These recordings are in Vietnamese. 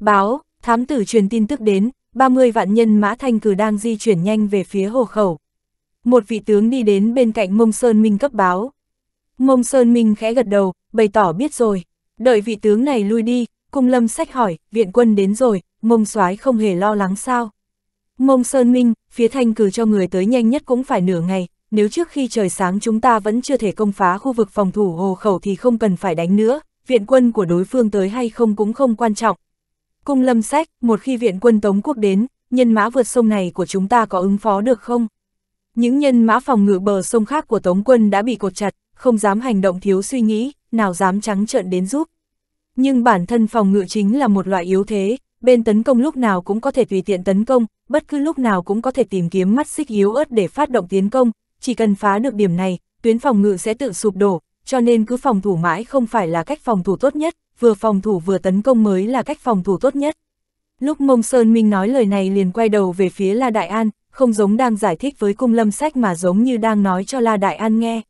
Báo, thám tử truyền tin tức đến, 30 vạn nhân mã thanh cử đang di chuyển nhanh về phía hồ khẩu. Một vị tướng đi đến bên cạnh Mông Sơn Minh cấp báo. Mông Sơn Minh khẽ gật đầu, bày tỏ biết rồi. Đợi vị tướng này lui đi, cung lâm sách hỏi, viện quân đến rồi, mông soái không hề lo lắng sao. Mông Sơn Minh, phía thanh cử cho người tới nhanh nhất cũng phải nửa ngày, nếu trước khi trời sáng chúng ta vẫn chưa thể công phá khu vực phòng thủ hồ khẩu thì không cần phải đánh nữa, viện quân của đối phương tới hay không cũng không quan trọng. Cung lâm sách, một khi viện quân Tống quốc đến, nhân mã vượt sông này của chúng ta có ứng phó được không? Những nhân mã phòng ngự bờ sông khác của Tống quân đã bị cột chặt, không dám hành động thiếu suy nghĩ, nào dám trắng trợn đến giúp. Nhưng bản thân phòng ngự chính là một loại yếu thế, bên tấn công lúc nào cũng có thể tùy tiện tấn công, bất cứ lúc nào cũng có thể tìm kiếm mắt xích yếu ớt để phát động tiến công, chỉ cần phá được điểm này, tuyến phòng ngự sẽ tự sụp đổ, cho nên cứ phòng thủ mãi không phải là cách phòng thủ tốt nhất, vừa phòng thủ vừa tấn công mới là cách phòng thủ tốt nhất. Lúc Mông Sơn Minh nói lời này liền quay đầu về phía La Đại An, không giống đang giải thích với cung lâm sách mà giống như đang nói cho La Đại An nghe.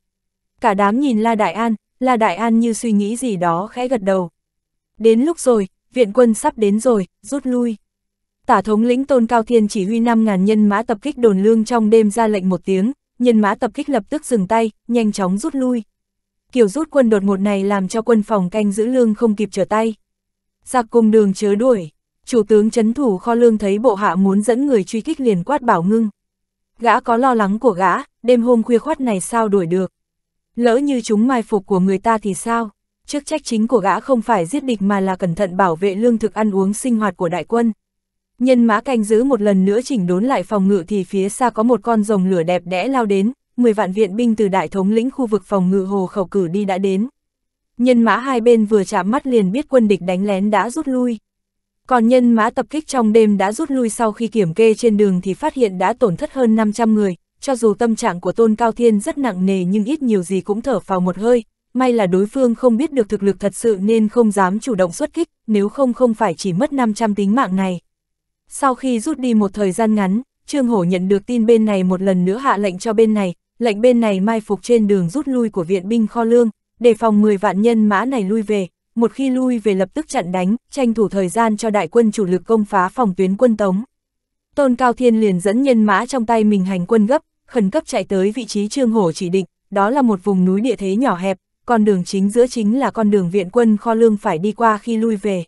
Cả đám nhìn La Đại An, La Đại An như suy nghĩ gì đó khẽ gật đầu. Đến lúc rồi, viện quân sắp đến rồi, rút lui. Tả thống lĩnh Tôn Cao Thiên chỉ huy 5.000 nhân mã tập kích đồn lương trong đêm ra lệnh một tiếng, nhân mã tập kích lập tức dừng tay, nhanh chóng rút lui. Kiểu rút quân đột ngột này làm cho quân phòng canh giữ lương không kịp trở tay. Giặc cùng đường chớ đuổi, chủ tướng chấn thủ kho lương thấy bộ hạ muốn dẫn người truy kích liền quát bảo ngưng. Gã có lo lắng của gã, đêm hôm khuya khoát này sao đuổi được. Lỡ như chúng mai phục của người ta thì sao? Chức trách chính của gã không phải giết địch mà là cẩn thận bảo vệ lương thực ăn uống sinh hoạt của đại quân. Nhân mã canh giữ một lần nữa chỉnh đốn lại phòng ngự thì phía xa có một con rồng lửa đẹp đẽ lao đến, 10 vạn viện binh từ đại thống lĩnh khu vực phòng ngự hồ khẩu cử đi đã đến. Nhân mã hai bên vừa chạm mắt liền biết quân địch đánh lén đã rút lui. Còn nhân mã tập kích trong đêm đã rút lui sau khi kiểm kê trên đường thì phát hiện đã tổn thất hơn 500 người, cho dù tâm trạng của Tôn Cao Thiên rất nặng nề nhưng ít nhiều gì cũng thở phào một hơi, may là đối phương không biết được thực lực thật sự nên không dám chủ động xuất kích, nếu không không phải chỉ mất 500 tính mạng này. Sau khi rút đi một thời gian ngắn, Trương Hổ nhận được tin bên này một lần nữa hạ lệnh cho bên này, lệnh bên này mai phục trên đường rút lui của viện binh kho lương, để phòng 10 vạn nhân mã này lui về, một khi lui về lập tức chặn đánh, tranh thủ thời gian cho đại quân chủ lực công phá phòng tuyến quân Tống. Tôn Cao Thiên liền dẫn nhân mã trong tay mình hành quân gấp, khẩn cấp chạy tới vị trí Trương Hổ chỉ định, đó là một vùng núi địa thế nhỏ hẹp, con đường chính giữa chính là con đường viện quân kho lương phải đi qua khi lui về.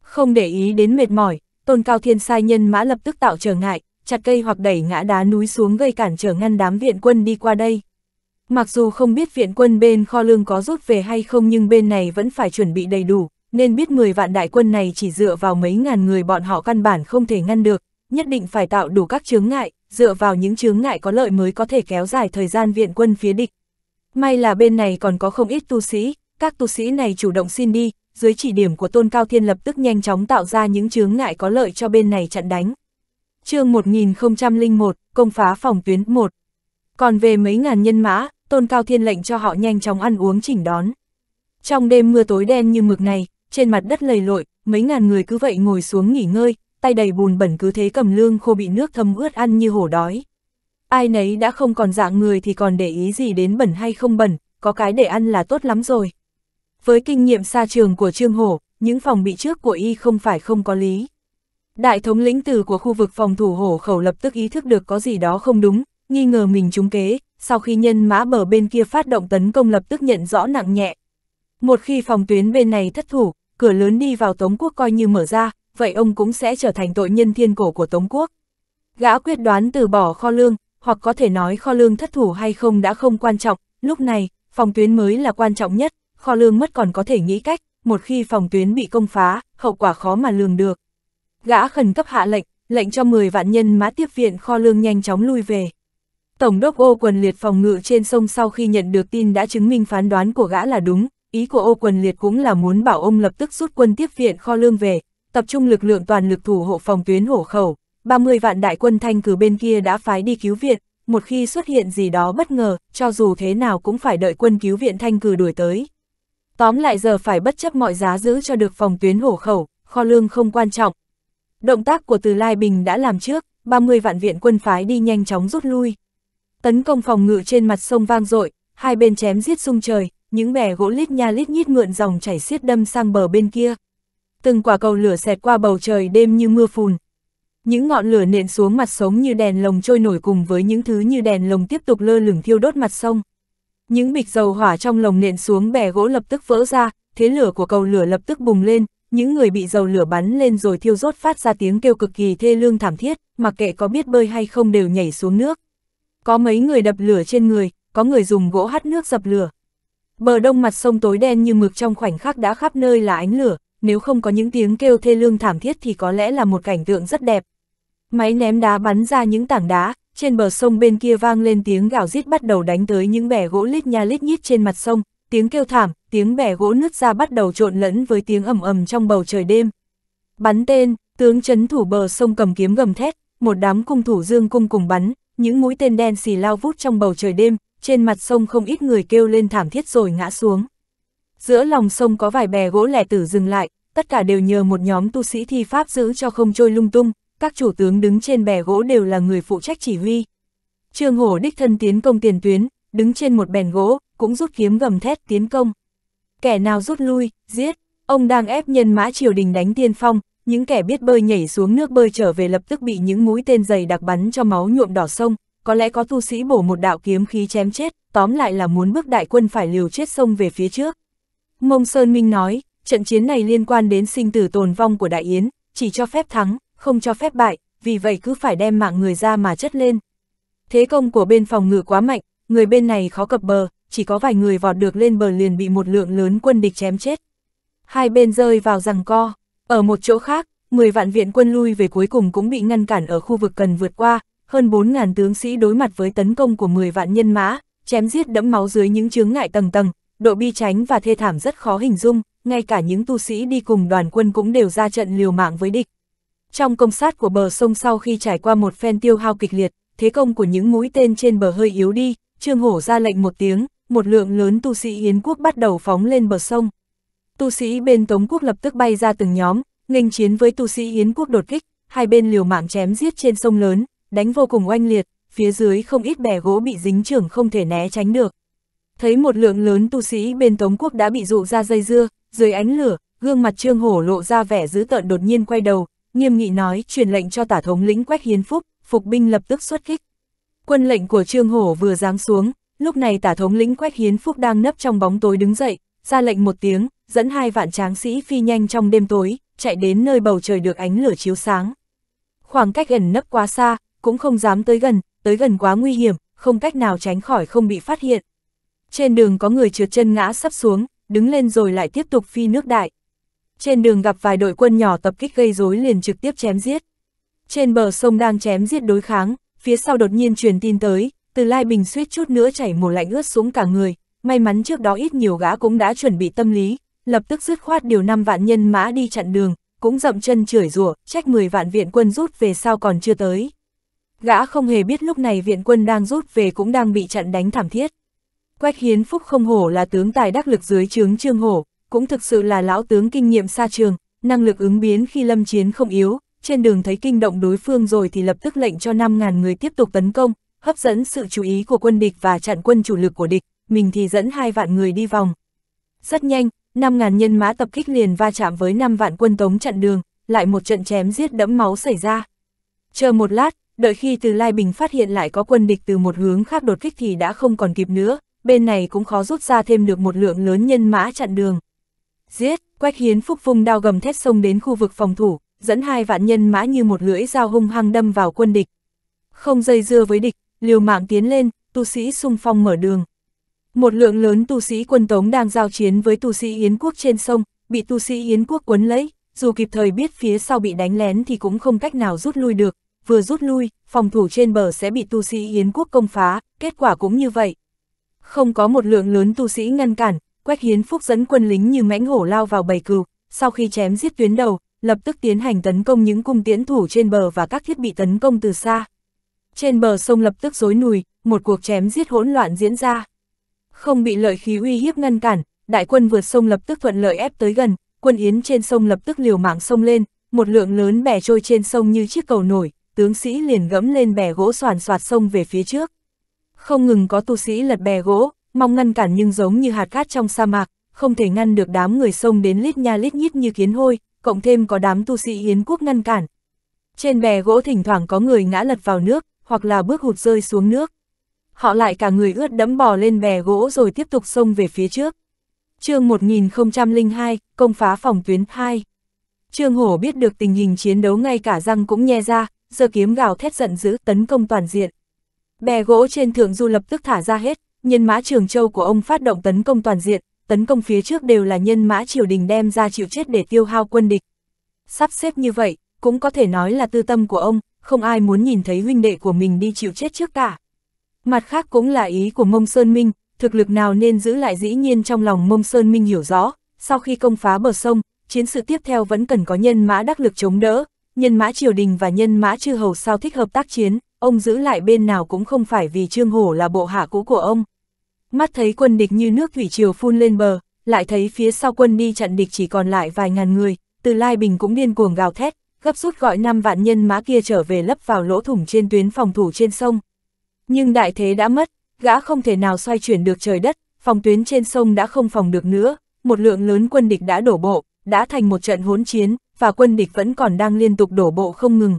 Không để ý đến mệt mỏi, Tôn Cao Thiên sai nhân mã lập tức tạo trở ngại, chặt cây hoặc đẩy ngã đá núi xuống gây cản trở ngăn đám viện quân đi qua đây. Mặc dù không biết viện quân bên kho lương có rút về hay không nhưng bên này vẫn phải chuẩn bị đầy đủ, nên biết 10 vạn đại quân này chỉ dựa vào mấy ngàn người bọn họ căn bản không thể ngăn được, nhất định phải tạo đủ các chướng ngại, dựa vào những chướng ngại có lợi mới có thể kéo dài thời gian viện quân phía địch. May là bên này còn có không ít tu sĩ, các tu sĩ này chủ động xin đi, dưới chỉ điểm của Tôn Cao Thiên lập tức nhanh chóng tạo ra những chướng ngại có lợi cho bên này chặn đánh chương 1001, công phá phòng tuyến 1. Còn về mấy ngàn nhân mã, Tôn Cao Thiên lệnh cho họ nhanh chóng ăn uống chỉnh đón. Trong đêm mưa tối đen như mực này, trên mặt đất lầy lội, mấy ngàn người cứ vậy ngồi xuống nghỉ ngơi, tay đầy bùn bẩn cứ thế cầm lương khô bị nước thấm ướt ăn như hổ đói. Ai nấy đã không còn dạng người thì còn để ý gì đến bẩn hay không bẩn, có cái để ăn là tốt lắm rồi. Với kinh nghiệm xa trường của Trương Hổ, những phòng bị trước của y không phải không có lý. Đại thống lĩnh tử của khu vực phòng thủ hổ khẩu lập tức ý thức được có gì đó không đúng, nghi ngờ mình trúng kế, sau khi nhân mã bờ bên kia phát động tấn công lập tức nhận rõ nặng nhẹ. Một khi phòng tuyến bên này thất thủ, cửa lớn đi vào Tống Quốc coi như mở ra, vậy ông cũng sẽ trở thành tội nhân thiên cổ của Tống Quốc. Gã quyết đoán từ bỏ kho lương, hoặc có thể nói kho lương thất thủ hay không đã không quan trọng, lúc này, phòng tuyến mới là quan trọng nhất, kho lương mất còn có thể nghĩ cách, một khi phòng tuyến bị công phá, hậu quả khó mà lường được. Gã khẩn cấp hạ lệnh, lệnh cho 10 vạn nhân mã tiếp viện kho lương nhanh chóng lui về. Tổng đốc ô quần liệt phòng ngự trên sông sau khi nhận được tin đã chứng minh phán đoán của gã là đúng, ý của ô quần liệt cũng là muốn bảo ông lập tức rút quân tiếp viện kho lương về, tập trung lực lượng toàn lực thủ hộ phòng tuyến hổ khẩu, 30 vạn đại quân thanh cử bên kia đã phái đi cứu viện, một khi xuất hiện gì đó bất ngờ, cho dù thế nào cũng phải đợi quân cứu viện thanh cử đuổi tới. Tóm lại giờ phải bất chấp mọi giá giữ cho được phòng tuyến hổ khẩu, kho lương không quan trọng. Động tác của Từ Lai Bình đã làm trước, 30 vạn viện quân phái đi nhanh chóng rút lui. Tấn công phòng ngự trên mặt sông vang dội, hai bên chém giết sung trời, những bè gỗ lít nha lít nhít mượn dòng chảy xiết đâm sang bờ bên kia. từng quả cầu lửa xẹt qua bầu trời đêm như mưa phùn. Những ngọn lửa nện xuống mặt sống như đèn lồng trôi nổi cùng với những thứ như đèn lồng tiếp tục lơ lửng thiêu đốt mặt sông. Những bịch dầu hỏa trong lồng nện xuống bè gỗ lập tức vỡ ra, thế lửa của cầu lửa lập tức bùng lên, những người bị dầu lửa bắn lên rồi thiêu rốt phát ra tiếng kêu cực kỳ thê lương thảm thiết, mặc kệ có biết bơi hay không đều nhảy xuống nước. Có mấy người đập lửa trên người, có người dùng gỗ hắt nước dập lửa. Bờ đông mặt sông tối đen như mực trong khoảnh khắc đã khắp nơi là ánh lửa, nếu không có những tiếng kêu thê lương thảm thiết thì có lẽ là một cảnh tượng rất đẹp. Máy ném đá bắn ra những tảng đá, trên bờ sông bên kia vang lên tiếng gào rít bắt đầu đánh tới những bè gỗ lít nha lít nhít trên mặt sông, tiếng kêu thảm, tiếng bè gỗ nứt ra bắt đầu trộn lẫn với tiếng ầm ầm trong bầu trời đêm. Bắn tên, tướng chấn thủ bờ sông cầm kiếm gầm thét, một đám cung thủ dương cung cùng bắn, những mũi tên đen xì lao vút trong bầu trời đêm, trên mặt sông không ít người kêu lên thảm thiết rồi ngã xuống. Giữa lòng sông có vài bè gỗ lẻ tử dừng lại, tất cả đều nhờ một nhóm tu sĩ thi pháp giữ cho không trôi lung tung, các chủ tướng đứng trên bè gỗ đều là người phụ trách chỉ huy. Trương Hổ đích thân tiến công tiền tuyến, đứng trên một bèn gỗ, cũng rút kiếm gầm thét tiến công. Kẻ nào rút lui, giết, ông đang ép nhân mã triều đình đánh tiên phong, những kẻ biết bơi nhảy xuống nước bơi trở về lập tức bị những mũi tên dày đặc bắn cho máu nhuộm đỏ sông, có lẽ có tu sĩ bổ một đạo kiếm khí chém chết, tóm lại là muốn bước đại quân phải liều chết sông về phía trước. Mông Sơn Minh nói, trận chiến này liên quan đến sinh tử tồn vong của Đại Yến, chỉ cho phép thắng, không cho phép bại, vì vậy cứ phải đem mạng người ra mà chất lên. Thế công của bên phòng ngự quá mạnh, người bên này khó cập bờ, chỉ có vài người vọt được lên bờ liền bị một lượng lớn quân địch chém chết. Hai bên rơi vào rằng co, ở một chỗ khác, 10 vạn viện quân lui về cuối cùng cũng bị ngăn cản ở khu vực cần vượt qua, hơn 4.000 tướng sĩ đối mặt với tấn công của 10 vạn nhân mã, chém giết đẫm máu dưới những chướng ngại tầng tầng, độ bi tránh và thê thảm rất khó hình dung, ngay cả những tu sĩ đi cùng đoàn quân cũng đều ra trận liều mạng với địch. Trong công sát của bờ sông sau khi trải qua một phen tiêu hao kịch liệt, thế công của những mũi tên trên bờ hơi yếu đi, Trương Hổ ra lệnh một tiếng, một lượng lớn tu sĩ Yến quốc bắt đầu phóng lên bờ sông. Tu sĩ bên Tống quốc lập tức bay ra từng nhóm, nghênh chiến với tu sĩ Yến quốc đột kích, hai bên liều mạng chém giết trên sông lớn, đánh vô cùng oanh liệt, phía dưới không ít bè gỗ bị dính trưởng không thể né tránh được. Thấy một lượng lớn tu sĩ bên Tống quốc đã bị dụ ra dây dưa, dưới ánh lửa, gương mặt Trương Hổ lộ ra vẻ dữ tợn đột nhiên quay đầu, nghiêm nghị nói truyền lệnh cho tả thống lĩnh Quách Hiến Phúc, phục binh lập tức xuất kích. Quân lệnh của Trương Hổ vừa giáng xuống, lúc này tả thống lĩnh Quách Hiến Phúc đang nấp trong bóng tối đứng dậy, ra lệnh một tiếng, dẫn hai vạn tráng sĩ phi nhanh trong đêm tối, chạy đến nơi bầu trời được ánh lửa chiếu sáng. Khoảng cách gần nấp quá xa, cũng không dám tới gần, tới gần quá nguy hiểm, không cách nào tránh khỏi không bị phát hiện. Trên đường có người trượt chân ngã sắp xuống, đứng lên rồi lại tiếp tục phi nước đại. Trên đường gặp vài đội quân nhỏ tập kích gây rối liền trực tiếp chém giết. Trên bờ sông đang chém giết đối kháng, phía sau đột nhiên truyền tin tới, từ Lai Bình suýt chút nữa chảy mồ lạnh ướt xuống cả người, may mắn trước đó ít nhiều gã cũng đã chuẩn bị tâm lý, lập tức dứt khoát điều năm vạn nhân mã đi chặn đường, cũng dậm chân chửi rủa, trách 10 vạn viện quân rút về sao còn chưa tới. Gã không hề biết lúc này viện quân đang rút về cũng đang bị chặn đánh thảm thiết. Quách Hiến Phúc không hổ là tướng tài đắc lực dưới trướng Trương Hổ, cũng thực sự là lão tướng kinh nghiệm xa trường, năng lực ứng biến khi lâm chiến không yếu, trên đường thấy kinh động đối phương rồi thì lập tức lệnh cho 5.000 người tiếp tục tấn công, hấp dẫn sự chú ý của quân địch và chặn quân chủ lực của địch, mình thì dẫn hai vạn người đi vòng. Rất nhanh, 5.000 nhân mã tập kích liền va chạm với 5 vạn quân tống chặn đường, lại một trận chém giết đẫm máu xảy ra. Chờ một lát, đợi khi từ Lai Bình phát hiện lại có quân địch từ một hướng khác đột kích thì đã không còn kịp nữa, bên này cũng khó rút ra thêm được một lượng lớn nhân mã chặn đường. Giết, Quách Hiến Phúc vung đao gầm thét xông đến khu vực phòng thủ, dẫn hai vạn nhân mã như một lưỡi dao hung hăng đâm vào quân địch. Không dây dưa với địch, liều mạng tiến lên, tu sĩ xung phong mở đường. Một lượng lớn tu sĩ quân Tống đang giao chiến với tu sĩ Yến quốc trên sông, bị tu sĩ Yến quốc quấn lấy, dù kịp thời biết phía sau bị đánh lén thì cũng không cách nào rút lui được, vừa rút lui, phòng thủ trên bờ sẽ bị tu sĩ Yến quốc công phá, kết quả cũng như vậy. Không có một lượng lớn tu sĩ ngăn cản, Quách Hiến Phúc dẫn quân lính như mãnh hổ lao vào bầy cừu, sau khi chém giết tuyến đầu, lập tức tiến hành tấn công những cung tiễn thủ trên bờ và các thiết bị tấn công từ xa. Trên bờ sông lập tức rối nùi, một cuộc chém giết hỗn loạn diễn ra. Không bị lợi khí uy hiếp ngăn cản, đại quân vượt sông lập tức thuận lợi ép tới gần, quân yến trên sông lập tức liều mạng sông lên, một lượng lớn bè trôi trên sông như chiếc cầu nổi, tướng sĩ liền gẫm lên bè gỗ soàn soạt sông về phía trước. Không ngừng có tu sĩ lật bè gỗ, mong ngăn cản nhưng giống như hạt cát trong sa mạc, không thể ngăn được đám người sông đến lít nha lít nhít như kiến hôi, cộng thêm có đám tu sĩ Yến quốc ngăn cản. Trên bè gỗ thỉnh thoảng có người ngã lật vào nước, hoặc là bước hụt rơi xuống nước. Họ lại cả người ướt đẫm bò lên bè gỗ rồi tiếp tục xông về phía trước. chương 1002, công phá phòng tuyến 2. Trương Hổ biết được tình hình chiến đấu ngay cả răng cũng nhe ra, giơ kiếm gào thét giận dữ tấn công toàn diện. Bè gỗ trên thượng du lập tức thả ra hết, nhân mã trường châu của ông phát động tấn công toàn diện, tấn công phía trước đều là nhân mã triều đình đem ra chịu chết để tiêu hao quân địch. Sắp xếp như vậy, cũng có thể nói là tư tâm của ông, không ai muốn nhìn thấy huynh đệ của mình đi chịu chết trước cả. Mặt khác cũng là ý của Mông Sơn Minh, thực lực nào nên giữ lại dĩ nhiên trong lòng Mông Sơn Minh hiểu rõ, sau khi công phá bờ sông, chiến sự tiếp theo vẫn cần có nhân mã đắc lực chống đỡ, nhân mã triều đình và nhân mã chư hầu sao thích hợp tác chiến, ông giữ lại bên nào cũng không phải vì Trương Hổ là bộ hạ cũ của ông. Mắt thấy quân địch như nước thủy triều phun lên bờ, lại thấy phía sau quân đi chặn địch chỉ còn lại vài ngàn người, từ Lai Bình cũng điên cuồng gào thét, gấp rút gọi năm vạn nhân mã kia trở về lấp vào lỗ thủng trên tuyến phòng thủ trên sông. Nhưng đại thế đã mất, gã không thể nào xoay chuyển được trời đất, phòng tuyến trên sông đã không phòng được nữa, một lượng lớn quân địch đã đổ bộ, đã thành một trận hỗn chiến, và quân địch vẫn còn đang liên tục đổ bộ không ngừng.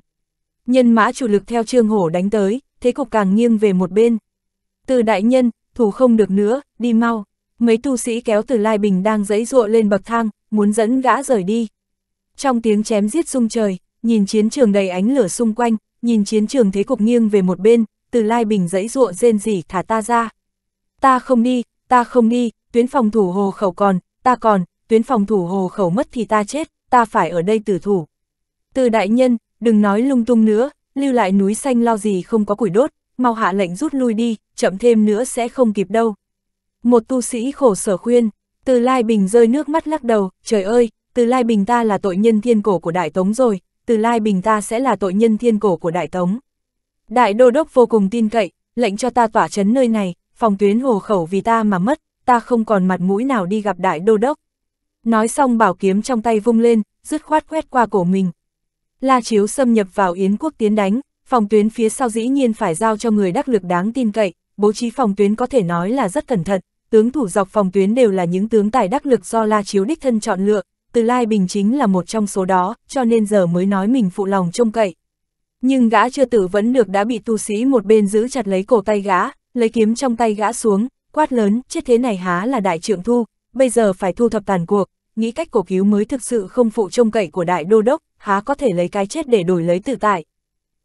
Nhân mã chủ lực theo Trương Hổ đánh tới, thế cục càng nghiêng về một bên. Từ đại nhân, thủ không được nữa, đi mau. Mấy tu sĩ kéo từ Lai Bình đang dãy ruộ lên bậc thang, muốn dẫn gã rời đi. Trong tiếng chém giết rung trời, nhìn chiến trường đầy ánh lửa xung quanh, nhìn chiến trường thế cục nghiêng về một bên, từ Lai Bình dãy ruộng rên rỉ thả ta ra. Ta không đi, ta không đi, tuyến phòng thủ hồ khẩu còn, ta còn, tuyến phòng thủ hồ khẩu mất thì ta chết, ta phải ở đây tử thủ. Từ đại nhân, đừng nói lung tung nữa, lưu lại núi xanh lo gì không có củi đốt, mau hạ lệnh rút lui đi, chậm thêm nữa sẽ không kịp đâu. Một tu sĩ khổ sở khuyên, từ Lai Bình rơi nước mắt lắc đầu, trời ơi, từ Lai Bình ta là tội nhân thiên cổ của Đại Tống rồi, từ Lai Bình ta sẽ là tội nhân thiên cổ của Đại Tống. Đại Đô Đốc vô cùng tin cậy, lệnh cho ta tỏa chấn nơi này, phòng tuyến hồ khẩu vì ta mà mất, ta không còn mặt mũi nào đi gặp Đại Đô Đốc. Nói xong bảo kiếm trong tay vung lên, dứt khoát quét qua cổ mình. La Chiếu xâm nhập vào Yến quốc tiến đánh, phòng tuyến phía sau dĩ nhiên phải giao cho người đắc lực đáng tin cậy, bố trí phòng tuyến có thể nói là rất cẩn thận, tướng thủ dọc phòng tuyến đều là những tướng tài đắc lực do La Chiếu đích thân chọn lựa, từ Lai Bình chính là một trong số đó, cho nên giờ mới nói mình phụ lòng trông cậy. Nhưng gã chưa tử vẫn được đã bị tu sĩ một bên giữ chặt lấy cổ tay gã, lấy kiếm trong tay gã xuống, quát lớn, chết thế này há là đại trượng thu, bây giờ phải thu thập tàn cuộc, nghĩ cách cổ cứu mới thực sự không phụ trông cậy của đại đô đốc, há có thể lấy cái chết để đổi lấy tự tại.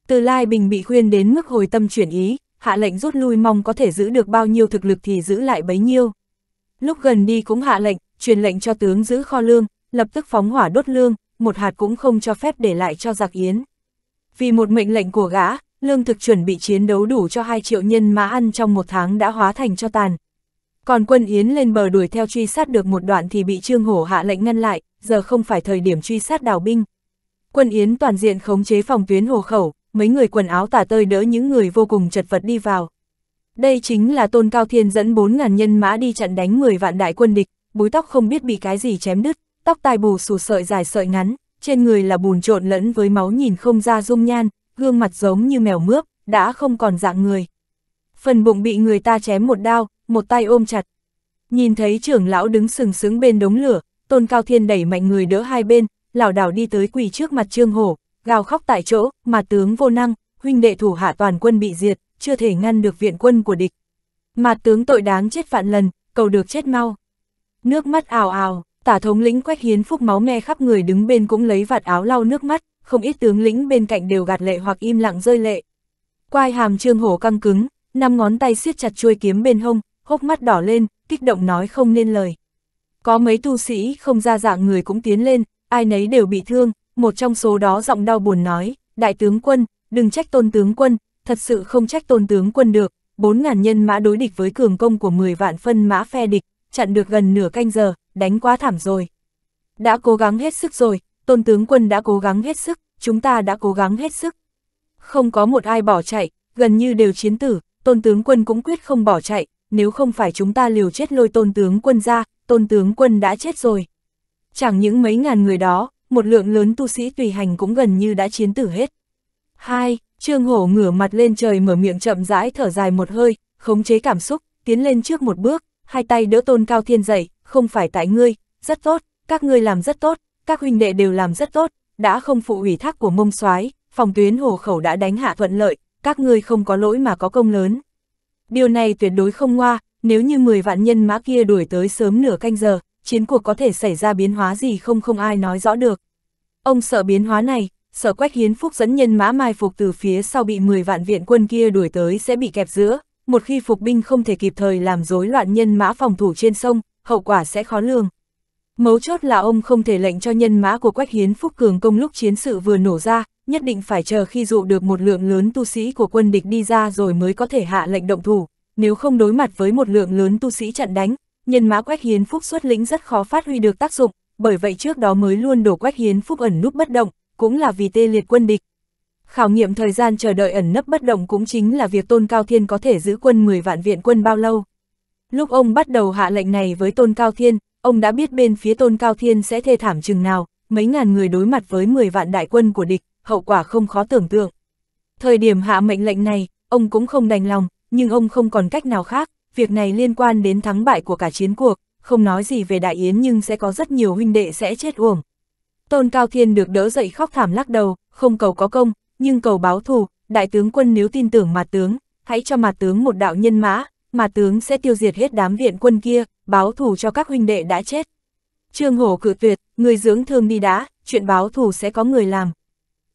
Từ Lai Bình bị khuyên đến mức hồi tâm chuyển ý, hạ lệnh rút lui mong có thể giữ được bao nhiêu thực lực thì giữ lại bấy nhiêu. Lúc gần đi cũng hạ lệnh, truyền lệnh cho tướng giữ kho lương, lập tức phóng hỏa đốt lương, một hạt cũng không cho phép để lại cho giặc yến. Vì một mệnh lệnh của gã, lương thực chuẩn bị chiến đấu đủ cho 2 triệu nhân mã ăn trong một tháng đã hóa thành cho tàn. Còn quân Yến lên bờ đuổi theo truy sát được một đoạn thì bị Trương Hổ hạ lệnh ngăn lại, giờ không phải thời điểm truy sát đào binh. Quân Yến toàn diện khống chế phòng tuyến hồ khẩu, mấy người quần áo tả tơi đỡ những người vô cùng chật vật đi vào. Đây chính là Tôn Cao Thiên dẫn 4.000 nhân mã đi chặn đánh 10 vạn đại quân địch, búi tóc không biết bị cái gì chém đứt, tóc tai bù xù sợi dài sợi ngắn, trên người là bùn trộn lẫn với máu nhìn không ra dung nhan, gương mặt giống như mèo mướp, đã không còn dạng người. Phần bụng bị người ta chém một đao, một tay ôm chặt. Nhìn thấy trưởng lão đứng sừng sững bên đống lửa, Tôn Cao Thiên đẩy mạnh người đỡ hai bên, lảo đảo đi tới quỳ trước mặt Trương Hổ, gào khóc tại chỗ, mà tướng vô năng, huynh đệ thủ hạ toàn quân bị diệt, chưa thể ngăn được viện quân của địch. Mà tướng tội đáng chết vạn lần, cầu được chết mau. Nước mắt ào ào, tả thống lĩnh quách hiến phúc máu me khắp người đứng bên cũng lấy vạt áo lau nước mắt, không ít tướng lĩnh bên cạnh đều gạt lệ hoặc im lặng rơi lệ. Quai hàm trương hổ căng cứng, năm ngón tay siết chặt chuôi kiếm bên hông, hốc mắt đỏ lên, kích động nói không nên lời. Có mấy tu sĩ không ra dạng người cũng tiến lên, ai nấy đều bị thương, một trong số đó giọng đau buồn nói, đại tướng quân, đừng trách tôn tướng quân, thật sự không trách tôn tướng quân được, bốn ngàn nhân mã đối địch với cường công của 10 vạn phân mã phe địch, chặn được gần nửa canh giờ, đánh quá thảm rồi. Đã cố gắng hết sức rồi, tôn tướng quân đã cố gắng hết sức, chúng ta đã cố gắng hết sức. Không có một ai bỏ chạy, gần như đều chiến tử, tôn tướng quân cũng quyết không bỏ chạy, nếu không phải chúng ta liều chết lôi tôn tướng quân ra, tôn tướng quân đã chết rồi. Chẳng những mấy ngàn người đó, một lượng lớn tu sĩ tùy hành cũng gần như đã chiến tử hết. hai Trương Hổ ngửa mặt lên trời mở miệng chậm rãi thở dài một hơi, khống chế cảm xúc, tiến lên trước một bước, hai tay đỡ tôn cao thiên dậy, không phải tại ngươi, rất tốt, các ngươi làm rất tốt, các huynh đệ đều làm rất tốt, đã không phụ ủy thác của mông soái phòng tuyến hồ khẩu đã đánh hạ thuận lợi, các ngươi không có lỗi mà có công lớn. Điều này tuyệt đối không ngoa, nếu như 10 vạn nhân mã kia đuổi tới sớm nửa canh giờ, chiến cuộc có thể xảy ra biến hóa gì không không ai nói rõ được. Ông sợ biến hóa này, sợ Quách Hiến Phúc dẫn nhân mã mai phục từ phía sau bị 10 vạn viện quân kia đuổi tới sẽ bị kẹp giữa, một khi phục binh không thể kịp thời làm rối loạn nhân mã phòng thủ trên sông, hậu quả sẽ khó lường. Mấu chốt là ông không thể lệnh cho nhân mã của Quách Hiến Phúc cường công lúc chiến sự vừa nổ ra, nhất định phải chờ khi dụ được một lượng lớn tu sĩ của quân địch đi ra rồi mới có thể hạ lệnh động thủ, nếu không đối mặt với một lượng lớn tu sĩ chặn đánh, nhân mã Quách Hiến Phúc xuất lĩnh rất khó phát huy được tác dụng, bởi vậy trước đó mới luôn đổ Quách Hiến Phúc ẩn núp bất động, cũng là vì tê liệt quân địch. Khảo nghiệm thời gian chờ đợi ẩn nấp bất động cũng chính là việc Tôn Cao Thiên có thể giữ quân 10 vạn viện quân bao lâu. Lúc ông bắt đầu hạ lệnh này với Tôn Cao Thiên, ông đã biết bên phía Tôn Cao Thiên sẽ thê thảm chừng nào, mấy ngàn người đối mặt với 10 vạn đại quân của địch, hậu quả không khó tưởng tượng. Thời điểm hạ mệnh lệnh này, ông cũng không đành lòng, nhưng ông không còn cách nào khác, việc này liên quan đến thắng bại của cả chiến cuộc, không nói gì về đại yến nhưng sẽ có rất nhiều huynh đệ sẽ chết uổng. Tôn Cao Thiên được đỡ dậy khóc thảm lắc đầu, không cầu có công, nhưng cầu báo thù, đại tướng quân nếu tin tưởng mặt tướng, hãy cho mặt tướng một đạo nhân mã, mà tướng sẽ tiêu diệt hết đám viện quân kia, báo thù cho các huynh đệ đã chết. Trương Hổ cự tuyệt, người dưỡng thương đi đã, chuyện báo thù sẽ có người làm.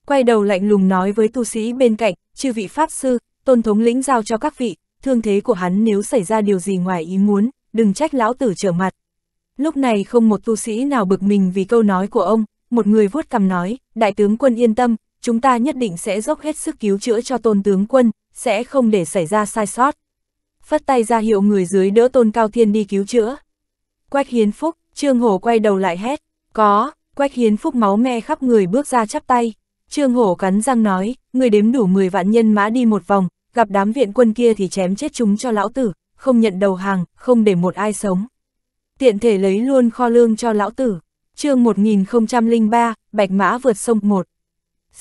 Quay đầu lạnh lùng nói với tu sĩ bên cạnh, chư vị pháp sư, tôn thống lĩnh giao cho các vị, thương thế của hắn nếu xảy ra điều gì ngoài ý muốn, đừng trách lão tử trở mặt. Lúc này không một tu sĩ nào bực mình vì câu nói của ông, một người vuốt cầm nói, đại tướng quân yên tâm, chúng ta nhất định sẽ dốc hết sức cứu chữa cho tôn tướng quân, sẽ không để xảy ra sai sót. Phất tay ra hiệu người dưới đỡ tôn cao thiên đi cứu chữa. Quách hiến phúc, trương hổ quay đầu lại hét, có, quách hiến phúc máu me khắp người bước ra chắp tay. Trương hổ cắn răng nói, người đếm đủ 10 vạn nhân mã đi một vòng, gặp đám viện quân kia thì chém chết chúng cho lão tử, không nhận đầu hàng, không để một ai sống. Tiện thể lấy luôn kho lương cho lão tử. chương 1003, Bạch Mã vượt sông 1.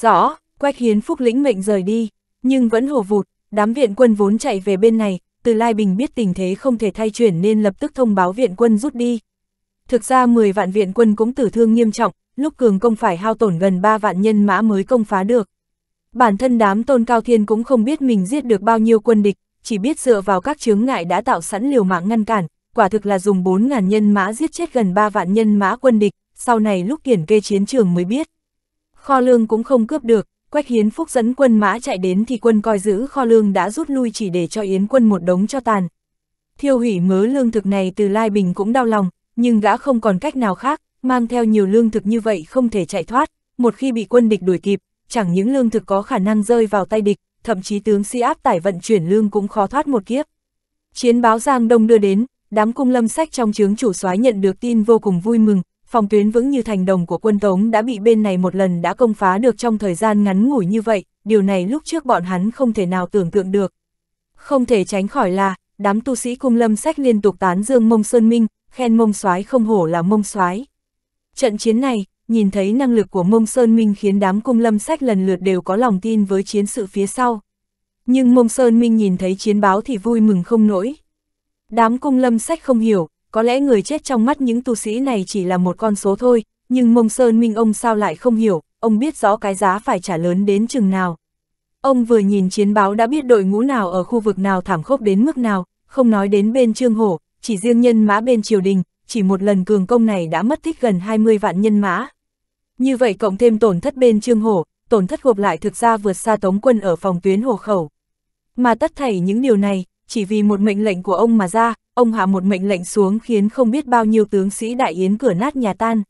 Rõ, Quách Hiến Phúc lĩnh mệnh rời đi, nhưng vẫn hổ vụt, đám viện quân vốn chạy về bên này, từ Lai Bình biết tình thế không thể thay chuyển nên lập tức thông báo viện quân rút đi. Thực ra 10 vạn viện quân cũng tử thương nghiêm trọng, lúc cường công phải hao tổn gần 3 vạn nhân mã mới công phá được. Bản thân đám tôn cao thiên cũng không biết mình giết được bao nhiêu quân địch, chỉ biết dựa vào các chướng ngại đã tạo sẵn liều mạng ngăn cản, quả thực là dùng 4.000 nhân mã giết chết gần 3 vạn nhân mã quân địch, sau này lúc kiển kê chiến trường mới biết. Kho lương cũng không cướp được, Quách Hiến Phúc dẫn quân mã chạy đến thì quân coi giữ kho lương đã rút lui chỉ để cho Yến quân một đống cho tàn. Thiêu hủy mớ lương thực này từ Lai Bình cũng đau lòng, nhưng gã không còn cách nào khác, mang theo nhiều lương thực như vậy không thể chạy thoát, một khi bị quân địch đuổi kịp, chẳng những lương thực có khả năng rơi vào tay địch, thậm chí tướng si áp tải vận chuyển lương cũng khó thoát một kiếp. Chiến báo Giang Đông đưa đến, đám cung lâm sách trong chướng chủ soái nhận được tin vô cùng vui mừng, phòng tuyến vững như thành đồng của quân Tống đã bị bên này một lần đã công phá được trong thời gian ngắn ngủi như vậy, điều này lúc trước bọn hắn không thể nào tưởng tượng được. Không thể tránh khỏi là, đám tu sĩ cung lâm sách liên tục tán dương mông Sơn Minh, khen mông soái không hổ là mông soái Trận chiến này, nhìn thấy năng lực của mông Sơn Minh khiến đám cung lâm sách lần lượt đều có lòng tin với chiến sự phía sau. Nhưng mông Sơn Minh nhìn thấy chiến báo thì vui mừng không nổi. Đám cung lâm sách không hiểu, có lẽ người chết trong mắt những tu sĩ này chỉ là một con số thôi, nhưng mông Sơn Minh ông sao lại không hiểu, ông biết rõ cái giá phải trả lớn đến chừng nào. Ông vừa nhìn chiến báo đã biết đội ngũ nào ở khu vực nào thảm khốc đến mức nào, không nói đến bên Trương Hổ, chỉ riêng nhân mã bên triều đình, chỉ một lần cường công này đã mất tích gần 20 vạn nhân mã. Như vậy cộng thêm tổn thất bên Trương Hổ, tổn thất gộp lại thực ra vượt xa tống quân ở phòng tuyến hồ khẩu. Mà tất thảy những điều này, chỉ vì một mệnh lệnh của ông mà ra, ông hạ một mệnh lệnh xuống khiến không biết bao nhiêu tướng sĩ đại yến cửa nát nhà tan.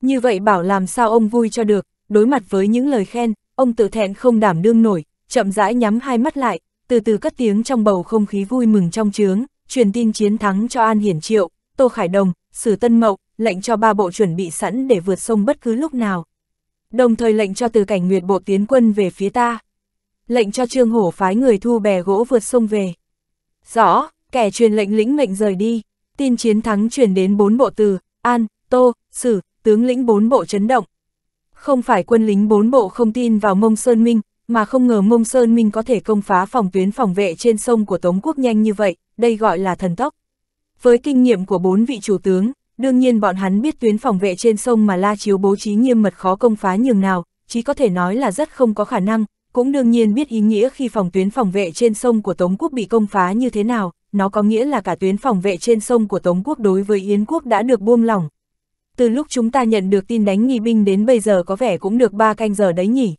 Như vậy bảo làm sao ông vui cho được, đối mặt với những lời khen, ông tự thẹn không đảm đương nổi, chậm rãi nhắm hai mắt lại, từ từ cất tiếng trong bầu không khí vui mừng trong trướng, truyền tin chiến thắng cho An Hiển Triệu, Tô Khải Đồng, Sử Tân Mậu, lệnh cho ba bộ chuẩn bị sẵn để vượt sông bất cứ lúc nào. Đồng thời lệnh cho từ cảnh nguyệt bộ tiến quân về phía ta. Lệnh cho Trương Hổ phái người thu bè gỗ vượt sông về. Rõ, kẻ truyền lệnh lĩnh mệnh rời đi, tin chiến thắng truyền đến bốn bộ từ, An, Tô, Sử, tướng lĩnh bốn bộ chấn động. Không phải quân lính bốn bộ không tin vào Mông Sơn Minh, mà không ngờ Mông Sơn Minh có thể công phá phòng tuyến phòng vệ trên sông của Tống Quốc nhanh như vậy, đây gọi là thần tốc. Với kinh nghiệm của bốn vị chủ tướng, đương nhiên bọn hắn biết tuyến phòng vệ trên sông mà La Chiếu bố trí nghiêm mật khó công phá nhường nào, chỉ có thể nói là rất không có khả năng, cũng đương nhiên biết ý nghĩa khi phòng tuyến phòng vệ trên sông của Tống quốc bị công phá như thế nào, nó có nghĩa là cả tuyến phòng vệ trên sông của Tống quốc đối với Yến quốc đã được buông lỏng. Từ lúc chúng ta nhận được tin đánh nghi binh đến bây giờ có vẻ cũng được ba canh giờ đấy nhỉ.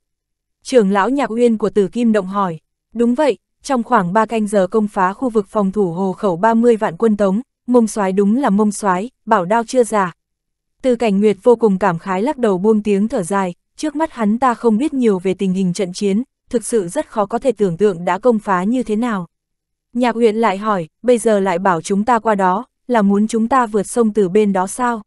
Trưởng lão nhạc uyên của tử Kim Động hỏi, đúng vậy, trong khoảng 3 canh giờ công phá khu vực phòng thủ hồ khẩu 30 vạn quân Tống, mông soái đúng là mông soái bảo đao chưa già. Từ cảnh Nguyệt vô cùng cảm khái lắc đầu buông tiếng thở dài, trước mắt hắn ta không biết nhiều về tình hình trận chiến, thực sự rất khó có thể tưởng tượng đã công phá như thế nào. Nhạc huyện lại hỏi, bây giờ lại bảo chúng ta qua đó, là muốn chúng ta vượt sông từ bên đó sao?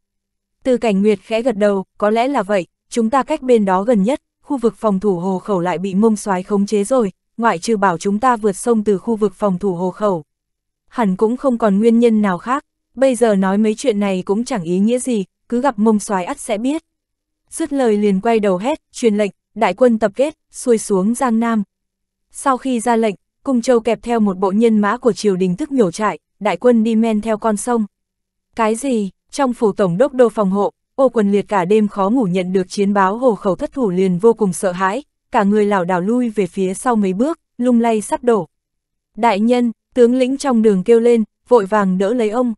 Từ cảnh Nguyệt khẽ gật đầu, có lẽ là vậy, chúng ta cách bên đó gần nhất, khu vực phòng thủ hồ khẩu lại bị mông xoái khống chế rồi, ngoại trừ bảo chúng ta vượt sông từ khu vực phòng thủ hồ khẩu. Hẳn cũng không còn nguyên nhân nào khác, bây giờ nói mấy chuyện này cũng chẳng ý nghĩa gì, cứ gặp mông xoái ắt sẽ biết. Dứt lời liền quay đầu hét, truyền lệnh, đại quân tập kết, xuôi xuống Giang Nam. Sau khi ra lệnh, Cung Châu kẹp theo một bộ nhân mã của triều đình tức nhổ trại, đại quân đi men theo con sông. Cái gì, trong phủ tổng đốc đô phòng hộ, ô quần liệt cả đêm khó ngủ nhận được chiến báo hồ khẩu thất thủ liền vô cùng sợ hãi, cả người lảo đảo lui về phía sau mấy bước, lung lay sắp đổ. Đại nhân, tướng lĩnh trong đường kêu lên, vội vàng đỡ lấy ông.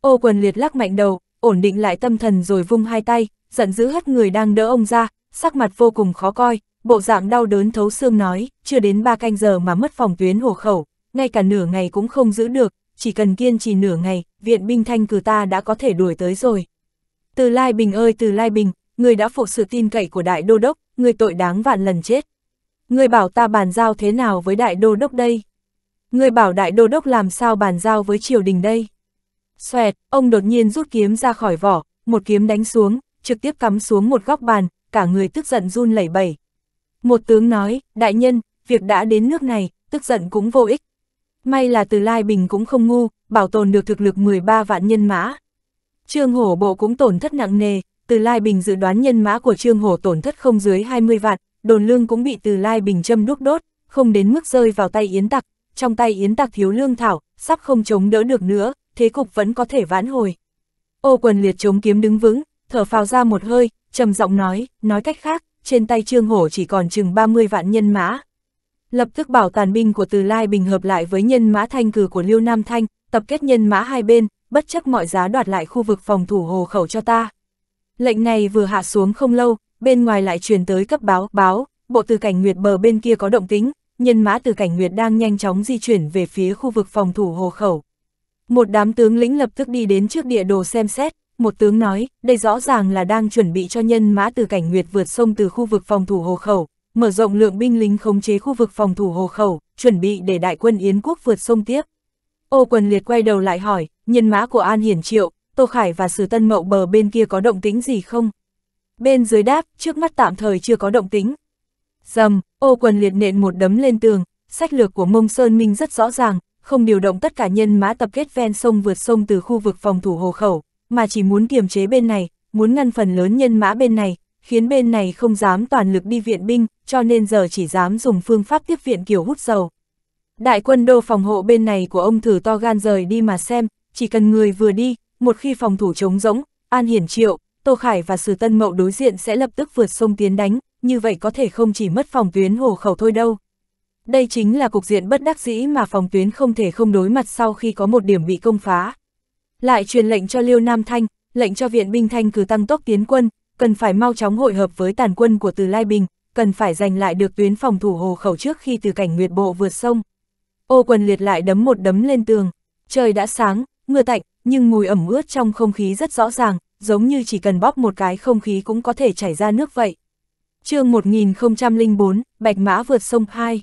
Ô quần liệt lắc mạnh đầu, ổn định lại tâm thần rồi vung hai tay, giận dữ hất người đang đỡ ông ra, sắc mặt vô cùng khó coi, bộ dạng đau đớn thấu xương nói, chưa đến ba canh giờ mà mất phòng tuyến hồ khẩu, ngay cả nửa ngày cũng không giữ được, chỉ cần kiên trì nửa ngày, viện binh thanh cử ta đã có thể đuổi tới rồi. Từ Lai Bình ơi từ Lai Bình, người đã phụ sự tin cậy của đại đô đốc, người tội đáng vạn lần chết. Người bảo ta bàn giao thế nào với đại đô đốc đây? Người bảo đại đô đốc làm sao bàn giao với triều đình đây? Xoẹt, ông đột nhiên rút kiếm ra khỏi vỏ, một kiếm đánh xuống, trực tiếp cắm xuống một góc bàn, cả người tức giận run lẩy bẩy. Một tướng nói, đại nhân, việc đã đến nước này, tức giận cũng vô ích. May là từ Lai Bình cũng không ngu, bảo tồn được thực lực 13 vạn nhân mã. Trương Hổ bộ cũng tổn thất nặng nề, từ Lai Bình dự đoán nhân mã của Trương Hổ tổn thất không dưới 20 vạn, đồn lương cũng bị từ Lai Bình châm đúc đốt, không đến mức rơi vào tay Yến Tặc, trong tay Yến Tặc thiếu lương thảo, sắp không chống đỡ được nữa, thế cục vẫn có thể vãn hồi. Ô quần liệt chống kiếm đứng vững, thở phào ra một hơi, trầm giọng nói, nói cách khác, trên tay Trương Hổ chỉ còn chừng 30 vạn nhân mã. Lập tức bảo tàn binh của Từ Lai Bình hợp lại với nhân mã thanh cử của Liêu Nam Thanh, tập kết nhân mã hai bên, bất chấp mọi giá đoạt lại khu vực phòng thủ hồ khẩu cho ta. Lệnh này vừa hạ xuống không lâu, bên ngoài lại truyền tới cấp báo, báo, bộ từ cảnh nguyệt bờ bên kia có động tính, nhân mã từ cảnh nguyệt đang nhanh chóng di chuyển về phía khu vực phòng thủ hồ khẩu. Một đám tướng lĩnh lập tức đi đến trước địa đồ xem xét, một tướng nói, đây rõ ràng là đang chuẩn bị cho nhân mã từ cảnh nguyệt vượt sông từ khu vực phòng thủ hồ khẩu, mở rộng lượng binh lính khống chế khu vực phòng thủ hồ khẩu, chuẩn bị để đại quân Yến quốc vượt sông tiếp. Ô quần liệt quay đầu lại hỏi, nhân mã của An Hiển Triệu, Tô Khải và Sử Tân Mậu bờ bên kia có động tính gì không? Bên dưới đáp, trước mắt tạm thời chưa có động tính. Dầm, ô quần liệt nện một đấm lên tường, sách lược của Mông Sơn Minh rất rõ ràng, không điều động tất cả nhân mã tập kết ven sông vượt sông từ khu vực phòng thủ hồ khẩu, mà chỉ muốn kiềm chế bên này, muốn ngăn phần lớn nhân mã bên này, khiến bên này không dám toàn lực đi viện binh, cho nên giờ chỉ dám dùng phương pháp tiếp viện kiểu hút dầu. Đại quân đô phòng hộ bên này của ông thử to gan rời đi mà xem, chỉ cần người vừa đi, một khi phòng thủ trống rỗng, An Hiển Triệu, Tô Khải và Sử Tân Mậu đối diện sẽ lập tức vượt sông tiến đánh, như vậy có thể không chỉ mất phòng tuyến hồ khẩu thôi đâu. Đây chính là cục diện bất đắc dĩ mà phòng tuyến không thể không đối mặt sau khi có một điểm bị công phá. Lại truyền lệnh cho Liêu Nam Thanh, lệnh cho viện binh Thanh cử tăng tốc tiến quân, cần phải mau chóng hội hợp với tàn quân của Từ Lai Bình, cần phải giành lại được tuyến phòng thủ hồ khẩu trước khi từ cảnh nguyệt bộ vượt sông. Ô quần liệt lại đấm một đấm lên tường, trời đã sáng, mưa tạnh, nhưng mùi ẩm ướt trong không khí rất rõ ràng, giống như chỉ cần bóp một cái không khí cũng có thể chảy ra nước vậy. chương 1004, Bạch Mã vượt sông 2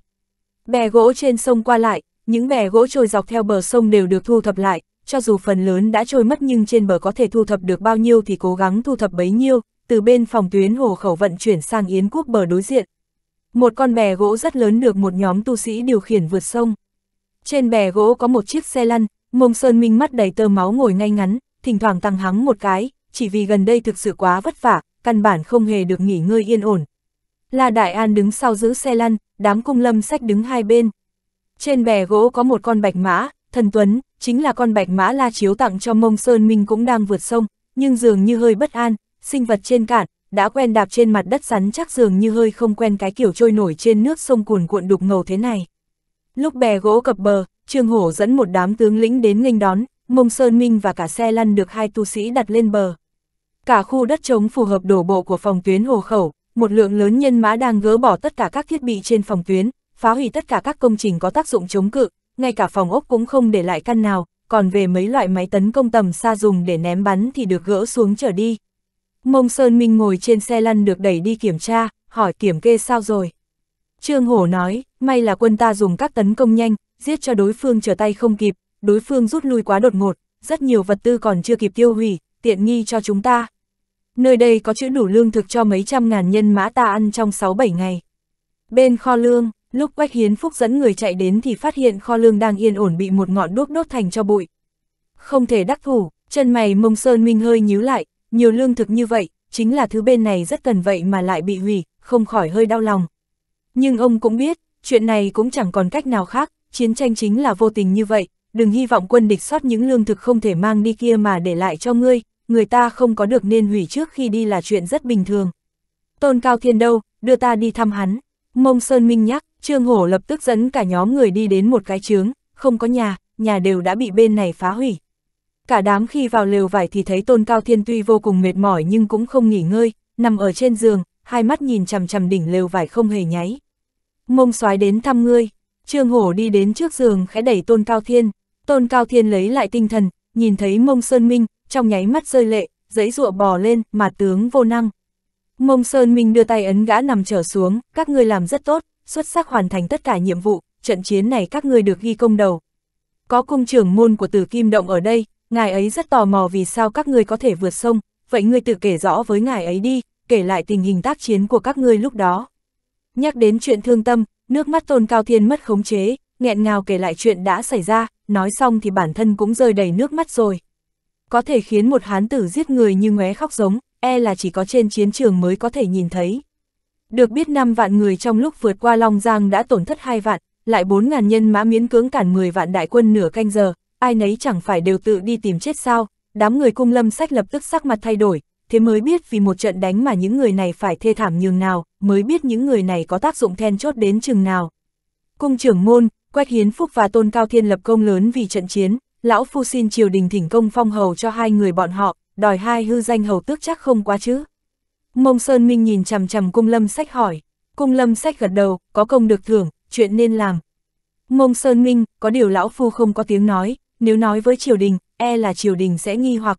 Bè gỗ trên sông qua lại, những bè gỗ trôi dọc theo bờ sông đều được thu thập lại, cho dù phần lớn đã trôi mất nhưng trên bờ có thể thu thập được bao nhiêu thì cố gắng thu thập bấy nhiêu, từ bên phòng tuyến hồ khẩu vận chuyển sang Yến quốc bờ đối diện. Một con bè gỗ rất lớn được một nhóm tu sĩ điều khiển vượt sông. Trên bè gỗ có một chiếc xe lăn, mông sơn minh mắt đầy tơ máu ngồi ngay ngắn, thỉnh thoảng tăng hắng một cái, chỉ vì gần đây thực sự quá vất vả, căn bản không hề được nghỉ ngơi yên ổn. La Đại An đứng sau giữ xe lăn, đám cung lâm sách đứng hai bên. Trên bè gỗ có một con bạch mã, thần tuấn, chính là con bạch mã La Chiếu tặng cho mông Sơn Minh cũng đang vượt sông, nhưng dường như hơi bất an, sinh vật trên cạn, đã quen đạp trên mặt đất rắn chắc dường như hơi không quen cái kiểu trôi nổi trên nước sông cuồn cuộn đục ngầu thế này. Lúc bè gỗ cập bờ, Trương Hổ dẫn một đám tướng lĩnh đến nghênh đón, Mông Sơn Minh và cả xe lăn được hai tu sĩ đặt lên bờ. Cả khu đất trống phù hợp đổ bộ của phòng tuyến hồ khẩu, một lượng lớn nhân mã đang gỡ bỏ tất cả các thiết bị trên phòng tuyến, phá hủy tất cả các công trình có tác dụng chống cự, ngay cả phòng ốc cũng không để lại căn nào, còn về mấy loại máy tấn công tầm xa dùng để ném bắn thì được gỡ xuống trở đi. Mông Sơn Minh ngồi trên xe lăn được đẩy đi kiểm tra, hỏi kiểm kê sao rồi. Trương Hổ nói, may là quân ta dùng các tấn công nhanh, giết cho đối phương trở tay không kịp, đối phương rút lui quá đột ngột, rất nhiều vật tư còn chưa kịp tiêu hủy, tiện nghi cho chúng ta. Nơi đây có chữ đủ lương thực cho mấy trăm ngàn nhân mã ta ăn trong 6-7 ngày. Bên kho lương, lúc Quách Hiến Phúc dẫn người chạy đến thì phát hiện kho lương đang yên ổn bị một ngọn đuốc đốt thành cho bụi. Không thể đắc thủ, chân mày mông sơn minh hơi nhíu lại, nhiều lương thực như vậy, chính là thứ bên này rất cần vậy mà lại bị hủy, không khỏi hơi đau lòng. Nhưng ông cũng biết, chuyện này cũng chẳng còn cách nào khác, chiến tranh chính là vô tình như vậy, đừng hy vọng quân địch sót những lương thực không thể mang đi kia mà để lại cho ngươi, người ta không có được nên hủy trước khi đi là chuyện rất bình thường. Tôn Cao Thiên đâu, đưa ta đi thăm hắn. Mông Sơn Minh nhắc, Trương Hổ lập tức dẫn cả nhóm người đi đến một cái trướng, không có nhà, nhà đều đã bị bên này phá hủy. Cả đám khi vào lều vải thì thấy Tôn Cao Thiên tuy vô cùng mệt mỏi nhưng cũng không nghỉ ngơi, nằm ở trên giường, hai mắt nhìn chằm chằm đỉnh lều vải không hề nháy. Mông Soái đến thăm ngươi, Trương Hổ đi đến trước giường khẽ đẩy Tôn Cao Thiên, Tôn Cao Thiên lấy lại tinh thần, nhìn thấy Mông Sơn Minh, trong nháy mắt rơi lệ, giấy ruộng bò lên, mà tướng vô năng. Mông Sơn Minh đưa tay ấn gã nằm trở xuống, các ngươi làm rất tốt, xuất sắc hoàn thành tất cả nhiệm vụ, trận chiến này các ngươi được ghi công đầu. Có cung trưởng môn của tử Kim Động ở đây, ngài ấy rất tò mò vì sao các ngươi có thể vượt sông, vậy ngươi tự kể rõ với ngài ấy đi, kể lại tình hình tác chiến của các ngươi lúc đó. Nhắc đến chuyện thương tâm, nước mắt tôn cao thiên mất khống chế, nghẹn ngào kể lại chuyện đã xảy ra, nói xong thì bản thân cũng rơi đầy nước mắt rồi. Có thể khiến một hán tử giết người như ngóe khóc giống, e là chỉ có trên chiến trường mới có thể nhìn thấy. Được biết 5 vạn người trong lúc vượt qua Long Giang đã tổn thất 2 vạn, lại 4 ngàn nhân mã miễn cưỡng cản 10 vạn đại quân nửa canh giờ, ai nấy chẳng phải đều tự đi tìm chết sao, đám người cung lâm sách lập tức sắc mặt thay đổi, thế mới biết vì một trận đánh mà những người này phải thê thảm nhường nào, mới biết những người này có tác dụng then chốt đến chừng nào. Cung trưởng môn, Quách Hiến Phúc và Tôn Cao Thiên lập công lớn vì trận chiến, lão phu xin triều đình thỉnh công phong hầu cho hai người bọn họ, đòi hai hư danh hầu tước chắc không quá chứ. Mông Sơn Minh nhìn chằm chằm cung lâm sách hỏi, cung lâm sách gật đầu, có công được thưởng, chuyện nên làm. Mông Sơn Minh, có điều lão phu không có tiếng nói, nếu nói với triều đình, e là triều đình sẽ nghi hoặc.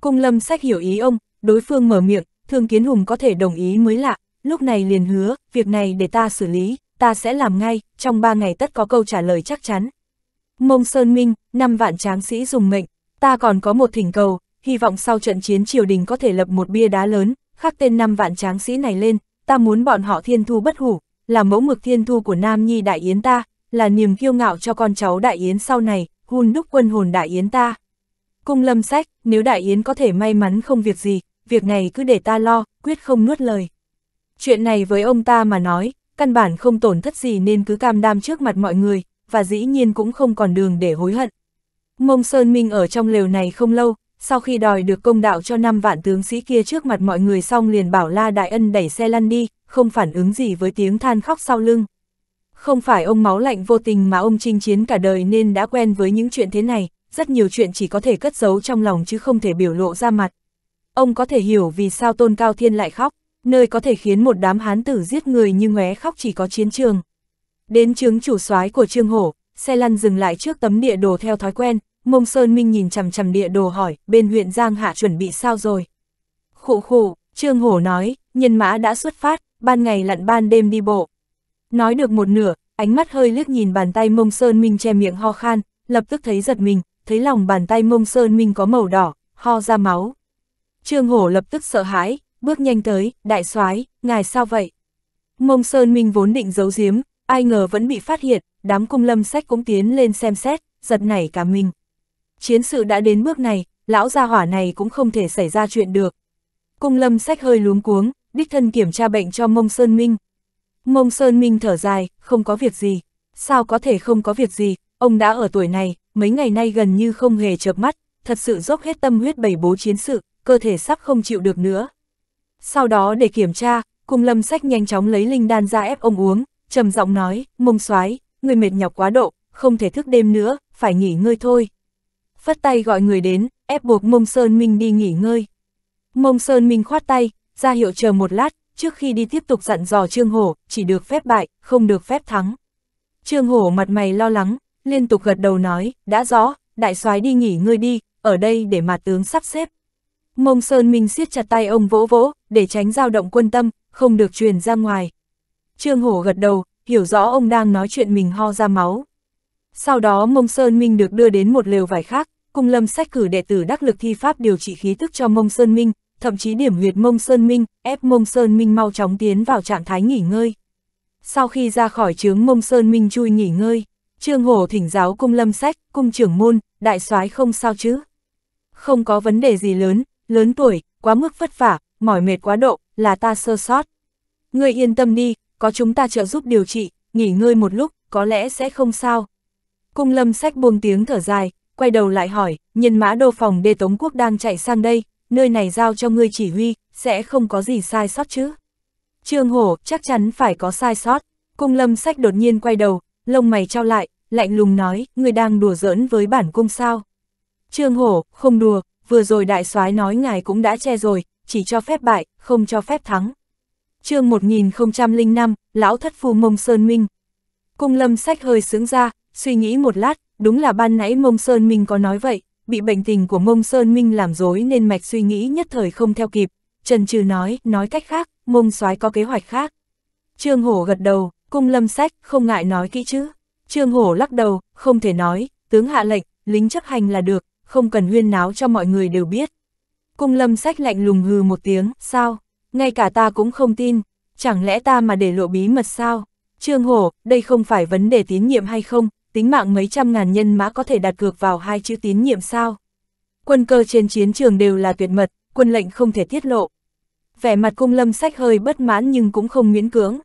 Cung lâm sách hiểu ý ông, đối phương mở miệng, thương kiến hùng có thể đồng ý mới lạ, lúc này liền hứa, việc này để ta xử lý, ta sẽ làm ngay, trong ba ngày tất có câu trả lời chắc chắn. Mông Sơn Minh, năm vạn tráng sĩ dùng mệnh, ta còn có một thỉnh cầu, hy vọng sau trận chiến triều đình có thể lập một bia đá lớn, khắc tên năm vạn tráng sĩ này lên, ta muốn bọn họ thiên thu bất hủ, là mẫu mực thiên thu của Nam Nhi Đại Yến ta, là niềm kiêu ngạo cho con cháu Đại Yến sau này, hun đúc quân hồn Đại Yến ta. Cung lâm sách, nếu Đại Yến có thể may mắn không việc gì, việc này cứ để ta lo, quyết không nuốt lời. Chuyện này với ông ta mà nói, căn bản không tổn thất gì nên cứ cam đam trước mặt mọi người, và dĩ nhiên cũng không còn đường để hối hận. Mông Sơn Minh ở trong lều này không lâu, sau khi đòi được công đạo cho năm vạn tướng sĩ kia trước mặt mọi người xong liền bảo La Đại Ân đẩy xe lăn đi, không phản ứng gì với tiếng than khóc sau lưng. Không phải ông máu lạnh vô tình mà ông chinh chiến cả đời nên đã quen với những chuyện thế này, rất nhiều chuyện chỉ có thể cất giấu trong lòng chứ không thể biểu lộ ra mặt. Ông có thể hiểu vì sao Tôn Cao Thiên lại khóc, nơi có thể khiến một đám hán tử giết người như ngóe khóc chỉ có chiến trường. Đến chứng chủ soái của Trương Hổ, xe lăn dừng lại trước tấm địa đồ theo thói quen, Mông Sơn Minh nhìn chằm chằm địa đồ hỏi, bên huyện Giang Hạ chuẩn bị sao rồi? Khụ khụ, Trương Hổ nói, nhân mã đã xuất phát, ban ngày lặn ban đêm đi bộ. Nói được một nửa, ánh mắt hơi liếc nhìn bàn tay Mông Sơn Minh che miệng ho khan, lập tức thấy giật mình, thấy lòng bàn tay Mông Sơn Minh có màu đỏ, ho ra máu. Trương Hổ lập tức sợ hãi, bước nhanh tới, đại soái, ngài sao vậy? Mông Sơn Minh vốn định giấu giếm, ai ngờ vẫn bị phát hiện, đám cung lâm sách cũng tiến lên xem xét, giật nảy cả mình. Chiến sự đã đến bước này, lão gia hỏa này cũng không thể xảy ra chuyện được. Cung lâm sách hơi luống cuống, đích thân kiểm tra bệnh cho Mông Sơn Minh. Mông Sơn Minh thở dài, không có việc gì. Sao có thể không có việc gì, ông đã ở tuổi này, mấy ngày nay gần như không hề chợp mắt, thật sự dốc hết tâm huyết bày bố chiến sự, cơ thể sắp không chịu được nữa. Sau đó để kiểm tra, cung lâm sách nhanh chóng lấy linh đan ra ép ông uống, trầm giọng nói, mông soái người mệt nhọc quá độ, không thể thức đêm nữa, phải nghỉ ngơi thôi. Phất tay gọi người đến, ép buộc mông Sơn Minh đi nghỉ ngơi. Mông Sơn Minh khoát tay, ra hiệu chờ một lát, trước khi đi tiếp tục dặn dò Trương Hổ, chỉ được phép bại, không được phép thắng. Trương Hổ mặt mày lo lắng, liên tục gật đầu nói, đã rõ, đại soái đi nghỉ ngơi đi, ở đây để mà tướng sắp xếp. Mông Sơn Minh siết chặt tay ông vỗ vỗ, để tránh dao động quân tâm, không được truyền ra ngoài. Trương Hổ gật đầu, hiểu rõ ông đang nói chuyện mình ho ra máu. Sau đó Mông Sơn Minh được đưa đến một lều vải khác, cung lâm sách cử đệ tử đắc lực thi pháp điều trị khí tức cho Mông Sơn Minh, thậm chí điểm huyệt Mông Sơn Minh, ép Mông Sơn Minh mau chóng tiến vào trạng thái nghỉ ngơi. Sau khi ra khỏi trướng Mông Sơn Minh chui nghỉ ngơi, Trương Hổ thỉnh giáo cung lâm sách, cung trưởng môn, đại soái không sao chứ. Không có vấn đề gì lớn, lớn tuổi, quá mức vất vả, mỏi mệt quá độ, là ta sơ sót. Ngươi yên tâm đi, có chúng ta trợ giúp điều trị, nghỉ ngơi một lúc, có lẽ sẽ không sao. Cung lâm sách buông tiếng thở dài, quay đầu lại hỏi, nhân mã đô phòng đê Tống Quốc đang chạy sang đây, nơi này giao cho ngươi chỉ huy, sẽ không có gì sai sót chứ. Trương Hổ, chắc chắn phải có sai sót. Cung lâm sách đột nhiên quay đầu, lông mày trao lại, lạnh lùng nói, ngươi đang đùa giỡn với bản cung sao. Trương Hổ, không đùa, vừa rồi đại soái nói ngài cũng đã che rồi, chỉ cho phép bại, không cho phép thắng. chương 1005, Lão Thất Phu Mông Sơn Minh. Cung lâm sách hơi sướng ra, suy nghĩ một lát, đúng là ban nãy Mông Sơn Minh có nói vậy, bị bệnh tình của Mông Sơn Minh làm dối nên mạch suy nghĩ nhất thời không theo kịp. Trần Trừ nói, nói cách khác, Mông soái có kế hoạch khác. Trương Hổ gật đầu, cung lâm sách, không ngại nói kỹ chứ. Trương Hổ lắc đầu, không thể nói, tướng hạ lệnh, lính chấp hành là được, không cần huyên náo cho mọi người đều biết. Cung lâm sách lạnh lùng hừ một tiếng, sao? Ngay cả ta cũng không tin, chẳng lẽ ta mà để lộ bí mật sao? Trương Hổ, đây không phải vấn đề tín nhiệm hay không, tính mạng mấy trăm ngàn nhân mã có thể đặt cược vào hai chữ tín nhiệm sao? Quân cơ trên chiến trường đều là tuyệt mật, quân lệnh không thể tiết lộ. Vẻ mặt cung lâm sách hơi bất mãn nhưng cũng không miễn cưỡng.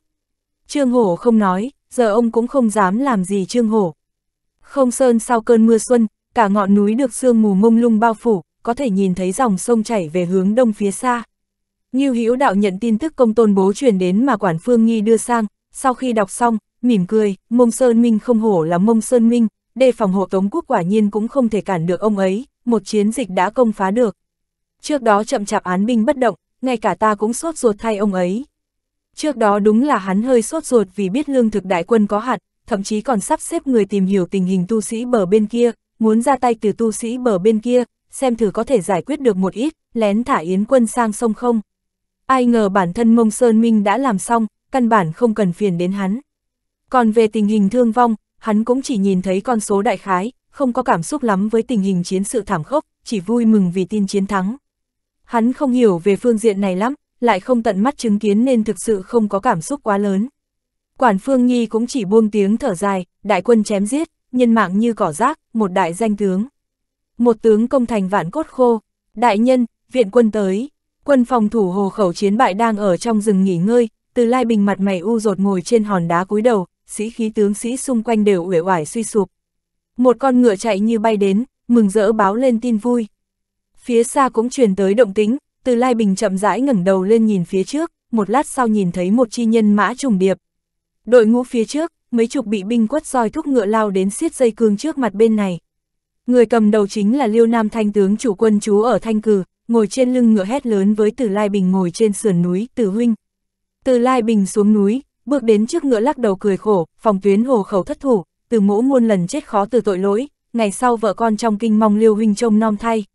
Trương Hổ không nói, giờ ông cũng không dám làm gì Trương Hổ. Không sơn sau cơn mưa xuân, cả ngọn núi được sương mù mông lung bao phủ, có thể nhìn thấy dòng sông chảy về hướng đông phía xa. Ngưu Hữu đạo nhận tin tức công tôn bố truyền đến mà quản phương nghi đưa sang, sau khi đọc xong, mỉm cười, mông sơn minh không hổ là mông sơn minh, đề phòng hộ tống quốc quả nhiên cũng không thể cản được ông ấy, một chiến dịch đã công phá được. Trước đó chậm chạp án binh bất động, ngay cả ta cũng sốt ruột thay ông ấy. Trước đó đúng là hắn hơi sốt ruột vì biết lương thực đại quân có hạn, thậm chí còn sắp xếp người tìm hiểu tình hình tu sĩ bờ bên kia, muốn ra tay từ tu sĩ bờ bên kia, xem thử có thể giải quyết được một ít, lén thả yến quân sang sông không. Ai ngờ bản thân Mông Sơn Minh đã làm xong, căn bản không cần phiền đến hắn. Còn về tình hình thương vong, hắn cũng chỉ nhìn thấy con số đại khái, không có cảm xúc lắm với tình hình chiến sự thảm khốc, chỉ vui mừng vì tin chiến thắng. Hắn không hiểu về phương diện này lắm, lại không tận mắt chứng kiến nên thực sự không có cảm xúc quá lớn. Quản Phương Nhi cũng chỉ buông tiếng thở dài, đại quân chém giết, nhân mạng như cỏ rác, một đại danh tướng. Một tướng công thành vạn cốt khô, đại nhân, viện quân tới, quân phòng thủ hồ khẩu chiến bại đang ở trong rừng nghỉ ngơi, từ lai bình mặt mày u rột ngồi trên hòn đá cúi đầu, sĩ khí tướng sĩ xung quanh đều uể oải suy sụp. Một con ngựa chạy như bay đến, mừng rỡ báo lên tin vui. Phía xa cũng truyền tới động tính, từ Lai Bình chậm rãi ngẩng đầu lên nhìn phía trước, một lát sau nhìn thấy một chi nhân mã trùng điệp. Đội ngũ phía trước, mấy chục bị binh quất roi thúc ngựa lao đến siết dây cương trước mặt bên này. Người cầm đầu chính là Liêu Nam Thanh tướng chủ quân chú ở Thanh Cử, ngồi trên lưng ngựa hét lớn với Từ Lai Bình ngồi trên sườn núi, Từ Huynh. Từ Lai Bình xuống núi, bước đến trước ngựa lắc đầu cười khổ, phòng tuyến hồ khẩu thất thủ, từ mũ muôn lần chết khó từ tội lỗi, ngày sau vợ con trong kinh mong Liêu Huynh trông nom thay.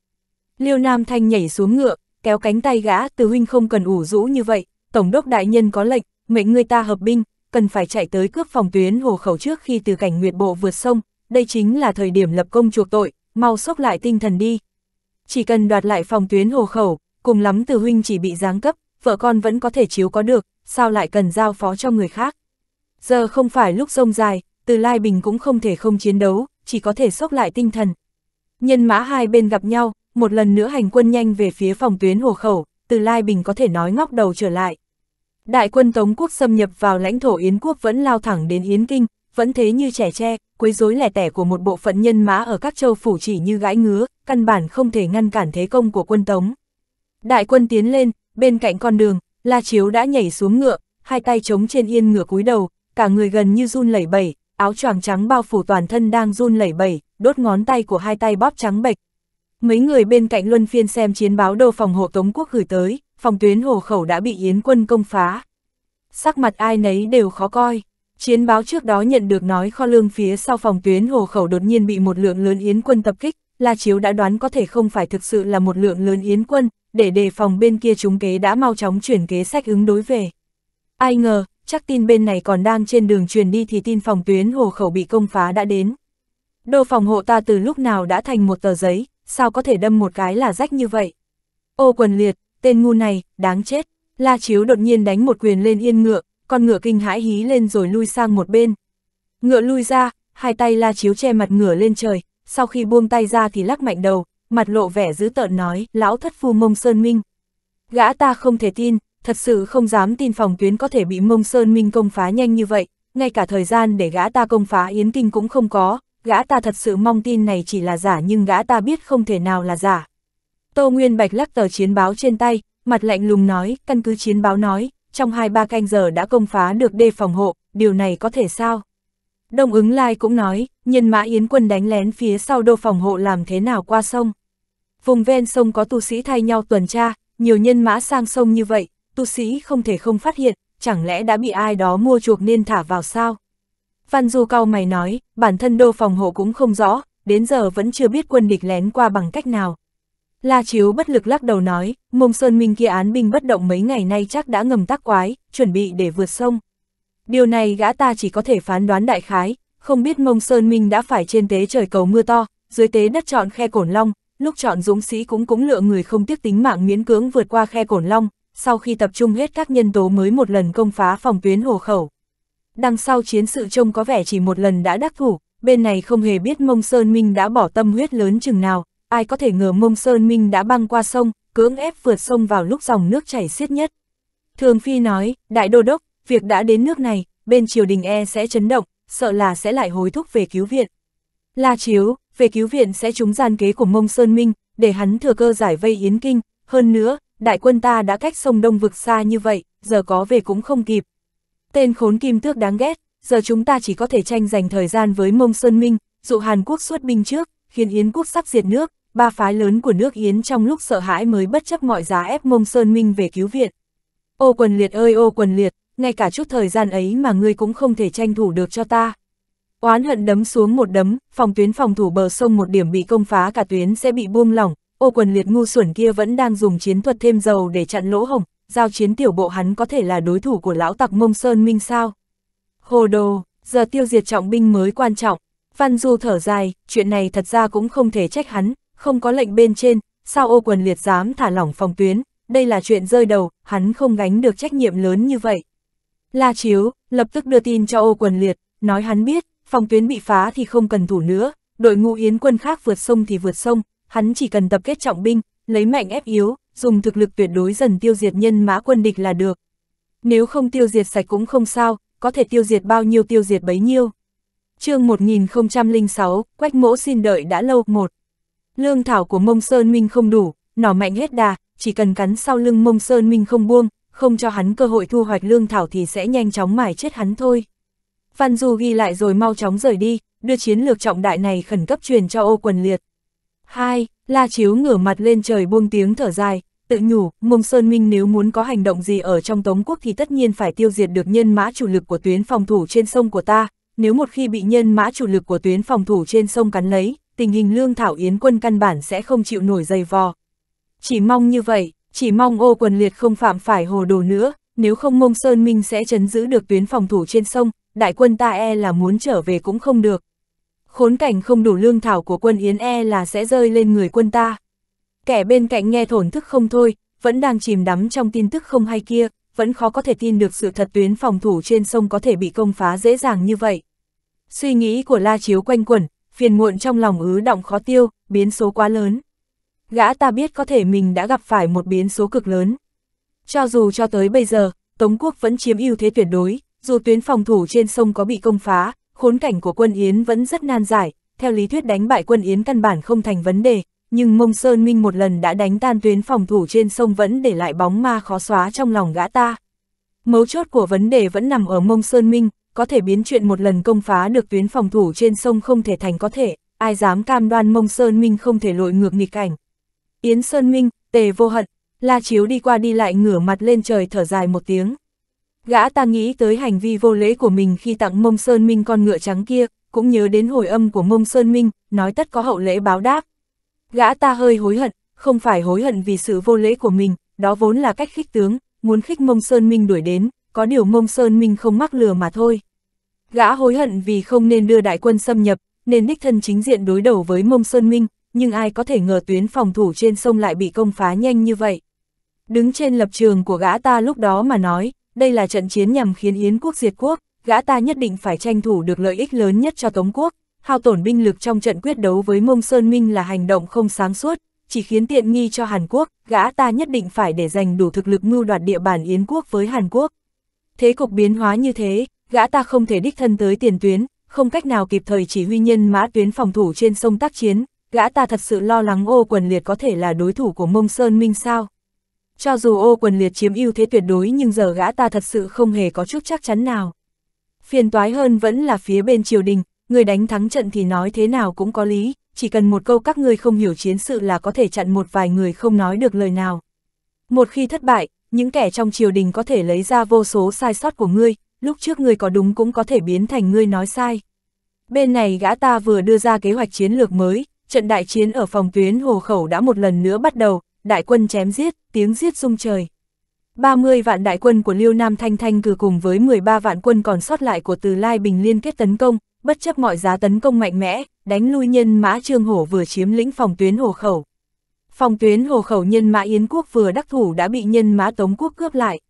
Liêu Nam Thanh nhảy xuống ngựa, kéo cánh tay gã, từ huynh không cần ủ rũ như vậy, tổng đốc đại nhân có lệnh, mệnh người ta hợp binh, cần phải chạy tới cướp phòng tuyến hồ khẩu trước khi từ cảnh nguyệt bộ vượt sông, đây chính là thời điểm lập công chuộc tội, mau sốc lại tinh thần đi. Chỉ cần đoạt lại phòng tuyến hồ khẩu, cùng lắm từ huynh chỉ bị giáng cấp, vợ con vẫn có thể chiếu có được, sao lại cần giao phó cho người khác. Giờ không phải lúc sông dài, từ Lai Bình cũng không thể không chiến đấu, chỉ có thể sốc lại tinh thần. Nhân mã hai bên gặp nhau, một lần nữa hành quân nhanh về phía phòng tuyến hồ khẩu, từ Lai Bình có thể nói ngóc đầu trở lại. Đại quân Tống quốc xâm nhập vào lãnh thổ Yến quốc vẫn lao thẳng đến Yến Kinh, vẫn thế như trẻ tre, quấy rối lẻ tẻ của một bộ phận nhân mã ở các châu phủ chỉ như gãi ngứa, căn bản không thể ngăn cản thế công của quân Tống. Đại quân tiến lên, bên cạnh con đường, La Chiếu đã nhảy xuống ngựa, hai tay chống trên yên ngựa cúi đầu, cả người gần như run lẩy bẩy, áo choàng trắng bao phủ toàn thân đang run lẩy bẩy, đốt ngón tay của hai tay bóp trắng bệch. Mấy người bên cạnh luân phiên xem chiến báo đô phòng hộ Tống quốc gửi tới, phòng tuyến hồ khẩu đã bị Yến quân công phá. Sắc mặt ai nấy đều khó coi. Chiến báo trước đó nhận được nói kho lương phía sau phòng tuyến hồ khẩu đột nhiên bị một lượng lớn Yến quân tập kích, La Chiếu đã đoán có thể không phải thực sự là một lượng lớn Yến quân, để đề phòng bên kia chúng kế đã mau chóng chuyển kế sách ứng đối về. Ai ngờ, chắc tin bên này còn đang trên đường truyền đi thì tin phòng tuyến hồ khẩu bị công phá đã đến. Đô phòng hộ ta từ lúc nào đã thành một tờ giấy, sao có thể đâm một cái là rách như vậy? Ô quần liệt, tên ngu này, đáng chết. La Chiếu đột nhiên đánh một quyền lên yên ngựa, con ngựa kinh hãi hí lên rồi lui sang một bên. Ngựa lui ra, hai tay La Chiếu che mặt ngựa lên trời, sau khi buông tay ra thì lắc mạnh đầu, mặt lộ vẻ dữ tợn nói, lão thất phu mông Sơn Minh. Gã ta không thể tin, thật sự không dám tin phòng tuyến có thể bị mông Sơn Minh công phá nhanh như vậy, ngay cả thời gian để gã ta công phá Yến Kinh cũng không có, gã ta thật sự mong tin này chỉ là giả nhưng gã ta biết không thể nào là giả. Tô Nguyên Bạch lắc tờ chiến báo trên tay, mặt lạnh lùng nói, căn cứ chiến báo nói, trong 2-3 canh giờ đã công phá được đê phòng hộ, điều này có thể sao? Đông ứng lai cũng nói, nhân mã yến quân đánh lén phía sau đô phòng hộ làm thế nào qua sông. Vùng ven sông có tu sĩ thay nhau tuần tra, nhiều nhân mã sang sông như vậy, tu sĩ không thể không phát hiện, chẳng lẽ đã bị ai đó mua chuộc nên thả vào sao? Văn Du cao mày nói, bản thân đô phòng hộ cũng không rõ, đến giờ vẫn chưa biết quân địch lén qua bằng cách nào. La Chiếu bất lực lắc đầu nói, mông sơn minh kia án binh bất động mấy ngày nay chắc đã ngầm tác quái, chuẩn bị để vượt sông. Điều này gã ta chỉ có thể phán đoán đại khái, không biết mông sơn minh đã phải trên tế trời cầu mưa to, dưới tế đất chọn khe cổn long, lúc chọn dũng sĩ cũng cũng lựa người không tiếc tính mạng miễn cưỡng vượt qua khe cổn long, sau khi tập trung hết các nhân tố mới một lần công phá phòng tuyến hồ khẩu. Đằng sau chiến sự trông có vẻ chỉ một lần đã đắc thủ, bên này không hề biết mông sơn minh đã bỏ tâm huyết lớn chừng nào, ai có thể ngờ mông sơn minh đã băng qua sông, cưỡng ép vượt sông vào lúc dòng nước chảy xiết nhất. Thường Phi nói, đại đô đốc, việc đã đến nước này, bên triều đình e sẽ chấn động, sợ là sẽ lại hối thúc về cứu viện. La Chiếu, về cứu viện sẽ trúng gian kế của mông Sơn Minh, để hắn thừa cơ giải vây Yến Kinh, hơn nữa, đại quân ta đã cách sông Đông vực xa như vậy, giờ có về cũng không kịp. Tên khốn kim tước đáng ghét, giờ chúng ta chỉ có thể tranh giành thời gian với mông Sơn Minh, dụ Hàn Quốc xuất binh trước, khiến Yến quốc sắp diệt nước, ba phái lớn của nước Yến trong lúc sợ hãi mới bất chấp mọi giá ép mông Sơn Minh về cứu viện. Ô quần liệt ơi ô quần liệt, ngay cả chút thời gian ấy mà ngươi cũng không thể tranh thủ được cho ta. Oán hận đấm xuống một đấm, phòng tuyến phòng thủ bờ sông một điểm bị công phá cả tuyến sẽ bị buông lỏng, ô quần liệt ngu xuẩn kia vẫn đang dùng chiến thuật thêm dầu để chặn lỗ hồng. giao chiến tiểu bộ hắn có thể là đối thủ của lão tặc mông Sơn Minh sao. Hồ đồ, giờ tiêu diệt trọng binh mới quan trọng, Văn Du thở dài, chuyện này thật ra cũng không thể trách hắn, không có lệnh bên trên, sao ô quần liệt dám thả lỏng phòng tuyến, đây là chuyện rơi đầu, hắn không gánh được trách nhiệm lớn như vậy. La Chiếu, lập tức đưa tin cho ô quần liệt, nói hắn biết, phòng tuyến bị phá thì không cần thủ nữa, đội ngũ yến quân khác vượt sông thì vượt sông, hắn chỉ cần tập kết trọng binh, lấy mạnh ép yếu, dùng thực lực tuyệt đối dần tiêu diệt nhân mã quân địch là được. Nếu không tiêu diệt sạch cũng không sao, có thể tiêu diệt bao nhiêu tiêu diệt bấy nhiêu. chương 1006, Quách mỗ xin đợi đã lâu một. Lương thảo của mông Sơn Minh không đủ, nỏ mạnh hết đà, chỉ cần cắn sau lưng mông Sơn Minh không buông, không cho hắn cơ hội thu hoạch lương thảo thì sẽ nhanh chóng mải chết hắn thôi. Văn Du ghi lại rồi mau chóng rời đi, đưa chiến lược trọng đại này khẩn cấp truyền cho ô quần liệt. 2. La Chiếu ngửa mặt lên trời buông tiếng thở dài, tự nhủ, Mông Sơn Minh nếu muốn có hành động gì ở trong Tống Quốc thì tất nhiên phải tiêu diệt được nhân mã chủ lực của tuyến phòng thủ trên sông của ta, nếu một khi bị nhân mã chủ lực của tuyến phòng thủ trên sông cắn lấy, tình hình lương thảo yến quân căn bản sẽ không chịu nổi dày vò. Chỉ mong như vậy, chỉ mong ô quần liệt không phạm phải hồ đồ nữa, nếu không mông Sơn Minh sẽ chấn giữ được tuyến phòng thủ trên sông, đại quân ta e là muốn trở về cũng không được. Khốn cảnh không đủ lương thảo của quân Yến e là sẽ rơi lên người quân ta. Kẻ bên cạnh nghe thổn thức không thôi, vẫn đang chìm đắm trong tin tức không hay kia, vẫn khó có thể tin được sự thật tuyến phòng thủ trên sông có thể bị công phá dễ dàng như vậy. Suy nghĩ của La Chiếu quanh quẩn, phiền muộn trong lòng ứ động khó tiêu, biến số quá lớn. Gã ta biết có thể mình đã gặp phải một biến số cực lớn. Cho dù cho tới bây giờ, Tống quốc vẫn chiếm ưu thế tuyệt đối, dù tuyến phòng thủ trên sông có bị công phá, khốn cảnh của quân Yến vẫn rất nan giải, theo lý thuyết đánh bại quân Yến căn bản không thành vấn đề, nhưng Mông Sơn Minh một lần đã đánh tan tuyến phòng thủ trên sông vẫn để lại bóng ma khó xóa trong lòng gã ta. Mấu chốt của vấn đề vẫn nằm ở Mông Sơn Minh, có thể biến chuyện một lần công phá được tuyến phòng thủ trên sông không thể thành có thể, ai dám cam đoan Mông Sơn Minh không thể lội ngược nghịch cảnh. Yến Sơn Minh, tề vô hận, La Chiếu đi qua đi lại ngửa mặt lên trời thở dài một tiếng. Gã ta nghĩ tới hành vi vô lễ của mình khi tặng Mông Sơn Minh con ngựa trắng kia, cũng nhớ đến hồi âm của Mông Sơn Minh, nói tất có hậu lễ báo đáp. Gã ta hơi hối hận, không phải hối hận vì sự vô lễ của mình, đó vốn là cách khích tướng, muốn khích Mông Sơn Minh đuổi đến, có điều Mông Sơn Minh không mắc lừa mà thôi. Gã hối hận vì không nên đưa đại quân xâm nhập, nên đích thân chính diện đối đầu với Mông Sơn Minh, nhưng ai có thể ngờ tuyến phòng thủ trên sông lại bị công phá nhanh như vậy. Đứng trên lập trường của gã ta lúc đó mà nói, đây là trận chiến nhằm khiến Yến quốc diệt quốc, gã ta nhất định phải tranh thủ được lợi ích lớn nhất cho Tống quốc, hao tổn binh lực trong trận quyết đấu với Mông Sơn Minh là hành động không sáng suốt, chỉ khiến tiện nghi cho Hàn Quốc, gã ta nhất định phải để giành đủ thực lực mưu đoạt địa bàn Yến quốc với Hàn Quốc. Thế cục biến hóa như thế, gã ta không thể đích thân tới tiền tuyến, không cách nào kịp thời chỉ huy nhân mã tuyến phòng thủ trên sông tác chiến, gã ta thật sự lo lắng ô quần liệt có thể là đối thủ của Mông Sơn Minh sao. Cho dù ô quần liệt chiếm ưu thế tuyệt đối nhưng giờ gã ta thật sự không hề có chút chắc chắn nào. Phiền toái hơn vẫn là phía bên triều đình, người đánh thắng trận thì nói thế nào cũng có lý, chỉ cần một câu các ngươi không hiểu chiến sự là có thể chặn một vài người không nói được lời nào. Một khi thất bại, những kẻ trong triều đình có thể lấy ra vô số sai sót của ngươi, lúc trước ngươi có đúng cũng có thể biến thành ngươi nói sai. Bên này gã ta vừa đưa ra kế hoạch chiến lược mới, trận đại chiến ở phòng tuyến hồ khẩu đã một lần nữa bắt đầu, đại quân chém giết, tiếng giết rung trời. 30 vạn đại quân của Liêu Nam Thanh Thanh cử cùng với 13 vạn quân còn sót lại của Từ Lai Bình liên kết tấn công, bất chấp mọi giá tấn công mạnh mẽ, đánh lui nhân mã Trương Hổ vừa chiếm lĩnh phòng tuyến hồ khẩu. Phòng tuyến hồ khẩu nhân mã Yến quốc vừa đắc thủ đã bị nhân mã Tống quốc cướp lại.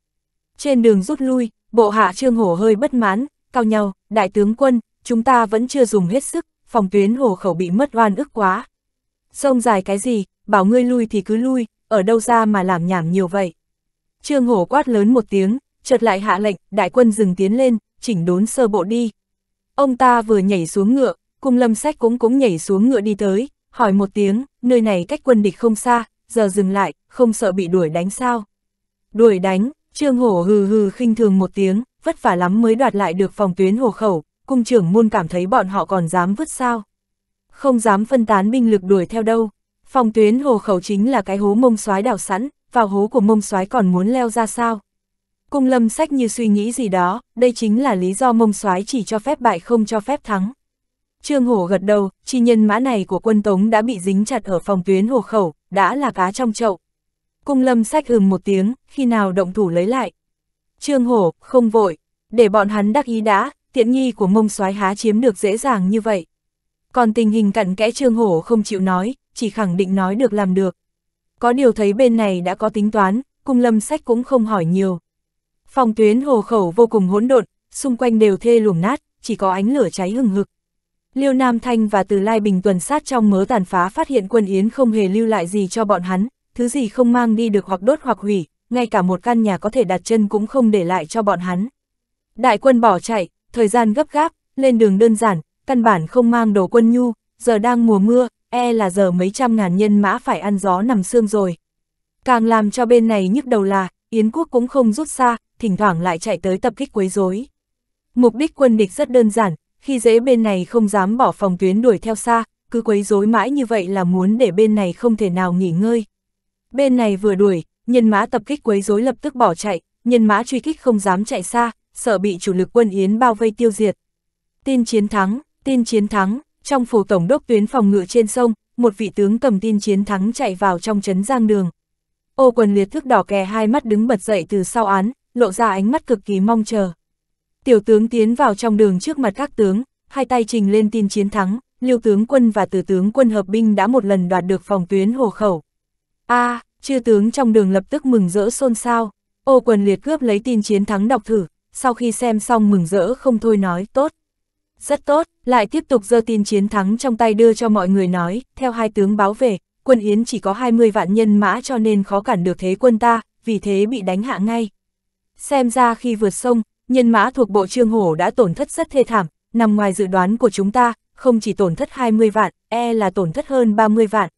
Trên đường rút lui, bộ hạ Trương Hổ hơi bất mãn, cao nhau, đại tướng quân, chúng ta vẫn chưa dùng hết sức, phòng tuyến hồ khẩu bị mất oan ức quá. Sông dài cái gì, bảo ngươi lui thì cứ lui, ở đâu ra mà làm nhảm nhiều vậy. Trương Hổ quát lớn một tiếng, chợt lại hạ lệnh, đại quân dừng tiến lên, chỉnh đốn sơ bộ đi. Ông ta vừa nhảy xuống ngựa, cung lâm sách cũng cũng nhảy xuống ngựa đi tới, hỏi một tiếng, nơi này cách quân địch không xa, giờ dừng lại, không sợ bị đuổi đánh sao. Đuổi đánh, Trương Hổ hừ hừ khinh thường một tiếng, vất vả lắm mới đoạt lại được phòng tuyến hồ khẩu, cung trưởng môn cảm thấy bọn họ còn dám vứt sao. Không dám phân tán binh lực đuổi theo đâu. Phòng tuyến hồ khẩu chính là cái hố mông xoái đào sẵn, vào hố của mông xoái còn muốn leo ra sao. Cung lâm sách như suy nghĩ gì đó, đây chính là lý do mông xoái chỉ cho phép bại không cho phép thắng. Trương Hổ gật đầu, chi nhân mã này của quân Tống đã bị dính chặt ở phòng tuyến hồ khẩu, đã là cá trong chậu. Cung lâm sách ừm một tiếng, khi nào động thủ lấy lại. Trương Hổ, không vội, để bọn hắn đắc ý đã, tiện nghi của mông soái há chiếm được dễ dàng như vậy. Còn tình hình cặn kẽ Trương Hổ không chịu nói, chỉ khẳng định nói được làm được. Có điều thấy bên này đã có tính toán, cung lâm sách cũng không hỏi nhiều. Phòng tuyến hồ khẩu vô cùng hỗn độn, xung quanh đều thê luồng nát, chỉ có ánh lửa cháy hừng hực. Liêu Nam Thanh và Từ Lai Bình tuần sát trong mớ tàn phá phát hiện quân Yến không hề lưu lại gì cho bọn hắn, thứ gì không mang đi được hoặc đốt hoặc hủy, ngay cả một căn nhà có thể đặt chân cũng không để lại cho bọn hắn. Đại quân bỏ chạy, thời gian gấp gáp, lên đường đơn giản, căn bản không mang đồ quân nhu, giờ đang mùa mưa, e là giờ mấy trăm ngàn nhân mã phải ăn gió nằm xương rồi. Càng làm cho bên này nhức đầu là, Yến quốc cũng không rút xa, thỉnh thoảng lại chạy tới tập kích quấy rối. Mục đích quân địch rất đơn giản, khi dễ bên này không dám bỏ phòng tuyến đuổi theo xa, cứ quấy rối mãi như vậy là muốn để bên này không thể nào nghỉ ngơi. Bên này vừa đuổi, nhân mã tập kích quấy rối lập tức bỏ chạy, nhân mã truy kích không dám chạy xa, sợ bị chủ lực quân Yến bao vây tiêu diệt. Tin chiến thắng, tin chiến thắng, trong phủ tổng đốc tuyến phòng ngự trên sông, một vị tướng cầm tin chiến thắng chạy vào trong trấn giang đường. Ô quần liệt thức đỏ kè hai mắt đứng bật dậy từ sau án, lộ ra ánh mắt cực kỳ mong chờ. Tiểu tướng tiến vào trong đường trước mặt các tướng, hai tay trình lên tin chiến thắng, liêu tướng quân và từ tướng quân hợp binh đã một lần đoạt được phòng tuyến hồ khẩu. a à, chư tướng trong đường lập tức mừng rỡ xôn xao, ô quần liệt cướp lấy tin chiến thắng đọc thử, sau khi xem xong mừng rỡ không thôi nói tốt. Rất tốt, lại tiếp tục dơ tin chiến thắng trong tay đưa cho mọi người nói, theo hai tướng báo về, quân Yến chỉ có 20 vạn nhân mã cho nên khó cản được thế quân ta, vì thế bị đánh hạ ngay. Xem ra khi vượt sông, nhân mã thuộc bộ trương hổ đã tổn thất rất thê thảm, nằm ngoài dự đoán của chúng ta, không chỉ tổn thất 20 vạn, e là tổn thất hơn 30 vạn.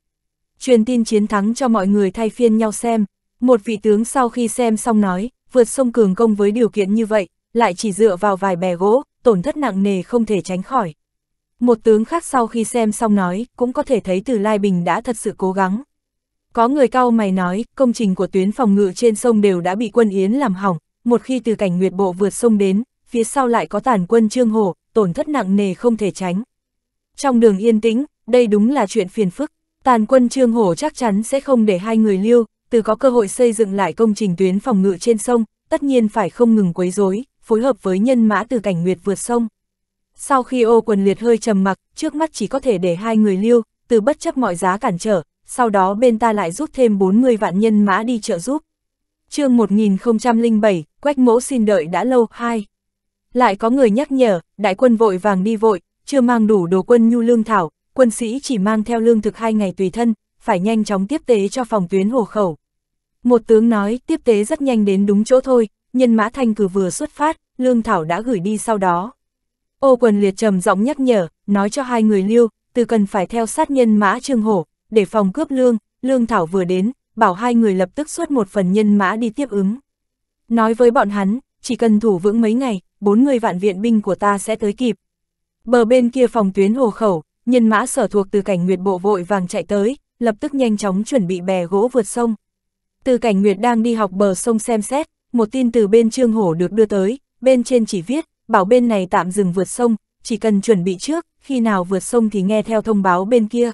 Truyền tin chiến thắng cho mọi người thay phiên nhau xem. Một vị tướng sau khi xem xong nói, vượt sông cường công với điều kiện như vậy, lại chỉ dựa vào vài bè gỗ, tổn thất nặng nề không thể tránh khỏi. Một tướng khác sau khi xem xong nói, cũng có thể thấy từ Lai Bình đã thật sự cố gắng. Có người cao mày nói, công trình của tuyến phòng ngự trên sông đều đã bị quân Yến làm hỏng, một khi từ cảnh Nguyệt Bộ vượt sông đến, phía sau lại có tàn quân Trương Hổ, tổn thất nặng nề không thể tránh. Trong đường yên tĩnh, đây đúng là chuyện phiền phức, tàn quân Trương Hổ chắc chắn sẽ không để hai người lưu, từ có cơ hội xây dựng lại công trình tuyến phòng ngự trên sông, tất nhiên phải không ngừng quấy rối, phối hợp với nhân mã từ cảnh Nguyệt vượt sông. Sau khi ô quần liệt hơi trầm mặc, trước mắt chỉ có thể để hai người lưu, từ bất chấp mọi giá cản trở, sau đó bên ta lại rút thêm 40 vạn nhân mã đi trợ giúp. chương 1007, Quách mẫu xin đợi đã lâu, 2. Lại có người nhắc nhở, đại quân vội vàng đi vội, chưa mang đủ đồ quân nhu lương thảo, quân sĩ chỉ mang theo lương thực hai ngày tùy thân, phải nhanh chóng tiếp tế cho phòng tuyến hồ khẩu. Một tướng nói, tiếp tế rất nhanh đến đúng chỗ thôi, nhân mã thanh cử vừa xuất phát, lương thảo đã gửi đi sau đó. Ô quần liệt trầm giọng nhắc nhở, nói cho hai người lưu, từ cần phải theo sát nhân mã trương hổ, để phòng cướp lương, lương thảo vừa đến, bảo hai người lập tức xuất một phần nhân mã đi tiếp ứng. Nói với bọn hắn, chỉ cần thủ vững mấy ngày, bốn người vạn viện binh của ta sẽ tới kịp. Bờ bên kia phòng tuyến hồ khẩu, nhân mã sở thuộc từ cảnh nguyệt bộ vội vàng chạy tới, lập tức nhanh chóng chuẩn bị bè gỗ vượt sông. Từ cảnh nguyệt đang đi học bờ sông xem xét, một tin từ bên trương hổ được đưa tới, bên trên chỉ viết, bảo bên này tạm dừng vượt sông, chỉ cần chuẩn bị trước, khi nào vượt sông thì nghe theo thông báo bên kia.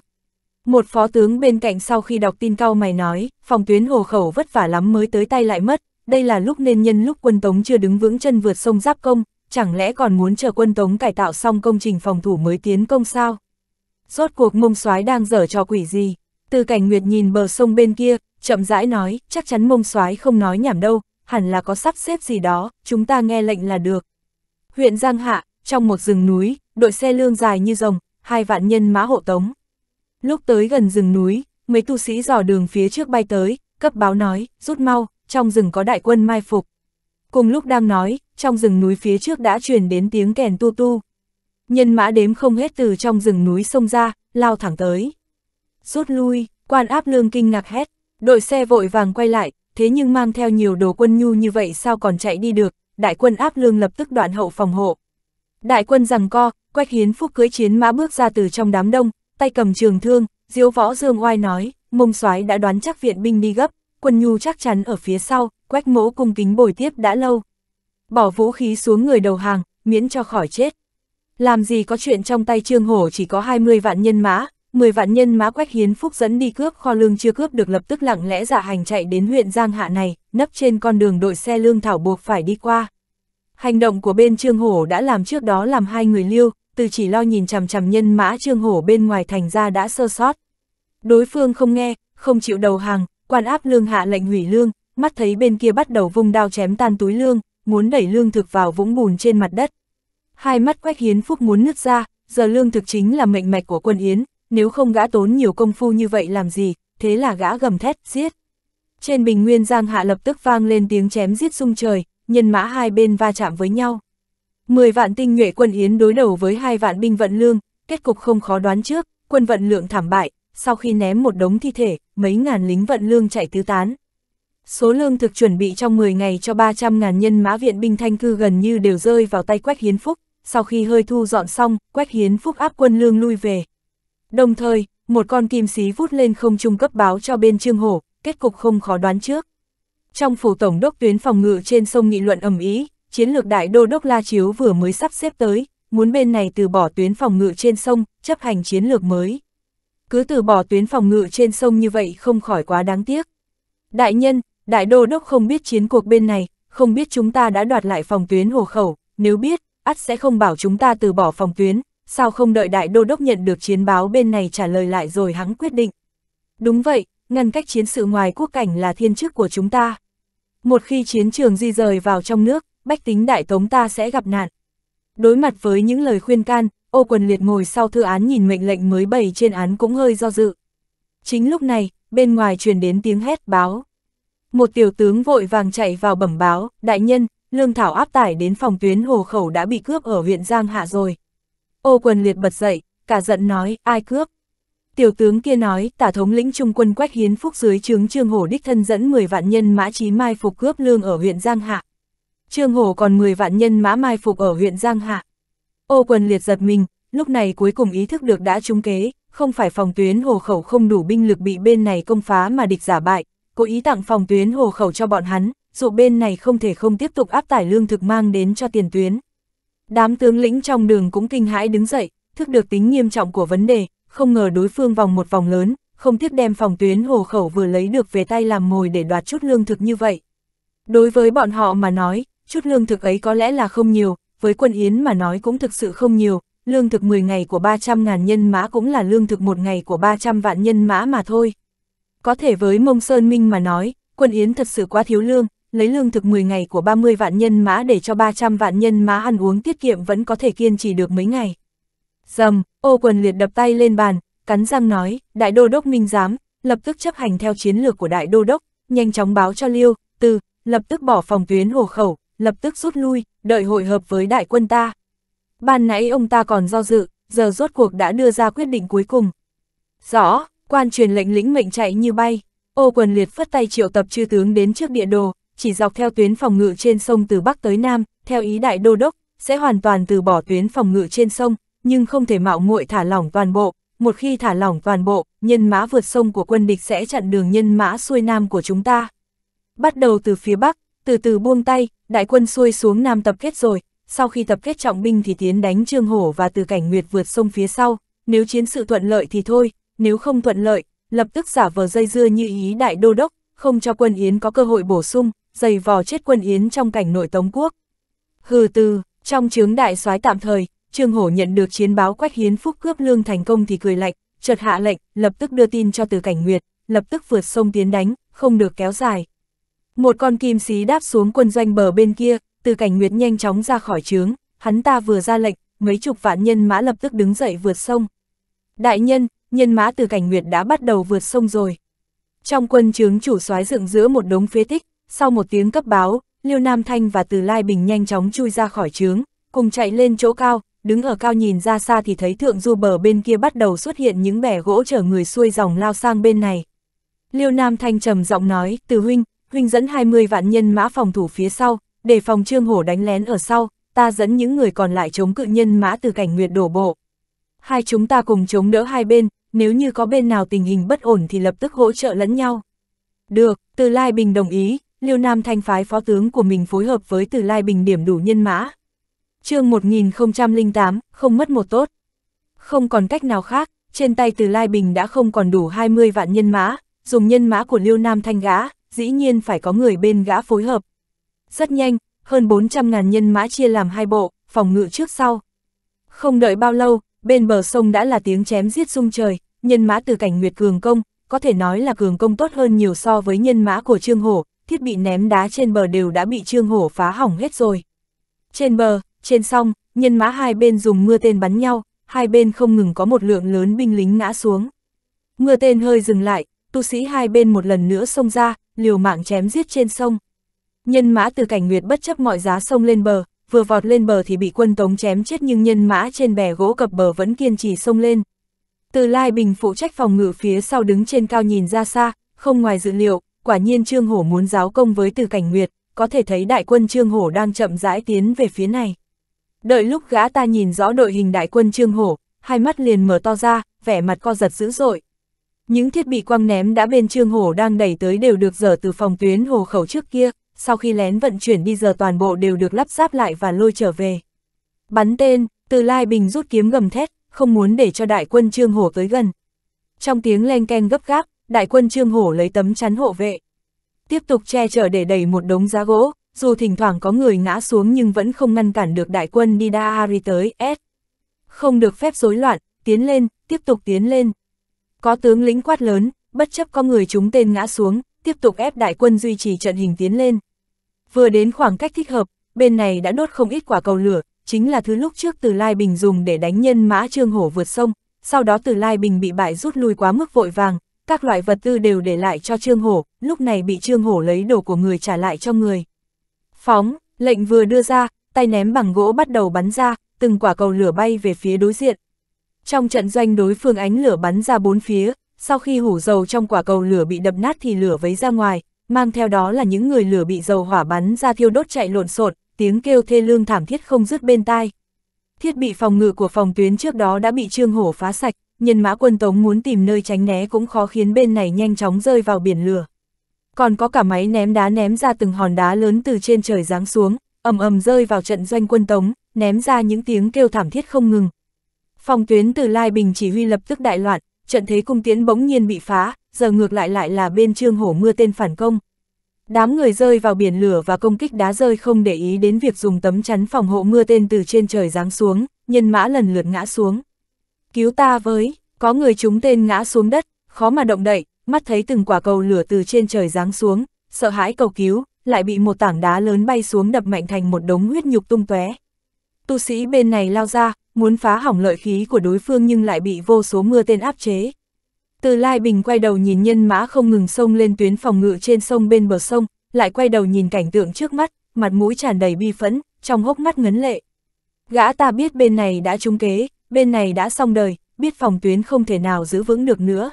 Một phó tướng bên cạnh sau khi đọc tin cao mày nói, phòng tuyến hồ khẩu vất vả lắm mới tới tay lại mất, đây là lúc nên nhân lúc quân Tống chưa đứng vững chân vượt sông giáp công, chẳng lẽ còn muốn chờ quân Tống cải tạo xong công trình phòng thủ mới tiến công sao? Rốt cuộc mông soái đang dở trò quỷ gì? Từ cảnh nguyệt nhìn bờ sông bên kia, chậm rãi nói, chắc chắn mông soái không nói nhảm đâu, hẳn là có sắp xếp gì đó, chúng ta nghe lệnh là được. Huyện Giang Hạ, trong một rừng núi, đội xe lương dài như rồng, hai vạn nhân mã hộ tống. Lúc tới gần rừng núi, mấy tu sĩ dò đường phía trước bay tới, cấp báo nói, rút mau, trong rừng có đại quân mai phục. Cùng lúc đang nói, trong rừng núi phía trước đã truyền đến tiếng kèn tu tu. Nhân mã đếm không hết từ trong rừng núi sông ra, lao thẳng tới. Rút lui, quan áp lương kinh ngạc hét, đội xe vội vàng quay lại, thế nhưng mang theo nhiều đồ quân nhu như vậy sao còn chạy đi được, đại quân áp lương lập tức đoạn hậu phòng hộ. Đại quân rằng co, Quách Hiến Phúc cưới chiến mã bước ra từ trong đám đông, tay cầm trường thương, diếu võ dương oai nói, mông soái đã đoán chắc viện binh đi gấp, quân nhu chắc chắn ở phía sau, quách mỗ cung kính bồi tiếp đã lâu. Bỏ vũ khí xuống người đầu hàng, miễn cho khỏi chết. Làm gì có chuyện trong tay trương hổ chỉ có 20 vạn nhân mã, 10 vạn nhân mã quách hiến phúc dẫn đi cướp kho lương chưa cướp được lập tức lặng lẽ giả hành chạy đến huyện Giang Hạ này, nấp trên con đường đội xe lương thảo buộc phải đi qua. Hành động của bên trương hổ đã làm trước đó làm hai người liêu, từ chỉ lo nhìn chằm chằm nhân mã trương hổ bên ngoài thành ra đã sơ sót. Đối phương không nghe, không chịu đầu hàng, quan áp lương hạ lệnh hủy lương, mắt thấy bên kia bắt đầu vung đao chém tan túi lương, muốn đẩy lương thực vào vũng bùn trên mặt đất. Hai mắt quách hiến phúc muốn nứt ra, giờ lương thực chính là mệnh mạch của quân Yến, nếu không gã tốn nhiều công phu như vậy làm gì, thế là gã gầm thét, giết. Trên bình nguyên giang hạ lập tức vang lên tiếng chém giết sung trời, nhân mã hai bên va chạm với nhau. Mười vạn tinh nhuệ quân Yến đối đầu với hai vạn binh vận lương, kết cục không khó đoán trước, quân vận lượng thảm bại, sau khi ném một đống thi thể, mấy ngàn lính vận lương chạy tứ tán. Số lương thực chuẩn bị trong 10 ngày cho 300 ngàn nhân mã viện binh thanh cư gần như đều rơi vào tay Quách Hiến Phúc, sau khi hơi thu dọn xong, Quách Hiến Phúc áp quân lương lui về. Đồng thời, một con kim xí vút lên không trung cấp báo cho bên Trương Hổ, kết cục không khó đoán trước. Trong phủ tổng đốc tuyến phòng ngự trên sông nghị luận ầm ý, chiến lược đại đô đốc La Chiếu vừa mới sắp xếp tới, muốn bên này từ bỏ tuyến phòng ngự trên sông, chấp hành chiến lược mới. Cứ từ bỏ tuyến phòng ngự trên sông như vậy không khỏi quá đáng tiếc. Đại nhân, đại đô đốc không biết chiến cuộc bên này, không biết chúng ta đã đoạt lại phòng tuyến hồ khẩu, nếu biết, ắt sẽ không bảo chúng ta từ bỏ phòng tuyến, sao không đợi đại đô đốc nhận được chiến báo bên này trả lời lại rồi hắn quyết định. Đúng vậy, ngăn cách chiến sự ngoài quốc cảnh là thiên chức của chúng ta. Một khi chiến trường di rời vào trong nước, bách tính đại tống ta sẽ gặp nạn. Đối mặt với những lời khuyên can, ô quần liệt ngồi sau thư án nhìn mệnh lệnh mới bày trên án cũng hơi do dự. Chính lúc này, bên ngoài truyền đến tiếng hét báo. Một tiểu tướng vội vàng chạy vào bẩm báo, đại nhân, lương thảo áp tải đến phòng tuyến hồ khẩu đã bị cướp ở huyện Giang Hạ rồi. Ô quần liệt bật dậy, cả giận nói, ai cướp? Tiểu tướng kia nói, tả thống lĩnh trung quân Quách Hiến Phúc dưới trướng Trương Hổ đích thân dẫn 10 vạn nhân mã trí mai phục cướp lương ở huyện Giang Hạ. Trương Hổ còn 10 vạn nhân mã mai phục ở huyện Giang Hạ. Ô quần liệt giật mình, lúc này cuối cùng ý thức được đã trúng kế, không phải phòng tuyến hồ khẩu không đủ binh lực bị bên này công phá mà địch giả bại, cố ý tặng phòng tuyến hồ khẩu cho bọn hắn, dù bên này không thể không tiếp tục áp tải lương thực mang đến cho tiền tuyến. Đám tướng lĩnh trong đường cũng kinh hãi đứng dậy, thức được tính nghiêm trọng của vấn đề, không ngờ đối phương vòng một vòng lớn, không tiếc đem phòng tuyến hồ khẩu vừa lấy được về tay làm mồi để đoạt chút lương thực như vậy. Đối với bọn họ mà nói, chút lương thực ấy có lẽ là không nhiều, với quân Yến mà nói cũng thực sự không nhiều, lương thực 10 ngày của 300 ngàn nhân mã cũng là lương thực một ngày của 300 vạn nhân mã mà thôi. Có thể với Mông Sơn Minh mà nói, quân Yến thật sự quá thiếu lương, lấy lương thực 10 ngày của 30 vạn nhân mã để cho 300 vạn nhân mã ăn uống tiết kiệm vẫn có thể kiên trì được mấy ngày. Dầm, ô quần liệt đập tay lên bàn, cắn răng nói, đại đô đốc minh giám, lập tức chấp hành theo chiến lược của đại đô đốc, nhanh chóng báo cho Liêu, từ, lập tức bỏ phòng tuyến hồ khẩu, lập tức rút lui, đợi hội hợp với đại quân ta. Ban nãy ông ta còn do dự, giờ rốt cuộc đã đưa ra quyết định cuối cùng. Rõ, quan truyền lệnh lĩnh mệnh chạy như bay, ô quần liệt phất tay triệu tập chư tướng đến trước địa đồ, chỉ dọc theo tuyến phòng ngự trên sông từ Bắc tới Nam, theo ý đại đô đốc, sẽ hoàn toàn từ bỏ tuyến phòng ngự trên sông, nhưng không thể mạo muội thả lỏng toàn bộ, một khi thả lỏng toàn bộ, nhân mã vượt sông của quân địch sẽ chặn đường nhân mã xuôi Nam của chúng ta. Bắt đầu từ phía Bắc, từ từ buông tay, đại quân xuôi xuống Nam tập kết rồi, sau khi tập kết trọng binh thì tiến đánh Trương Hổ và từ cảnh Nguyệt vượt sông phía sau, nếu chiến sự thuận lợi thì thôi, nếu không thuận lợi, lập tức giả vờ dây dưa như ý đại đô đốc, không cho quân Yến có cơ hội bổ sung, dày vò chết quân Yến trong cảnh nội Tống Quốc. Hừ từ, trong chướng đại soái tạm thời, Trương Hổ nhận được chiến báo Quách Hiến Phúc cướp lương thành công thì cười lạnh, chợt hạ lệnh, lập tức đưa tin cho từ cảnh Nguyệt, lập tức vượt sông tiến đánh, không được kéo dài. Một con kim xí đáp xuống quân doanh bờ bên kia, từ cảnh Nguyệt nhanh chóng ra khỏi trướng, hắn ta vừa ra lệnh, mấy chục vạn nhân mã lập tức đứng dậy vượt sông. Đại nhân, nhân mã từ cảnh Nguyệt đã bắt đầu vượt sông rồi. Trong quân trướng chủ soái dựng giữa một đống phế tích, sau một tiếng cấp báo, Liêu Nam Thanh và Từ Lai Bình nhanh chóng chui ra khỏi trướng, cùng chạy lên chỗ cao, đứng ở cao nhìn ra xa thì thấy thượng du bờ bên kia bắt đầu xuất hiện những bẻ gỗ chở người xuôi dòng lao sang bên này. Liêu Nam Thanh trầm giọng nói, từ huynh, huynh dẫn 20 vạn nhân mã phòng thủ phía sau, để phòng trương hổ đánh lén ở sau, ta dẫn những người còn lại chống cự nhân mã từ cảnh nguyệt đổ bộ. Hai chúng ta cùng chống đỡ hai bên, nếu như có bên nào tình hình bất ổn thì lập tức hỗ trợ lẫn nhau. Được, từ Lai Bình đồng ý, Liêu Nam Thanh phái phó tướng của mình phối hợp với từ Lai Bình điểm đủ nhân mã chương 1008, không mất một tốt. Không còn cách nào khác, trên tay từ Lai Bình đã không còn đủ 20 vạn nhân mã, dùng nhân mã của Liêu Nam Thanh gã, dĩ nhiên phải có người bên gã phối hợp. Rất nhanh, hơn 400 ngàn nhân mã chia làm hai bộ, phòng ngự trước sau. Không đợi bao lâu, bên bờ sông đã là tiếng chém giết rung trời, nhân mã từ cảnh Nguyệt Cường Công, có thể nói là Cường Công tốt hơn nhiều so với nhân mã của Trương Hổ, thiết bị ném đá trên bờ đều đã bị Trương Hổ phá hỏng hết rồi. Trên bờ, trên sông, nhân mã hai bên dùng mưa tên bắn nhau, hai bên không ngừng có một lượng lớn binh lính ngã xuống. Mưa tên hơi dừng lại, tu sĩ hai bên một lần nữa xông ra, liều mạng chém giết trên sông. Nhân mã từ cảnh nguyệt bất chấp mọi giá sông lên bờ, vừa vọt lên bờ thì bị quân tống chém chết nhưng nhân mã trên bè gỗ cập bờ vẫn kiên trì sông lên. Từ Lai Bình phụ trách phòng ngự phía sau đứng trên cao nhìn ra xa, không ngoài dự liệu, quả nhiên Trương Hổ muốn giáo công với từ cảnh nguyệt, có thể thấy đại quân Trương Hổ đang chậm rãi tiến về phía này. Đợi lúc gã ta nhìn rõ đội hình đại quân Trương Hổ, hai mắt liền mở to ra, vẻ mặt co giật dữ dội. Những thiết bị quăng ném đã bên Trương Hổ đang đẩy tới đều được dở từ phòng tuyến hồ khẩu trước kia, sau khi lén vận chuyển đi giờ toàn bộ đều được lắp ráp lại và lôi trở về. Bắn tên, từ Lai Bình rút kiếm gầm thét, không muốn để cho đại quân Trương Hổ tới gần. Trong tiếng len ken gấp gáp, đại quân Trương Hổ lấy tấm chắn hộ vệ. Tiếp tục che chở để đẩy một đống giá gỗ, dù thỉnh thoảng có người ngã xuống nhưng vẫn không ngăn cản được đại quân Nidari tới S. Không được phép rối loạn, tiến lên, tiếp tục tiến lên. Có tướng lĩnh quát lớn, bất chấp có người chúng tên ngã xuống, tiếp tục ép đại quân duy trì trận hình tiến lên. Vừa đến khoảng cách thích hợp, bên này đã đốt không ít quả cầu lửa, chính là thứ lúc trước từ Lai Bình dùng để đánh nhân mã Trương Hổ vượt sông, sau đó từ Lai Bình bị bại rút lui quá mức vội vàng, các loại vật tư đều để lại cho Trương Hổ, lúc này bị Trương Hổ lấy đồ của người trả lại cho người. Phóng, lệnh vừa đưa ra, tay ném bằng gỗ bắt đầu bắn ra, từng quả cầu lửa bay về phía đối diện. Trong trận doanh đối phương ánh lửa bắn ra bốn phía, sau khi hủ dầu trong quả cầu lửa bị đập nát thì lửa vấy ra ngoài, mang theo đó là những người lửa bị dầu hỏa bắn ra thiêu đốt chạy lộn xộn, tiếng kêu thê lương thảm thiết không dứt bên tai. Thiết bị phòng ngự của phòng tuyến trước đó đã bị Trương Hổ phá sạch, nhân mã quân tống muốn tìm nơi tránh né cũng khó khiến bên này nhanh chóng rơi vào biển lửa. Còn có cả máy ném đá ném ra từng hòn đá lớn từ trên trời giáng xuống, ầm ầm rơi vào trận doanh quân tống, ném ra những tiếng kêu thảm thiết không ngừng. Phòng tuyến từ Lai Bình chỉ huy lập tức đại loạn, trận thế cung tiến bỗng nhiên bị phá, giờ ngược lại lại là bên trương hổ mưa tên phản công. Đám người rơi vào biển lửa và công kích đá rơi không để ý đến việc dùng tấm chắn phòng hộ mưa tên từ trên trời giáng xuống, nhân mã lần lượt ngã xuống. Cứu ta với, có người chúng tên ngã xuống đất, khó mà động đậy, mắt thấy từng quả cầu lửa từ trên trời giáng xuống, sợ hãi cầu cứu, lại bị một tảng đá lớn bay xuống đập mạnh thành một đống huyết nhục tung tóe. Tu sĩ bên này lao ra, muốn phá hỏng lợi khí của đối phương nhưng lại bị vô số mưa tên áp chế. Từ Lai Bình quay đầu nhìn nhân mã không ngừng sông lên tuyến phòng ngự trên sông bên bờ sông, lại quay đầu nhìn cảnh tượng trước mắt, mặt mũi tràn đầy bi phẫn, trong hốc mắt ngấn lệ. Gã ta biết bên này đã trúng kế, bên này đã xong đời, biết phòng tuyến không thể nào giữ vững được nữa.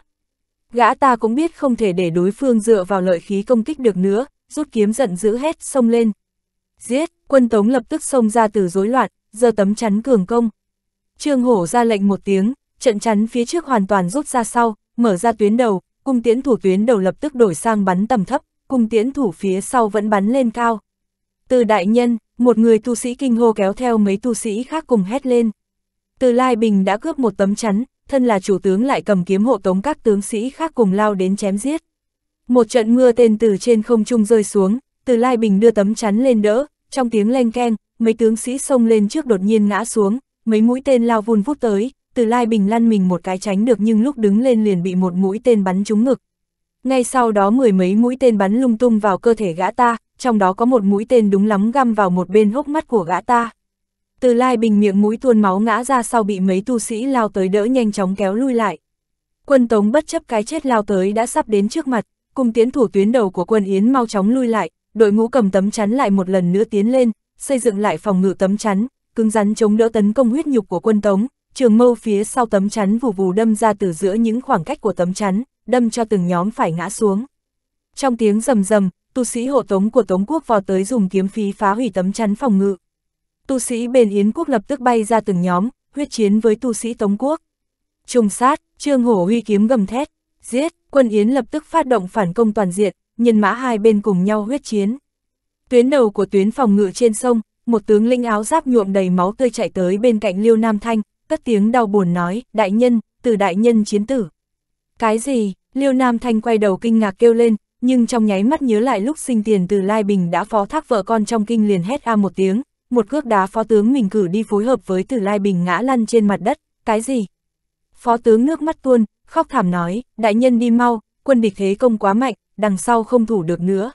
Gã ta cũng biết không thể để đối phương dựa vào lợi khí công kích được nữa, rút kiếm giận dữ hết, xông lên. Giết, quân tống lập tức xông ra từ rối loạn, giơ tấm chắn cường công. Trương Hổ ra lệnh một tiếng, trận chắn phía trước hoàn toàn rút ra sau, mở ra tuyến đầu, cung tiễn thủ tuyến đầu lập tức đổi sang bắn tầm thấp, cung tiễn thủ phía sau vẫn bắn lên cao. Từ đại nhân, một người tu sĩ kinh hô kéo theo mấy tu sĩ khác cùng hét lên. Từ Lai Bình đã cướp một tấm chắn, thân là chủ tướng lại cầm kiếm hộ tống các tướng sĩ khác cùng lao đến chém giết. Một trận mưa tên từ trên không trung rơi xuống, từ Lai Bình đưa tấm chắn lên đỡ, trong tiếng len keng, mấy tướng sĩ xông lên trước đột nhiên ngã xuống, mấy mũi tên lao vun vút tới, từ Lai Bình lăn mình một cái tránh được nhưng lúc đứng lên liền bị một mũi tên bắn trúng ngực. Ngay sau đó mười mấy mũi tên bắn lung tung vào cơ thể gã ta, trong đó có một mũi tên đúng lắm găm vào một bên hốc mắt của gã ta. Từ Lai Bình miệng mũi tuôn máu ngã ra sau bị mấy tu sĩ lao tới đỡ nhanh chóng kéo lui lại. Quân Tống bất chấp cái chết lao tới đã sắp đến trước mặt, cùng tiến thủ tuyến đầu của quân Yến mau chóng lui lại, đội ngũ cầm tấm chắn lại một lần nữa tiến lên, xây dựng lại phòng ngự tấm chắn, cứng rắn chống đỡ tấn công huyết nhục của quân Tống, trường mâu phía sau tấm chắn vù vù đâm ra từ giữa những khoảng cách của tấm chắn, đâm cho từng nhóm phải ngã xuống. Trong tiếng rầm rầm, tu sĩ hộ tống của Tống quốc vào tới dùng kiếm phí phá hủy tấm chắn phòng ngự. Tu sĩ bên Yến quốc lập tức bay ra từng nhóm, huyết chiến với tu sĩ Tống quốc. Trùng sát, Trương Hổ huy kiếm gầm thét, giết, quân Yến lập tức phát động phản công toàn diện, nhân mã hai bên cùng nhau huyết chiến. Tuyến đầu của tuyến phòng ngự trên sông, một tướng linh áo giáp nhuộm đầy máu tươi chạy tới bên cạnh Liêu Nam Thanh, cất tiếng đau buồn nói, đại nhân, từ đại nhân chiến tử. Cái gì? Liêu Nam Thanh quay đầu kinh ngạc kêu lên, nhưng trong nháy mắt nhớ lại lúc sinh tiền từ Lai Bình đã phó thác vợ con trong kinh liền hét a một tiếng, một cước đá phó tướng mình cử đi phối hợp với từ Lai Bình ngã lăn trên mặt đất, cái gì? Phó tướng nước mắt tuôn, khóc thảm nói, đại nhân đi mau, quân địch thế công quá mạnh, đằng sau không thủ được nữa.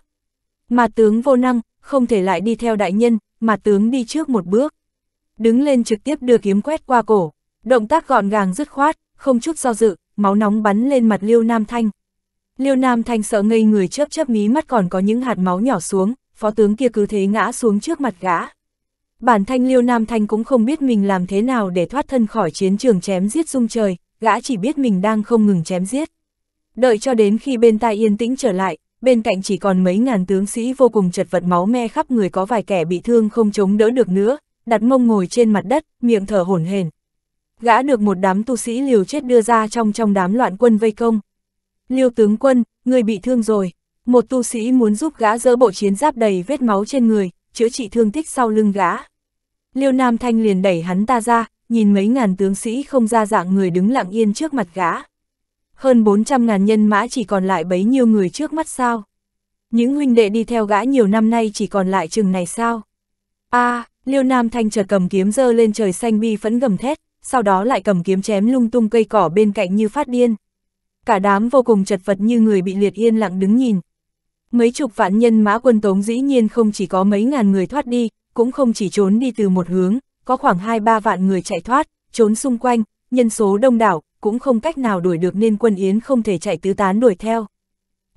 Mà tướng vô năng, không thể lại đi theo đại nhân, mà tướng đi trước một bước. Đứng lên trực tiếp đưa kiếm quét qua cổ, động tác gọn gàng dứt khoát, không chút do dự, máu nóng bắn lên mặt Liêu Nam Thanh. Liêu Nam Thanh sợ ngây người chớp chớp mí mắt còn có những hạt máu nhỏ xuống, phó tướng kia cứ thế ngã xuống trước mặt gã. Bản thanh Liêu Nam Thanh cũng không biết mình làm thế nào để thoát thân khỏi chiến trường chém giết dung trời, gã chỉ biết mình đang không ngừng chém giết. Đợi cho đến khi bên tai yên tĩnh trở lại, bên cạnh chỉ còn mấy ngàn tướng sĩ vô cùng chật vật máu me khắp người có vài kẻ bị thương không chống đỡ được nữa, đặt mông ngồi trên mặt đất, miệng thở hổn hển. Gã được một đám tu sĩ liều chết đưa ra trong trong đám loạn quân vây công. Liêu tướng quân, người bị thương rồi. Một tu sĩ muốn giúp gã dỡ bộ chiến giáp đầy vết máu trên người, chữa trị thương tích sau lưng gã. Liêu Nam Thanh liền đẩy hắn ta ra, nhìn mấy ngàn tướng sĩ không ra dạng người đứng lặng yên trước mặt gã. Hơn 400 ngàn nhân mã chỉ còn lại bấy nhiêu người trước mắt sao? Những huynh đệ đi theo gã nhiều năm nay chỉ còn lại chừng này sao? a à, Liêu Nam Thanh chợt cầm kiếm dơ lên trời xanh bi phẫn gầm thét, sau đó lại cầm kiếm chém lung tung cây cỏ bên cạnh như phát điên. Cả đám vô cùng chật vật như người bị liệt yên lặng đứng nhìn. Mấy chục vạn nhân mã quân tống dĩ nhiên không chỉ có mấy ngàn người thoát đi, cũng không chỉ trốn đi từ một hướng, có khoảng 2-3 vạn người chạy thoát, trốn xung quanh, nhân số đông đảo, cũng không cách nào đuổi được nên quân Yến không thể chạy tứ tán đuổi theo.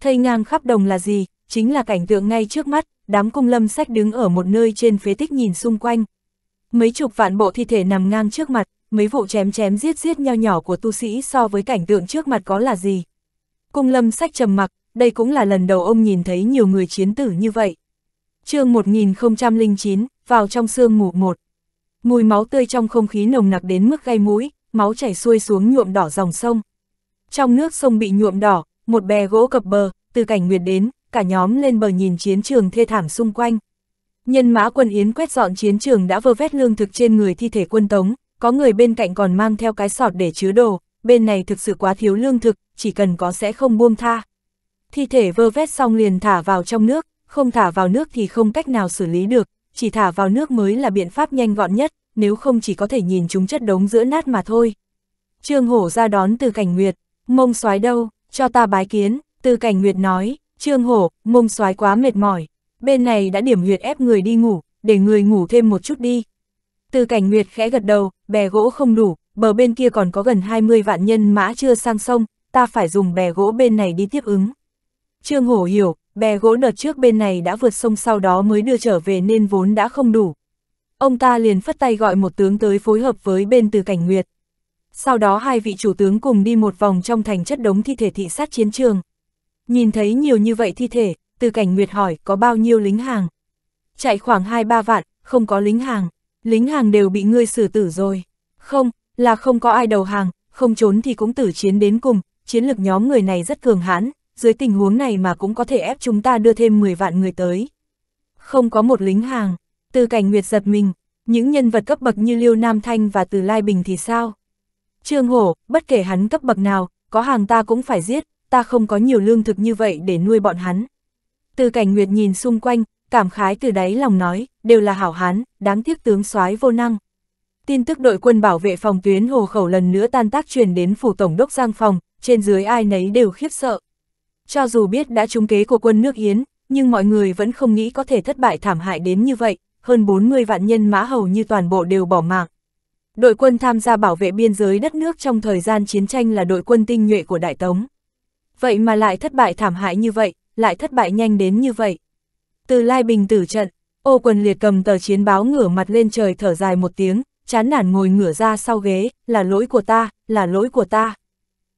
Thây ngang khắp đồng là gì? Chính là cảnh tượng ngay trước mắt, đám cung lâm sách đứng ở một nơi trên phế tích nhìn xung quanh. Mấy chục vạn bộ thi thể nằm ngang trước mặt, mấy vụ chém chém giết giết nho nhỏ của tu sĩ so với cảnh tượng trước mặt có là gì. Cung lâm sách trầm mặc, đây cũng là lần đầu ông nhìn thấy nhiều người chiến tử như vậy. chương 1009, vào trong sương mù một. Mùi máu tươi trong không khí nồng nặc đến mức gây mũi, máu chảy xuôi xuống nhuộm đỏ dòng sông. Trong nước sông bị nhuộm đỏ, một bè gỗ cập bờ, từ cảnh nguyệt đến, cả nhóm lên bờ nhìn chiến trường thê thảm xung quanh. Nhân mã quân Yến quét dọn chiến trường đã vơ vét lương thực trên người thi thể quân Tống, có người bên cạnh còn mang theo cái sọt để chứa đồ, bên này thực sự quá thiếu lương thực, chỉ cần có sẽ không buông tha. Thi thể vơ vét xong liền thả vào trong nước, không thả vào nước thì không cách nào xử lý được, chỉ thả vào nước mới là biện pháp nhanh gọn nhất, nếu không chỉ có thể nhìn chúng chất đống giữa nát mà thôi. Trương Hổ ra đón từ cảnh nguyệt, mông soái đâu, cho ta bái kiến, từ cảnh nguyệt nói, Trương Hổ, mông soái quá mệt mỏi, bên này đã điểm huyệt ép người đi ngủ, để người ngủ thêm một chút đi. Từ cảnh nguyệt khẽ gật đầu, bè gỗ không đủ, bờ bên kia còn có gần 20 vạn nhân mã chưa sang sông, ta phải dùng bè gỗ bên này đi tiếp ứng. Trương Hổ hiểu, bè gỗ đợt trước bên này đã vượt sông sau đó mới đưa trở về nên vốn đã không đủ. Ông ta liền phất tay gọi một tướng tới phối hợp với bên từ cảnh nguyệt. Sau đó hai vị chủ tướng cùng đi một vòng trong thành chất đống thi thể thị sát chiến trường. Nhìn thấy nhiều như vậy thi thể, từ cảnh nguyệt hỏi có bao nhiêu lính hàng. Chạy khoảng 2-3 vạn, không có lính hàng. Lính hàng đều bị ngươi xử tử rồi. Không, là không có ai đầu hàng, không trốn thì cũng tử chiến đến cùng, chiến lực nhóm người này rất cường hãn, dưới tình huống này mà cũng có thể ép chúng ta đưa thêm 10 vạn người tới. Không có một lính hàng, từ cảnh nguyệt giật mình, những nhân vật cấp bậc như Liêu Nam Thanh và Từ Lai Bình thì sao? Trương Hổ, bất kể hắn cấp bậc nào, có hàng ta cũng phải giết, ta không có nhiều lương thực như vậy để nuôi bọn hắn. Từ cảnh nguyệt nhìn xung quanh, cảm khái từ đáy lòng nói, đều là hảo hán, đáng tiếc tướng soái vô năng. Tin tức đội quân bảo vệ phòng tuyến hồ khẩu lần nữa tan tác truyền đến phủ tổng đốc Giang Phòng, trên dưới ai nấy đều khiếp sợ. Cho dù biết đã trúng kế của quân nước Yến, nhưng mọi người vẫn không nghĩ có thể thất bại thảm hại đến như vậy, hơn 40 vạn nhân mã hầu như toàn bộ đều bỏ mạng. Đội quân tham gia bảo vệ biên giới đất nước trong thời gian chiến tranh là đội quân tinh nhuệ của Đại Tống. Vậy mà lại thất bại thảm hại như vậy, lại thất bại nhanh đến như vậy. Từ Lai Bình tử trận, ô quần liệt cầm tờ chiến báo ngửa mặt lên trời thở dài một tiếng, chán nản ngồi ngửa ra sau ghế, là lỗi của ta, là lỗi của ta.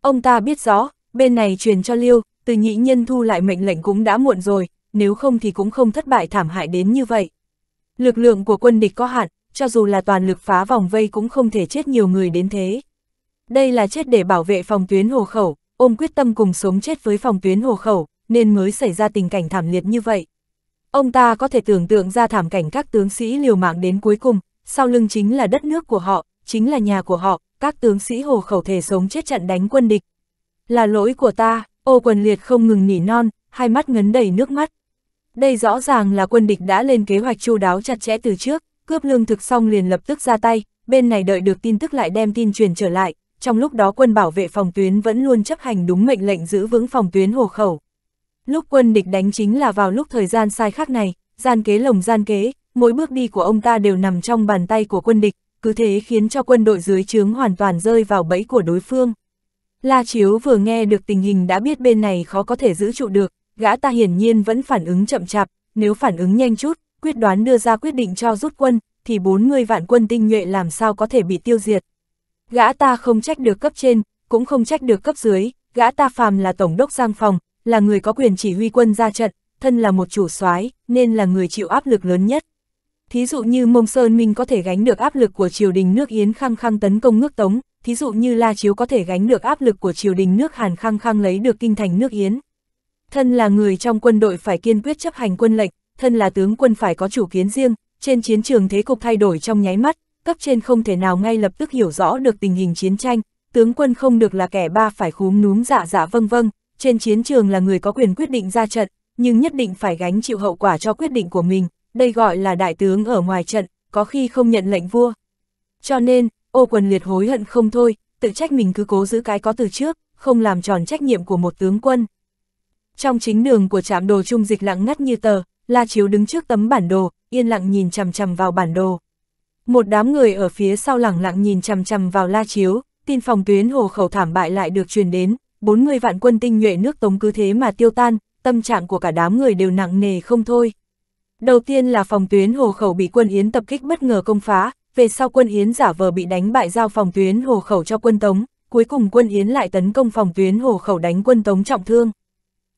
Ông ta biết rõ, bên này truyền cho Liêu, từ nhị nhân thu lại mệnh lệnh cũng đã muộn rồi, nếu không thì cũng không thất bại thảm hại đến như vậy. Lực lượng của quân địch có hạn, cho dù là toàn lực phá vòng vây cũng không thể chết nhiều người đến thế. Đây là chết để bảo vệ phòng tuyến hồ khẩu, ôm quyết tâm cùng sống chết với phòng tuyến hồ khẩu, nên mới xảy ra tình cảnh thảm liệt như vậy. Ông ta có thể tưởng tượng ra thảm cảnh các tướng sĩ liều mạng đến cuối cùng, sau lưng chính là đất nước của họ, chính là nhà của họ, các tướng sĩ hồ khẩu thể sống chết trận đánh quân địch. Là lỗi của ta, ô quần liệt không ngừng nỉ non, hai mắt ngấn đầy nước mắt. Đây rõ ràng là quân địch đã lên kế hoạch chu đáo chặt chẽ từ trước, cướp lương thực xong liền lập tức ra tay, bên này đợi được tin tức lại đem tin truyền trở lại, trong lúc đó quân bảo vệ phòng tuyến vẫn luôn chấp hành đúng mệnh lệnh giữ vững phòng tuyến hồ khẩu. Lúc quân địch đánh chính là vào lúc thời gian sai khác này, gian kế lồng gian kế, mỗi bước đi của ông ta đều nằm trong bàn tay của quân địch, cứ thế khiến cho quân đội dưới trướng hoàn toàn rơi vào bẫy của đối phương. La Chiếu vừa nghe được tình hình đã biết bên này khó có thể giữ trụ được, gã ta hiển nhiên vẫn phản ứng chậm chạp, nếu phản ứng nhanh chút, quyết đoán đưa ra quyết định cho rút quân, thì 40 vạn quân tinh nhuệ làm sao có thể bị tiêu diệt. Gã ta không trách được cấp trên, cũng không trách được cấp dưới, gã ta phàm là tổng đốc giang phòng, là người có quyền chỉ huy quân ra trận, thân là một chủ soái nên là người chịu áp lực lớn nhất. Thí dụ như Mông Sơn Minh có thể gánh được áp lực của triều đình nước Yến khăng khăng tấn công nước Tống, thí dụ như La Chiếu có thể gánh được áp lực của triều đình nước Hàn khăng khăng lấy được kinh thành nước Yến. Thân là người trong quân đội phải kiên quyết chấp hành quân lệnh, thân là tướng quân phải có chủ kiến riêng, trên chiến trường thế cục thay đổi trong nháy mắt, cấp trên không thể nào ngay lập tức hiểu rõ được tình hình chiến tranh, tướng quân không được là kẻ ba phải khúm núm dạ dạ vâng vâng, trên chiến trường là người có quyền quyết định ra trận, nhưng nhất định phải gánh chịu hậu quả cho quyết định của mình, đây gọi là đại tướng ở ngoài trận, có khi không nhận lệnh vua. Cho nên, ô quần liệt hối hận không thôi, tự trách mình cứ cố giữ cái có từ trước, không làm tròn trách nhiệm của một tướng quân. Trong chính đường của trạm đồ trung dịch lặng ngắt như tờ, La Chiếu đứng trước tấm bản đồ, yên lặng nhìn chằm chằm vào bản đồ. Một đám người ở phía sau lẳng lặng nhìn chằm chằm vào La Chiếu, tin phòng tuyến hồ khẩu thảm bại lại được truyền đến, 40 vạn quân tinh nhuệ nước Tống cứ thế mà tiêu tan, tâm trạng của cả đám người đều nặng nề không thôi. Đầu tiên là phòng tuyến hồ khẩu bị quân Yến tập kích bất ngờ công phá, về sau quân Yến giả vờ bị đánh bại giao phòng tuyến hồ khẩu cho quân Tống, cuối cùng quân Yến lại tấn công phòng tuyến hồ khẩu đánh quân Tống trọng thương.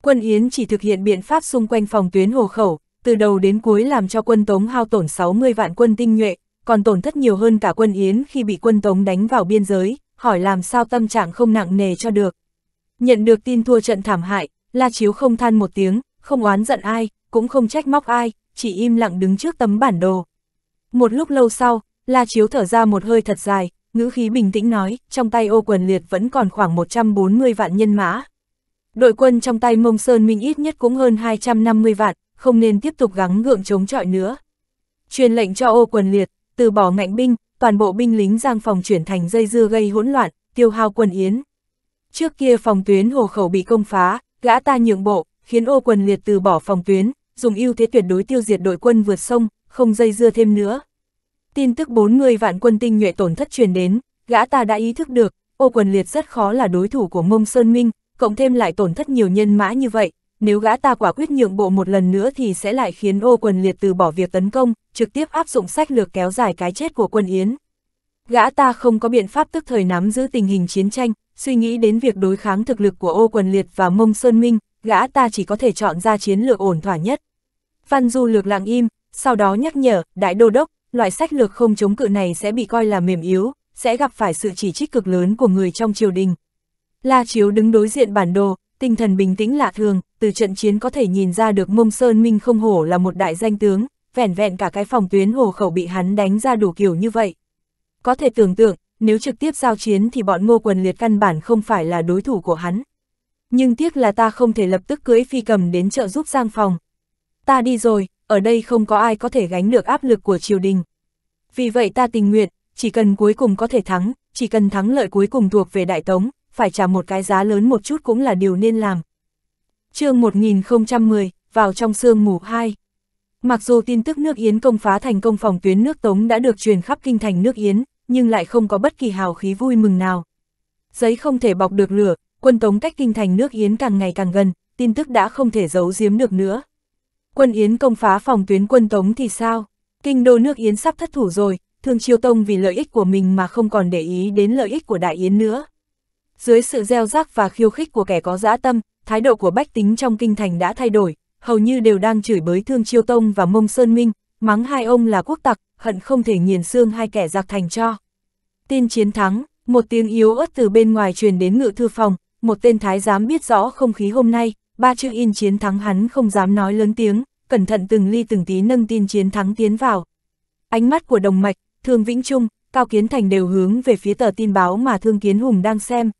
Quân Yến chỉ thực hiện biện pháp xung quanh phòng tuyến hồ khẩu, từ đầu đến cuối làm cho quân Tống hao tổn 60 vạn quân tinh nhuệ, còn tổn thất nhiều hơn cả quân Yến khi bị quân Tống đánh vào biên giới, hỏi làm sao tâm trạng không nặng nề cho được. Nhận được tin thua trận thảm hại, La Chiếu không than một tiếng, không oán giận ai, cũng không trách móc ai, chỉ im lặng đứng trước tấm bản đồ. Một lúc lâu sau, La Chiếu thở ra một hơi thật dài, ngữ khí bình tĩnh nói, trong tay ô quần liệt vẫn còn khoảng 140 vạn nhân mã. Đội quân trong tay Mông Sơn Minh ít nhất cũng hơn 250 vạn, không nên tiếp tục gắng gượng chống chọi nữa. Truyền lệnh cho ô quần liệt, từ bỏ ngạnh binh, toàn bộ binh lính giang phòng chuyển thành dây dưa gây hỗn loạn, tiêu hao quân yến. Trước kia phòng tuyến hồ khẩu bị công phá, gã ta nhượng bộ, khiến ô quần liệt từ bỏ phòng tuyến, dùng ưu thế tuyệt đối tiêu diệt đội quân vượt sông, không dây dưa thêm nữa. Tin tức 40 vạn quân tinh nhuệ tổn thất truyền đến, gã ta đã ý thức được, ô quần liệt rất khó là đối thủ của mông Sơn Minh, cộng thêm lại tổn thất nhiều nhân mã như vậy, nếu gã ta quả quyết nhượng bộ một lần nữa thì sẽ lại khiến ô quần liệt từ bỏ việc tấn công, trực tiếp áp dụng sách lược kéo dài cái chết của quân Yến. Gã ta không có biện pháp tức thời nắm giữ tình hình chiến tranh, suy nghĩ đến việc đối kháng thực lực của ô quần liệt và mông Sơn Minh, gã ta chỉ có thể chọn ra chiến lược ổn thỏa nhất. Văn Du lược lặng im, sau đó nhắc nhở, đại đô đốc, loại sách lược không chống cự này sẽ bị coi là mềm yếu, sẽ gặp phải sự chỉ trích cực lớn của người trong triều đình. La Chiếu đứng đối diện bản đồ, tinh thần bình tĩnh lạ thường, từ trận chiến có thể nhìn ra được Mông Sơn Minh không hổ là một đại danh tướng, vẻn vẹn cả cái phòng tuyến hồ khẩu bị hắn đánh ra đủ kiểu như vậy. Có thể tưởng tượng, nếu trực tiếp giao chiến thì bọn ngô quần liệt căn bản không phải là đối thủ của hắn. Nhưng tiếc là ta không thể lập tức cưỡi phi cầm đến trợ giúp Giang Phòng. Ta đi rồi, ở đây không có ai có thể gánh được áp lực của triều đình. Vì vậy ta tình nguyện, chỉ cần cuối cùng có thể thắng, chỉ cần thắng lợi cuối cùng thuộc về Đại Tống, phải trả một cái giá lớn một chút cũng là điều nên làm. chương 1010, vào trong sương mù 2. Mặc dù tin tức nước Yến công phá thành công phòng tuyến nước Tống đã được truyền khắp kinh thành nước Yến, nhưng lại không có bất kỳ hào khí vui mừng nào. Giấy không thể bọc được lửa, quân Tống cách kinh thành nước Yến càng ngày càng gần, tin tức đã không thể giấu giếm được nữa. Quân Yến công phá phòng tuyến quân Tống thì sao? Kinh đô nước Yến sắp thất thủ rồi, Thương Chiêu Tông vì lợi ích của mình mà không còn để ý đến lợi ích của Đại Yến nữa. Dưới sự gieo rắc và khiêu khích của kẻ có dã tâm, thái độ của bách tính trong kinh thành đã thay đổi, hầu như đều đang chửi bới Thương Chiêu Tông và Mông Sơn Minh, mắng hai ông là quốc tặc, hận không thể nghiền xương hai kẻ giặc thành cho. Tin chiến thắng, một tiếng yếu ớt từ bên ngoài truyền đến ngự thư phòng, một tên thái giám biết rõ không khí hôm nay, ba chữ in chiến thắng hắn không dám nói lớn tiếng, cẩn thận từng ly từng tí nâng tin chiến thắng tiến vào. Ánh mắt của đồng mạch, Thương Vĩnh Trung, Cao Kiến Thành đều hướng về phía tờ tin báo mà Thương Kiến Hùng đang xem.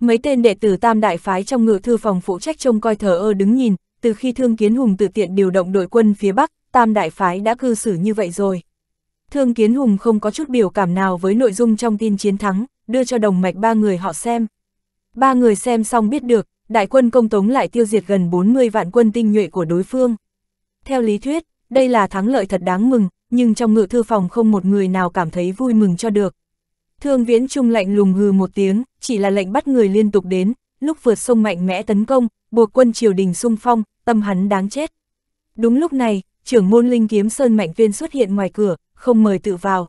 Mấy tên đệ tử tam đại phái trong ngự thư phòng phụ trách trông coi thờ ơ đứng nhìn, từ khi Thương Kiến Hùng tự tiện điều động đội quân phía Bắc, tam đại phái đã cư xử như vậy rồi. Thương Kiến Hùng không có chút biểu cảm nào với nội dung trong tin chiến thắng, đưa cho đồng mạch ba người họ xem. Ba người xem xong biết được, đại quân công tống lại tiêu diệt gần 40 vạn quân tinh nhuệ của đối phương. Theo lý thuyết, đây là thắng lợi thật đáng mừng, nhưng trong ngự thư phòng không một người nào cảm thấy vui mừng cho được. Thương viễn trung lạnh lùng hừ một tiếng, chỉ là lệnh bắt người liên tục đến, lúc vượt sông mạnh mẽ tấn công, buộc quân triều đình xung phong, tâm hắn đáng chết. Đúng lúc này, trưởng môn linh kiếm Sơn Mạnh Tuyên xuất hiện ngoài cửa, không mời tự vào.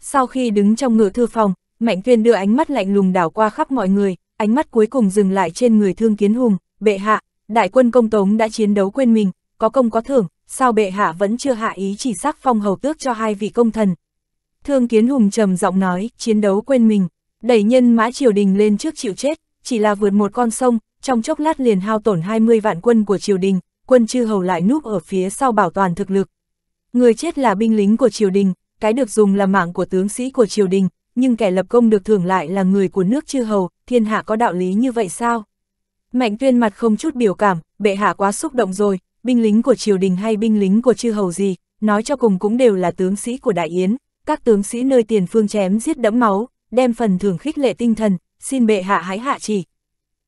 Sau khi đứng trong ngự thư phòng, Mạnh Tuyên đưa ánh mắt lạnh lùng đảo qua khắp mọi người, ánh mắt cuối cùng dừng lại trên người thương kiến hùng, bệ hạ, đại quân công tống đã chiến đấu quên mình, có công có thưởng, sao bệ hạ vẫn chưa hạ ý chỉ sắc phong hầu tước cho hai vị công thần. Thương Kiến Hùng trầm giọng nói, chiến đấu quên mình, đẩy nhân mã triều đình lên trước chịu chết, chỉ là vượt một con sông, trong chốc lát liền hao tổn 20 vạn quân của triều đình, quân chư hầu lại núp ở phía sau bảo toàn thực lực. Người chết là binh lính của triều đình, cái được dùng là mạng của tướng sĩ của triều đình, nhưng kẻ lập công được thưởng lại là người của nước chư hầu, thiên hạ có đạo lý như vậy sao? Mạnh tuyên mặt không chút biểu cảm, bệ hạ quá xúc động rồi, binh lính của triều đình hay binh lính của chư hầu gì, nói cho cùng cũng đều là tướng sĩ của Đại Yến, các tướng sĩ nơi tiền phương chém giết đẫm máu, đem phần thưởng khích lệ tinh thần, xin bệ hạ hãy hạ chỉ.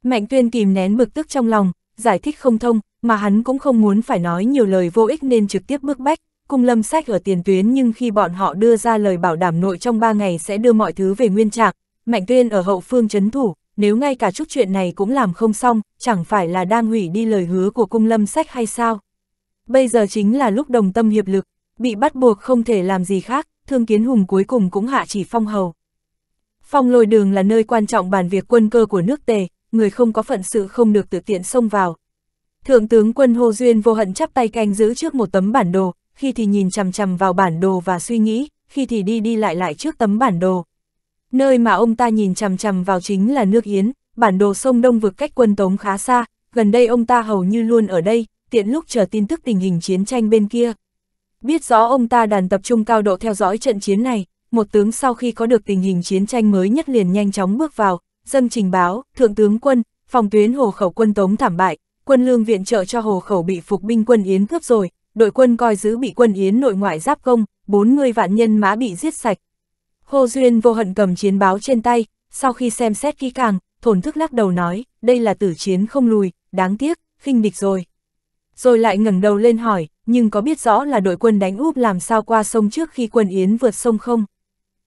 Mạnh tuyên kìm nén bực tức trong lòng, giải thích không thông, mà hắn cũng không muốn phải nói nhiều lời vô ích nên trực tiếp bước bách, cung lâm sách ở tiền tuyến nhưng khi bọn họ đưa ra lời bảo đảm nội trong 3 ngày sẽ đưa mọi thứ về nguyên trạng, Mạnh tuyên ở hậu phương chấn thủ, nếu ngay cả chút chuyện này cũng làm không xong, chẳng phải là đang hủy đi lời hứa của cung lâm sách hay sao? Bây giờ chính là lúc đồng tâm hiệp lực, bị bắt buộc không thể làm gì khác, thương kiến hùng cuối cùng cũng hạ chỉ phong hầu. Phong lôi đường là nơi quan trọng bàn việc quân cơ của nước tề, người không có phận sự không được tự tiện xông vào. Thượng tướng quân Hồ Duyên vô hận chắp tay canh giữ trước một tấm bản đồ, khi thì nhìn chằm chằm vào bản đồ và suy nghĩ, khi thì đi đi lại lại trước tấm bản đồ. Nơi mà ông ta nhìn chằm chằm vào chính là nước Yến, bản đồ sông Đông vực cách quân Tống khá xa, gần đây ông ta hầu như luôn ở đây, tiện lúc chờ tin tức tình hình chiến tranh bên kia. Biết rõ ông ta đàn tập trung cao độ theo dõi trận chiến này, một tướng sau khi có được tình hình chiến tranh mới nhất liền nhanh chóng bước vào, dâng trình báo, thượng tướng quân, phòng tuyến hồ khẩu quân Tống thảm bại, quân lương viện trợ cho hồ khẩu bị phục binh quân Yến cướp rồi, đội quân coi giữ bị quân Yến nội ngoại giáp công, 40 vạn nhân mã bị giết sạch. Hồ Duyên vô hận cầm chiến báo trên tay, sau khi xem xét kỹ càng, thổn thức lắc đầu nói, đây là tử chiến không lùi, đáng tiếc, khinh địch rồi. Rồi lại ngẩng đầu lên hỏi, nhưng có biết rõ là đội quân đánh úp làm sao qua sông trước khi quân Yến vượt sông không?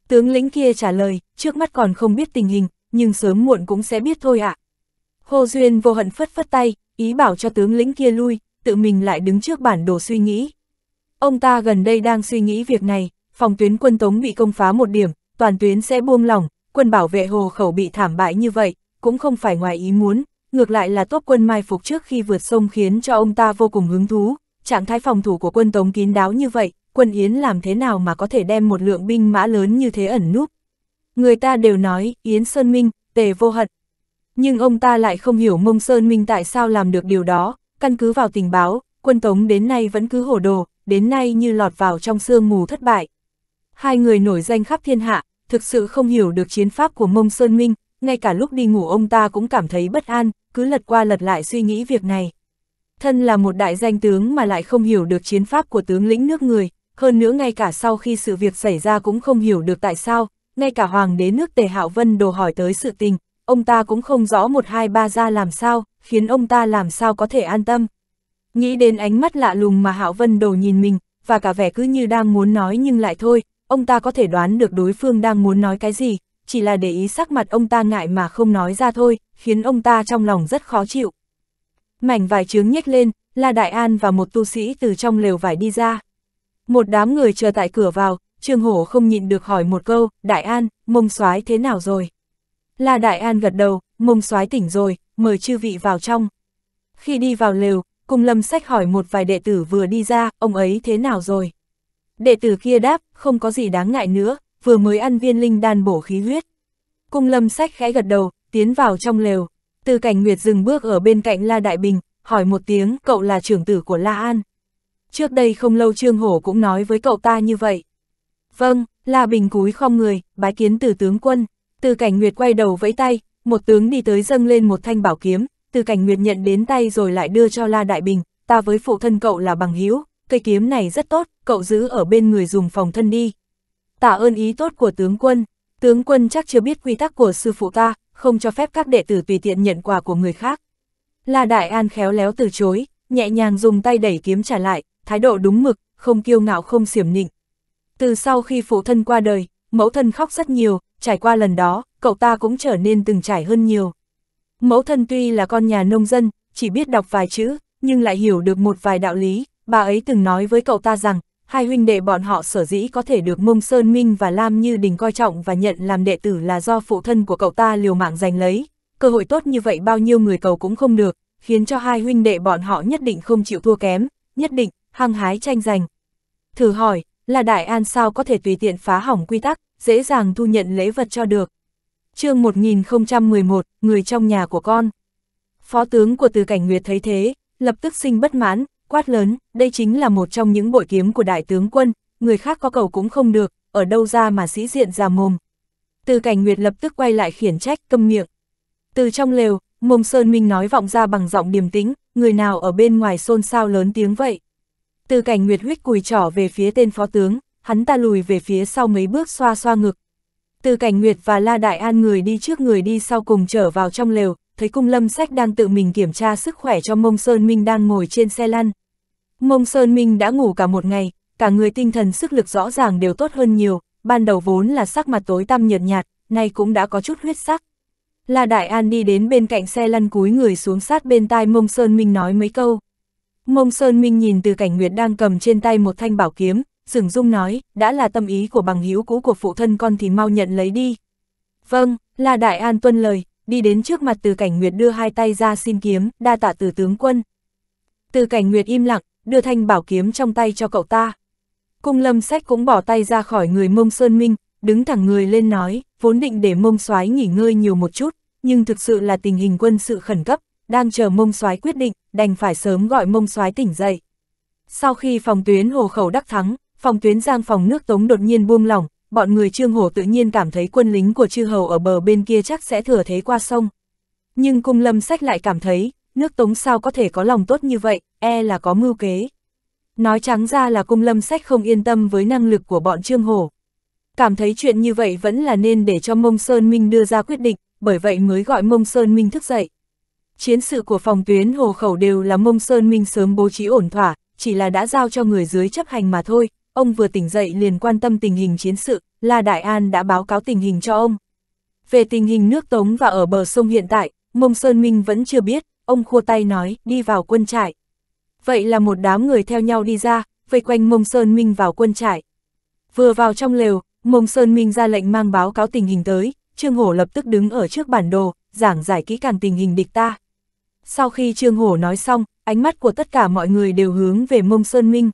Tướng lĩnh kia trả lời, trước mắt còn không biết tình hình, nhưng sớm muộn cũng sẽ biết thôi ạ. À. Hồ Duyên vô hận phất phất tay, ý bảo cho tướng lĩnh kia lui, tự mình lại đứng trước bản đồ suy nghĩ. Ông ta gần đây đang suy nghĩ việc này, phòng tuyến quân Tống bị công phá một điểm, toàn tuyến sẽ buông lỏng, quân bảo vệ hồ khẩu bị thảm bại như vậy, cũng không phải ngoài ý muốn, ngược lại là tốt quân mai phục trước khi vượt sông khiến cho ông ta vô cùng hứng thú, trạng thái phòng thủ của quân Tống kín đáo như vậy, quân Yến làm thế nào mà có thể đem một lượng binh mã lớn như thế ẩn núp. Người ta đều nói, Yến Sơn Minh, tề vô hận. Nhưng ông ta lại không hiểu Mông Sơn Minh tại sao làm được điều đó, căn cứ vào tình báo, quân Tống đến nay vẫn cứ hổ đồ, đến nay như lọt vào trong sương mù thất bại. Hai người nổi danh khắp thiên hạ, thực sự không hiểu được chiến pháp của Mông Sơn Minh, ngay cả lúc đi ngủ ông ta cũng cảm thấy bất an, cứ lật qua lật lại suy nghĩ việc này. Thân là một đại danh tướng mà lại không hiểu được chiến pháp của tướng lĩnh nước người, hơn nữa ngay cả sau khi sự việc xảy ra cũng không hiểu được tại sao, ngay cả hoàng đế nước Tề Hạo Vân đồ hỏi tới sự tình, ông ta cũng không rõ một hai ba ra làm sao, khiến ông ta làm sao có thể an tâm. Nghĩ đến ánh mắt lạ lùng mà Hạo Vân đầu nhìn mình, và cả vẻ cứ như đang muốn nói nhưng lại thôi, ông ta có thể đoán được đối phương đang muốn nói cái gì, chỉ là để ý sắc mặt ông ta ngại mà không nói ra thôi, khiến ông ta trong lòng rất khó chịu. Mảnh vải trướng nhếch lên, là Đại An và một tu sĩ từ trong lều vải đi ra. Một đám người chờ tại cửa vào, Trương Hổ không nhịn được hỏi một câu, Đại An, mông soái thế nào rồi? La Đại An gật đầu, mông soái tỉnh rồi, mời chư vị vào trong. Khi đi vào lều, cùng lâm sách hỏi một vài đệ tử vừa đi ra, ông ấy thế nào rồi? Đệ tử kia đáp, không có gì đáng ngại nữa, vừa mới ăn viên linh đan bổ khí huyết. Cung lâm sách khẽ gật đầu, tiến vào trong lều. Từ cảnh Nguyệt dừng bước ở bên cạnh La Đại Bình, hỏi một tiếng, cậu là trưởng tử của La An. Trước đây không lâu Trương Hổ cũng nói với cậu ta như vậy. Vâng, La Bình cúi khom người, bái kiến từ tướng quân. Từ cảnh Nguyệt quay đầu vẫy tay, một tướng đi tới dâng lên một thanh bảo kiếm, từ cảnh Nguyệt nhận đến tay rồi lại đưa cho La Đại Bình, ta với phụ thân cậu là bằng hữu, cây kiếm này rất tốt, cậu giữ ở bên người dùng phòng thân đi. Tạ ơn ý tốt của tướng quân, tướng quân chắc chưa biết quy tắc của sư phụ ta, không cho phép các đệ tử tùy tiện nhận quà của người khác. La Đại An khéo léo từ chối, nhẹ nhàng dùng tay đẩy kiếm trả lại, thái độ đúng mực, không kiêu ngạo không xiểm nịnh. Từ sau khi phụ thân qua đời, mẫu thân khóc rất nhiều, trải qua lần đó, cậu ta cũng trở nên từng trải hơn nhiều. Mẫu thân tuy là con nhà nông dân, chỉ biết đọc vài chữ, nhưng lại hiểu được một vài đạo lý, bà ấy từng nói với cậu ta rằng, hai huynh đệ bọn họ sở dĩ có thể được Mông Sơn Minh và Lam Như Đình coi trọng và nhận làm đệ tử là do phụ thân của cậu ta liều mạng giành lấy. Cơ hội tốt như vậy bao nhiêu người cầu cũng không được, khiến cho hai huynh đệ bọn họ nhất định không chịu thua kém, nhất định, hăng hái tranh giành. Thử hỏi, là Đại An sao có thể tùy tiện phá hỏng quy tắc, dễ dàng thu nhận lễ vật cho được. chương 1011, người trong nhà của con. Phó tướng của Từ Cảnh Nguyệt thấy thế, lập tức sinh bất mãn, quát lớn, đây chính là một trong những bội kiếm của đại tướng quân, người khác có cầu cũng không được, ở đâu ra mà sĩ diện ra mồm. Từ cảnh Nguyệt lập tức quay lại khiển trách, câm miệng. Từ trong lều, mông Sơn Minh nói vọng ra bằng giọng điềm tĩnh, người nào ở bên ngoài xôn xao lớn tiếng vậy. Từ cảnh Nguyệt huyết cùi trỏ về phía tên phó tướng, hắn ta lùi về phía sau mấy bước xoa xoa ngực. Từ cảnh Nguyệt và La Đại An người đi trước người đi sau cùng trở vào trong lều, thấy cung lâm sách đang tự mình kiểm tra sức khỏe cho mông Sơn Minh đang ngồi trên xe lăn. Mông Sơn Minh đã ngủ cả một ngày, cả người tinh thần sức lực rõ ràng đều tốt hơn nhiều, ban đầu vốn là sắc mặt tối tăm nhợt nhạt, nay cũng đã có chút huyết sắc. La Đại An đi đến bên cạnh xe lăn cúi người xuống sát bên tai Mông Sơn Minh nói mấy câu. Mông Sơn Minh nhìn từ cảnh Nguyệt đang cầm trên tay một thanh bảo kiếm, sửng dung nói, đã là tâm ý của bằng hữu cũ của phụ thân con thì mau nhận lấy đi. Vâng, là Đại An tuân lời, đi đến trước mặt từ cảnh nguyệt đưa hai tay ra xin kiếm, đa tạ từ tướng quân. Từ cảnh nguyệt im lặng, đưa thanh bảo kiếm trong tay cho cậu ta. Cung lâm sách cũng bỏ tay ra khỏi người mông sơn minh, đứng thẳng người lên nói, vốn định để mông soái nghỉ ngơi nhiều một chút, nhưng thực sự là tình hình quân sự khẩn cấp, đang chờ mông soái quyết định, đành phải sớm gọi mông soái tỉnh dậy. Sau khi phòng tuyến hồ khẩu đắc thắng, phòng tuyến giang phòng nước tống đột nhiên buông lỏng, bọn người trương hổ tự nhiên cảm thấy quân lính của chư hầu ở bờ bên kia chắc sẽ thừa thế qua sông. Nhưng cung lâm sách lại cảm thấy, nước tống sao có thể có lòng tốt như vậy, e là có mưu kế. Nói trắng ra là cung lâm sách không yên tâm với năng lực của bọn trương hổ. Cảm thấy chuyện như vậy vẫn là nên để cho Mông Sơn Minh đưa ra quyết định, bởi vậy mới gọi Mông Sơn Minh thức dậy. Chiến sự của phòng tuyến hồ khẩu đều là Mông Sơn Minh sớm bố trí ổn thỏa, chỉ là đã giao cho người dưới chấp hành mà thôi, ông vừa tỉnh dậy liền quan tâm tình hình chiến sự, La Đại An đã báo cáo tình hình cho ông. Về tình hình nước Tống và ở bờ sông hiện tại, Mông Sơn Minh vẫn chưa biết, ông khua tay nói, đi vào quân trại. Vậy là một đám người theo nhau đi ra, vây quanh Mông Sơn Minh vào quân trại. Vừa vào trong lều, Mông Sơn Minh ra lệnh mang báo cáo tình hình tới, Trương Hổ lập tức đứng ở trước bản đồ, giảng giải kỹ càng tình hình địch ta. Sau khi Trương Hổ nói xong, ánh mắt của tất cả mọi người đều hướng về Mông Sơn Minh.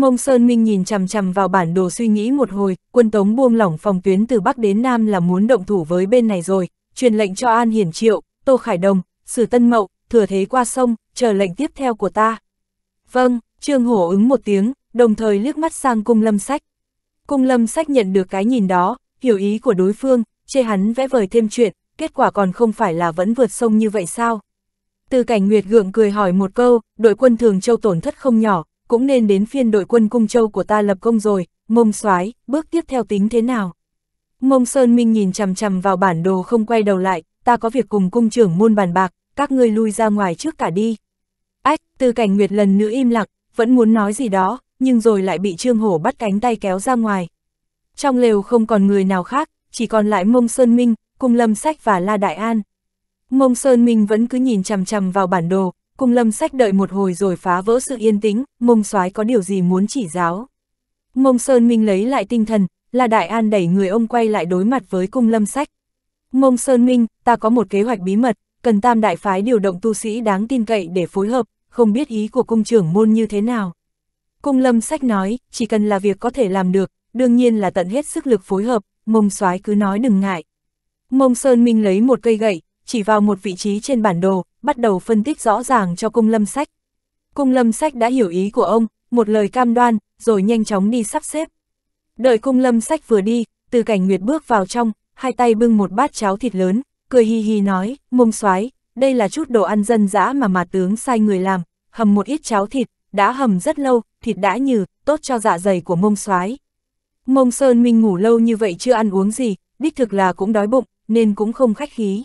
Mông Sơn Minh nhìn chằm chằm vào bản đồ suy nghĩ một hồi, quân tống buông lỏng phòng tuyến từ Bắc đến Nam là muốn động thủ với bên này rồi, truyền lệnh cho An Hiển Triệu, Tô Khải Đồng, Sử Tân Mậu, thừa thế qua sông, chờ lệnh tiếp theo của ta. Vâng, Trương Hổ ứng một tiếng, đồng thời liếc mắt sang cung lâm sách. Cung lâm sách nhận được cái nhìn đó, hiểu ý của đối phương, chê hắn vẽ vời thêm chuyện, kết quả còn không phải là vẫn vượt sông như vậy sao? Từ cảnh Nguyệt gượng cười hỏi một câu, đội quân Thường Châu tổn thất không nhỏ, cũng nên đến phiên đội quân Cung Châu của ta lập công rồi, mông soái bước tiếp theo tính thế nào? Mông Sơn Minh nhìn chằm chằm vào bản đồ không quay đầu lại, ta có việc cùng cung trưởng môn bàn bạc, các ngươi lui ra ngoài trước cả đi. Ách, từ cảnh Nguyệt lần nữa im lặng, vẫn muốn nói gì đó, nhưng rồi lại bị Trương Hổ bắt cánh tay kéo ra ngoài. Trong lều không còn người nào khác, chỉ còn lại Mông Sơn Minh, Cung Lâm Sách và La Đại An. Mông Sơn Minh vẫn cứ nhìn chằm chằm vào bản đồ, Cung Lâm Sách đợi một hồi rồi phá vỡ sự yên tĩnh, Mông Soái có điều gì muốn chỉ giáo. Mông Sơn Minh lấy lại tinh thần, là Đại An đẩy người ông quay lại đối mặt với Cung Lâm Sách. Mông Sơn Minh, ta có một kế hoạch bí mật, cần tam đại phái điều động tu sĩ đáng tin cậy để phối hợp, không biết ý của cung trưởng môn như thế nào. Cung lâm sách nói, chỉ cần là việc có thể làm được, đương nhiên là tận hết sức lực phối hợp, mông soái cứ nói đừng ngại. Mông Sơn Minh lấy một cây gậy, chỉ vào một vị trí trên bản đồ, bắt đầu phân tích rõ ràng cho cung lâm sách. Cung lâm sách đã hiểu ý của ông, một lời cam đoan, rồi nhanh chóng đi sắp xếp. Đợi cung lâm sách vừa đi, từ cảnh nguyệt bước vào trong, hai tay bưng một bát cháo thịt lớn, cười hi hi nói, mông soái đây là chút đồ ăn dân dã mà mà tướng sai người làm, hầm một ít cháo thịt, đã hầm rất lâu, thịt đã nhừ, tốt cho dạ dày của mông soái. Mông Sơn Minh ngủ lâu như vậy chưa ăn uống gì, đích thực là cũng đói bụng, nên cũng không khách khí.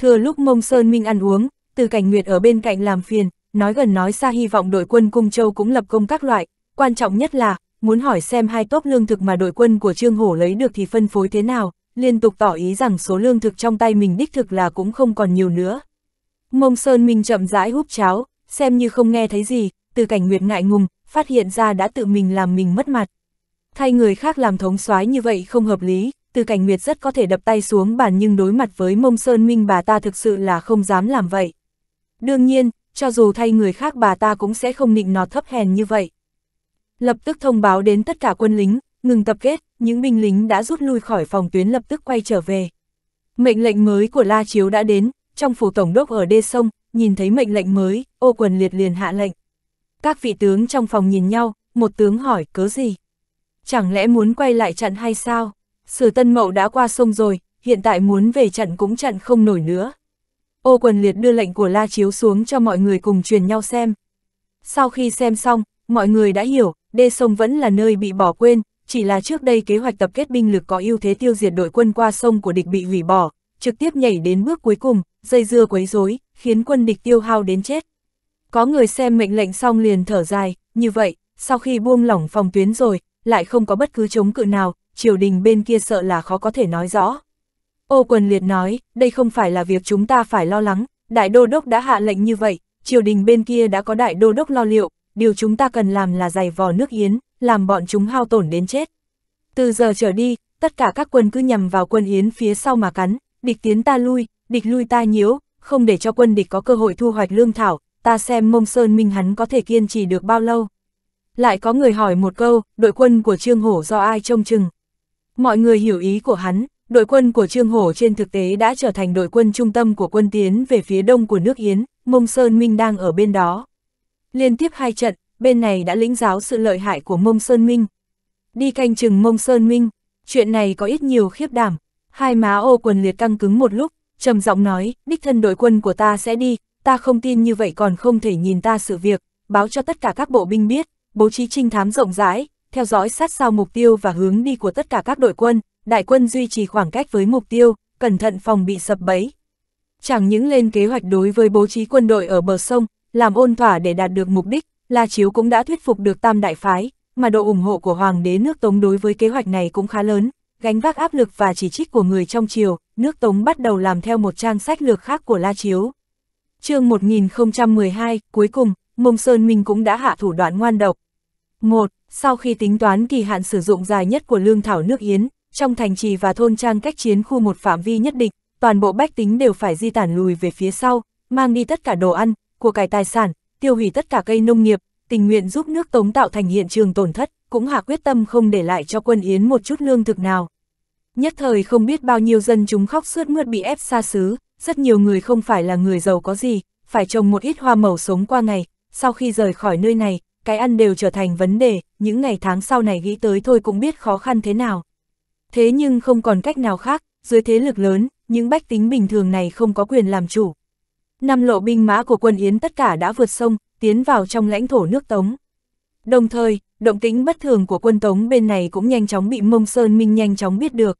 Thừa lúc Mông Sơn Minh ăn uống, từ cảnh nguyệt ở bên cạnh làm phiền, nói gần nói xa hy vọng đội quân Cung Châu cũng lập công các loại, quan trọng nhất là, muốn hỏi xem hai tốp lương thực mà đội quân của Trương Hổ lấy được thì phân phối thế nào, liên tục tỏ ý rằng số lương thực trong tay mình đích thực là cũng không còn nhiều nữa. Mông Sơn Minh chậm rãi húp cháo, xem như không nghe thấy gì, từ cảnh nguyệt ngại ngùng, phát hiện ra đã tự mình làm mình mất mặt. Thay người khác làm thống soái như vậy không hợp lý, từ cảnh nguyệt rất có thể đập tay xuống bàn nhưng đối mặt với mông sơn minh bà ta thực sự là không dám làm vậy. Đương nhiên, cho dù thay người khác bà ta cũng sẽ không nịnh nọt thấp hèn như vậy. Lập tức thông báo đến tất cả quân lính, ngừng tập kết, những binh lính đã rút lui khỏi phòng tuyến lập tức quay trở về. Mệnh lệnh mới của La Chiếu đã đến, trong phủ tổng đốc ở đê sông, nhìn thấy mệnh lệnh mới, ô quần liệt liền hạ lệnh. Các vị tướng trong phòng nhìn nhau, một tướng hỏi cớ gì? Chẳng lẽ muốn quay lại trận hay sao? Sử Tân Mậu đã qua sông rồi, hiện tại muốn về trận cũng trận không nổi nữa. Ô quần liệt đưa lệnh của La Chiếu xuống cho mọi người cùng truyền nhau xem. Sau khi xem xong, mọi người đã hiểu, đê sông vẫn là nơi bị bỏ quên, chỉ là trước đây kế hoạch tập kết binh lực có ưu thế tiêu diệt đội quân qua sông của địch bị hủy bỏ, trực tiếp nhảy đến bước cuối cùng, dây dưa quấy rối, khiến quân địch tiêu hao đến chết. Có người xem mệnh lệnh xong liền thở dài, như vậy, sau khi buông lỏng phòng tuyến rồi, lại không có bất cứ chống cự nào, triều đình bên kia sợ là khó có thể nói rõ. Ô quần liệt nói, đây không phải là việc chúng ta phải lo lắng, đại đô đốc đã hạ lệnh như vậy, triều đình bên kia đã có đại đô đốc lo liệu, điều chúng ta cần làm là giày vò nước Yến, làm bọn chúng hao tổn đến chết. Từ giờ trở đi, tất cả các quân cứ nhằm vào quân Yến phía sau mà cắn, địch tiến ta lui, địch lui ta nhiễu, không để cho quân địch có cơ hội thu hoạch lương thảo, ta xem mông sơn minh hắn có thể kiên trì được bao lâu. Lại có người hỏi một câu, đội quân của Trương Hổ do ai trông chừng? Mọi người hiểu ý của hắn, đội quân của Trương Hổ trên thực tế đã trở thành đội quân trung tâm của quân tiến về phía đông của nước Yến, Mông Sơn Minh đang ở bên đó. Liên tiếp hai trận, bên này đã lĩnh giáo sự lợi hại của Mông Sơn Minh. Đi canh chừng Mông Sơn Minh, chuyện này có ít nhiều khiếp đảm. Hai má ô quần liệt căng cứng một lúc, trầm giọng nói, đích thân đội quân của ta sẽ đi, ta không tin như vậy còn không thể nhìn ta sự việc, báo cho tất cả các bộ binh biết, bố trí trinh thám rộng rãi, theo dõi sát sao mục tiêu và hướng đi của tất cả các đội quân, đại quân duy trì khoảng cách với mục tiêu, cẩn thận phòng bị sập bẫy. Chẳng những lên kế hoạch đối với bố trí quân đội ở bờ sông, làm ôn thỏa để đạt được mục đích, La Chiếu cũng đã thuyết phục được tam đại phái, mà độ ủng hộ của Hoàng đế nước Tống đối với kế hoạch này cũng khá lớn, gánh vác áp lực và chỉ trích của người trong triều, nước Tống bắt đầu làm theo một trang sách lược khác của La Chiếu. chương 1012, cuối cùng, Mông Sơn Minh cũng đã hạ thủ đoạn ngoan độc. 1. Sau khi tính toán kỳ hạn sử dụng dài nhất của lương thảo nước Yến, trong thành trì và thôn trang cách chiến khu một phạm vi nhất định, toàn bộ bách tính đều phải di tản lùi về phía sau, mang đi tất cả đồ ăn, của cải tài sản, tiêu hủy tất cả cây nông nghiệp, tình nguyện giúp nước Tống tạo thành hiện trường tổn thất, cũng hạ quyết tâm không để lại cho quân Yến một chút lương thực nào. Nhất thời không biết bao nhiêu dân chúng khóc suốt mướt bị ép xa xứ, rất nhiều người không phải là người giàu có gì, phải trồng một ít hoa màu sống qua ngày, sau khi rời khỏi nơi này, cái ăn đều trở thành vấn đề, những ngày tháng sau này nghĩ tới thôi cũng biết khó khăn thế nào. Thế nhưng không còn cách nào khác, dưới thế lực lớn, những bách tính bình thường này không có quyền làm chủ. Năm lộ binh mã của quân Yến tất cả đã vượt sông, tiến vào trong lãnh thổ nước Tống. Đồng thời, động tĩnh bất thường của quân Tống bên này cũng nhanh chóng bị Mông Sơn Minh nhanh chóng biết được.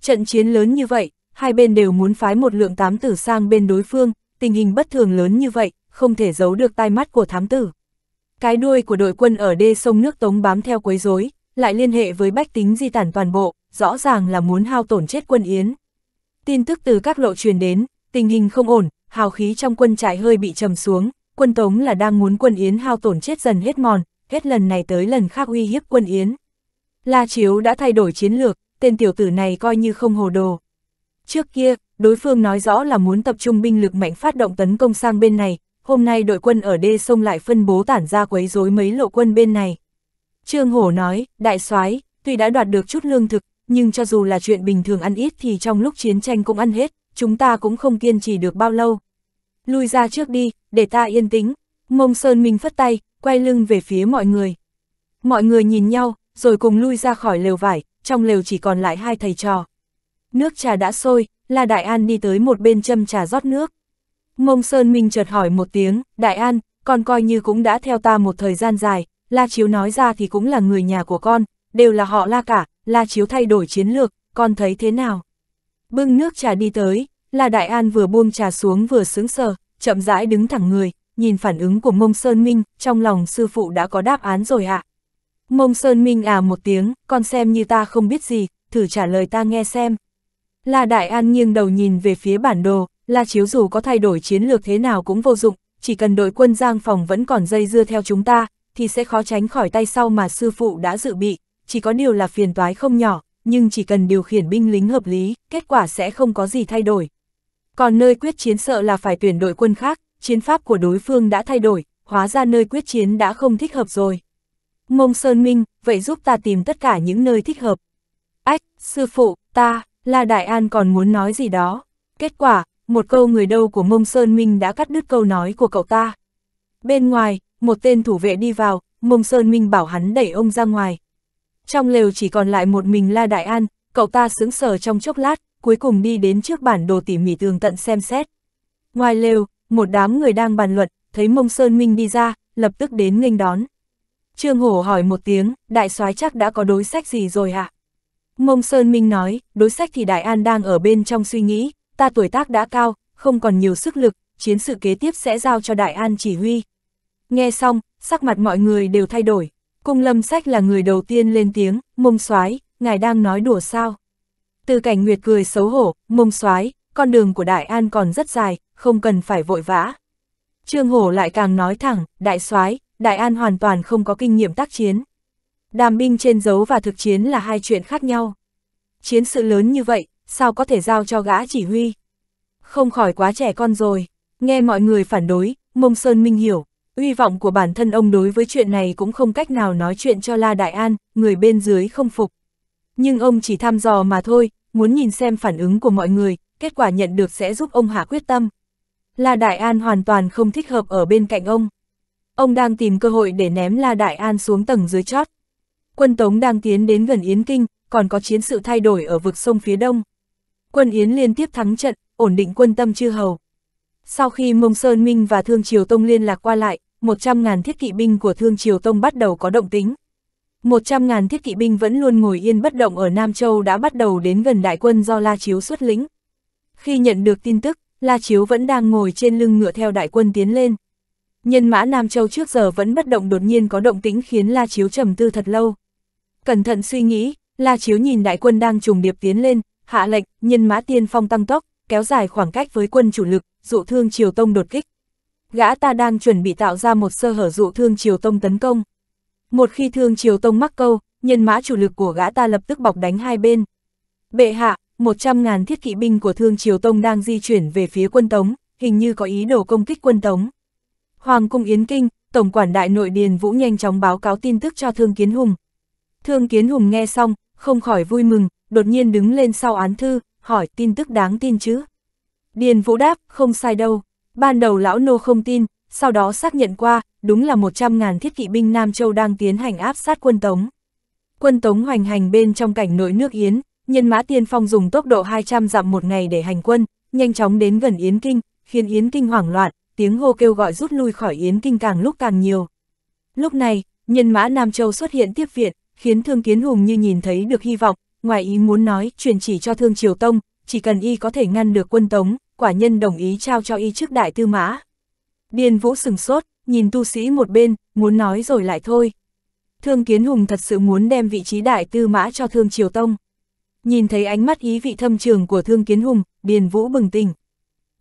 Trận chiến lớn như vậy, hai bên đều muốn phái một lượng tám tử sang bên đối phương, tình hình bất thường lớn như vậy, không thể giấu được tai mắt của thám tử. Cái đuôi của đội quân ở đê sông nước Tống bám theo quấy rối, lại liên hệ với bách tính di tản toàn bộ, rõ ràng là muốn hao tổn chết quân Yến. Tin tức từ các lộ truyền đến, tình hình không ổn, hào khí trong quân trại hơi bị trầm xuống, quân Tống là đang muốn quân Yến hao tổn chết dần hết mòn, hết lần này tới lần khác uy hiếp quân Yến. La Chiếu đã thay đổi chiến lược, tên tiểu tử này coi như không hồ đồ. Trước kia, đối phương nói rõ là muốn tập trung binh lực mạnh phát động tấn công sang bên này, hôm nay đội quân ở đê sông lại phân bố tản ra quấy rối mấy lộ quân bên này. Trương Hổ nói, đại soái tuy đã đoạt được chút lương thực, nhưng cho dù là chuyện bình thường ăn ít thì trong lúc chiến tranh cũng ăn hết, chúng ta cũng không kiên trì được bao lâu. Lui ra trước đi, để ta yên tĩnh. Mông Sơn Minh phất tay, quay lưng về phía mọi người. Mọi người nhìn nhau, rồi cùng lui ra khỏi lều vải, trong lều chỉ còn lại hai thầy trò. Nước trà đã sôi, La Đại An đi tới một bên châm trà rót nước. Mông Sơn Minh chợt hỏi một tiếng, Đại An, con coi như cũng đã theo ta một thời gian dài, La Chiếu nói ra thì cũng là người nhà của con, đều là họ La cả, La Chiếu thay đổi chiến lược, con thấy thế nào? Bưng nước trà đi tới, La Đại An vừa buông trà xuống vừa sướng sờ, chậm rãi đứng thẳng người, nhìn phản ứng của Mông Sơn Minh, trong lòng sư phụ đã có đáp án rồi ạ. Mông Sơn Minh à một tiếng, con xem như ta không biết gì, thử trả lời ta nghe xem. La Đại An nghiêng đầu nhìn về phía bản đồ, La Chiếu dù có thay đổi chiến lược thế nào cũng vô dụng, chỉ cần đội quân giang phòng vẫn còn dây dưa theo chúng ta, thì sẽ khó tránh khỏi tay sau mà sư phụ đã dự bị, chỉ có điều là phiền toái không nhỏ, nhưng chỉ cần điều khiển binh lính hợp lý, kết quả sẽ không có gì thay đổi. Còn nơi quyết chiến sợ là phải tuyển đội quân khác, chiến pháp của đối phương đã thay đổi, hóa ra nơi quyết chiến đã không thích hợp rồi. Mông Sơn Minh, vậy giúp ta tìm tất cả những nơi thích hợp. Ách, sư phụ, ta, là Đại An còn muốn nói gì đó. Kết quả, một câu người đâu của Mông Sơn Minh đã cắt đứt câu nói của cậu ta. Bên ngoài, một tên thủ vệ đi vào, Mông Sơn Minh bảo hắn đẩy ông ra ngoài. Trong lều chỉ còn lại một mình La Đại An, cậu ta sững sờ trong chốc lát, cuối cùng đi đến trước bản đồ tỉ mỉ tường tận xem xét. Ngoài lều, một đám người đang bàn luận, thấy Mông Sơn Minh đi ra, lập tức đến nghênh đón. Trương Hổ hỏi một tiếng, đại soái chắc đã có đối sách gì rồi hả? Mông Sơn Minh nói, đối sách thì Đại An đang ở bên trong suy nghĩ, ta tuổi tác đã cao, không còn nhiều sức lực, chiến sự kế tiếp sẽ giao cho Đại An chỉ huy. Nghe xong, sắc mặt mọi người đều thay đổi. Cung lâm sách là người đầu tiên lên tiếng, mông soái ngài đang nói đùa sao? Từ cảnh nguyệt cười xấu hổ, mông soái con đường của Đại An còn rất dài, không cần phải vội vã. Trương Hổ lại càng nói thẳng, đại soái Đại An hoàn toàn không có kinh nghiệm tác chiến. Đàm binh trên dấu và thực chiến là hai chuyện khác nhau. Chiến sự lớn như vậy, sao có thể giao cho gã chỉ huy? Không khỏi quá trẻ con rồi. Nghe mọi người phản đối, Mông Sơn Minh hiểu, uy vọng của bản thân ông đối với chuyện này cũng không cách nào nói chuyện cho La Đại An, người bên dưới không phục. Nhưng ông chỉ thăm dò mà thôi, muốn nhìn xem phản ứng của mọi người, kết quả nhận được sẽ giúp ông hạ quyết tâm. La Đại An hoàn toàn không thích hợp ở bên cạnh ông. Ông đang tìm cơ hội để ném La Đại An xuống tầng dưới chót. Quân Tống đang tiến đến gần Yến Kinh, còn có chiến sự thay đổi ở vực sông phía đông. Quân Yến liên tiếp thắng trận, ổn định quân tâm chư hầu. Sau khi Mông Sơn Minh và Thương Triều Tông liên lạc qua lại, 100.000 thiết kỵ binh của Thương Triều Tông bắt đầu có động tính. 100.000 thiết kỵ binh vẫn luôn ngồi yên bất động ở Nam Châu đã bắt đầu đến gần đại quân do La Chiếu xuất lĩnh. Khi nhận được tin tức, La Chiếu vẫn đang ngồi trên lưng ngựa theo đại quân tiến lên. Nhân mã Nam Châu trước giờ vẫn bất động đột nhiên có động tĩnh khiến La Chiếu trầm tư thật lâu. Cẩn thận suy nghĩ, La Chiếu nhìn đại quân đang trùng điệp tiến lên, hạ lệnh, nhân mã tiên phong tăng tốc, kéo dài khoảng cách với quân chủ lực, dụ thương Triều Tông đột kích. Gã ta đang chuẩn bị tạo ra một sơ hở dụ thương Triều Tông tấn công. Một khi thương Triều Tông mắc câu, nhân mã chủ lực của gã ta lập tức bọc đánh hai bên. Bệ hạ, 100.000 thiết kỵ binh của thương Triều Tông đang di chuyển về phía quân Tống, hình như có ý đồ công kích quân Tống. Hoàng cung Yến Kinh, Tổng quản đại nội Điền Vũ nhanh chóng báo cáo tin tức cho Thương Kiến Hùng. Thương Kiến Hùng nghe xong, không khỏi vui mừng, đột nhiên đứng lên sau án thư, hỏi tin tức đáng tin chứ. Điền Vũ đáp, không sai đâu. Ban đầu lão nô không tin, sau đó xác nhận qua, đúng là 100.000 thiết kỵ binh Nam Châu đang tiến hành áp sát quân Tống. Quân Tống hoành hành bên trong cảnh nội nước Yến, nhân mã tiên phong dùng tốc độ 200 dặm một ngày để hành quân, nhanh chóng đến gần Yến Kinh, khiến Yến Kinh hoảng loạn, tiếng hô kêu gọi rút lui khỏi Yến Kinh càng lúc càng nhiều. Lúc này, nhân mã Nam Châu xuất hiện tiếp viện, khiến Thương Kiến Hùng như nhìn thấy được hy vọng, ngoài ý muốn nói, truyền chỉ cho Thương Triều Tông, chỉ cần y có thể ngăn được quân Tống, quả nhân đồng ý trao cho y trước đại tư mã. Điền Vũ sừng sốt, nhìn tu sĩ một bên, muốn nói rồi lại thôi. Thương Kiến Hùng thật sự muốn đem vị trí đại tư mã cho Thương Triều Tông. Nhìn thấy ánh mắt ý vị thâm trường của Thương Kiến Hùng, Điền Vũ bừng tỉnh.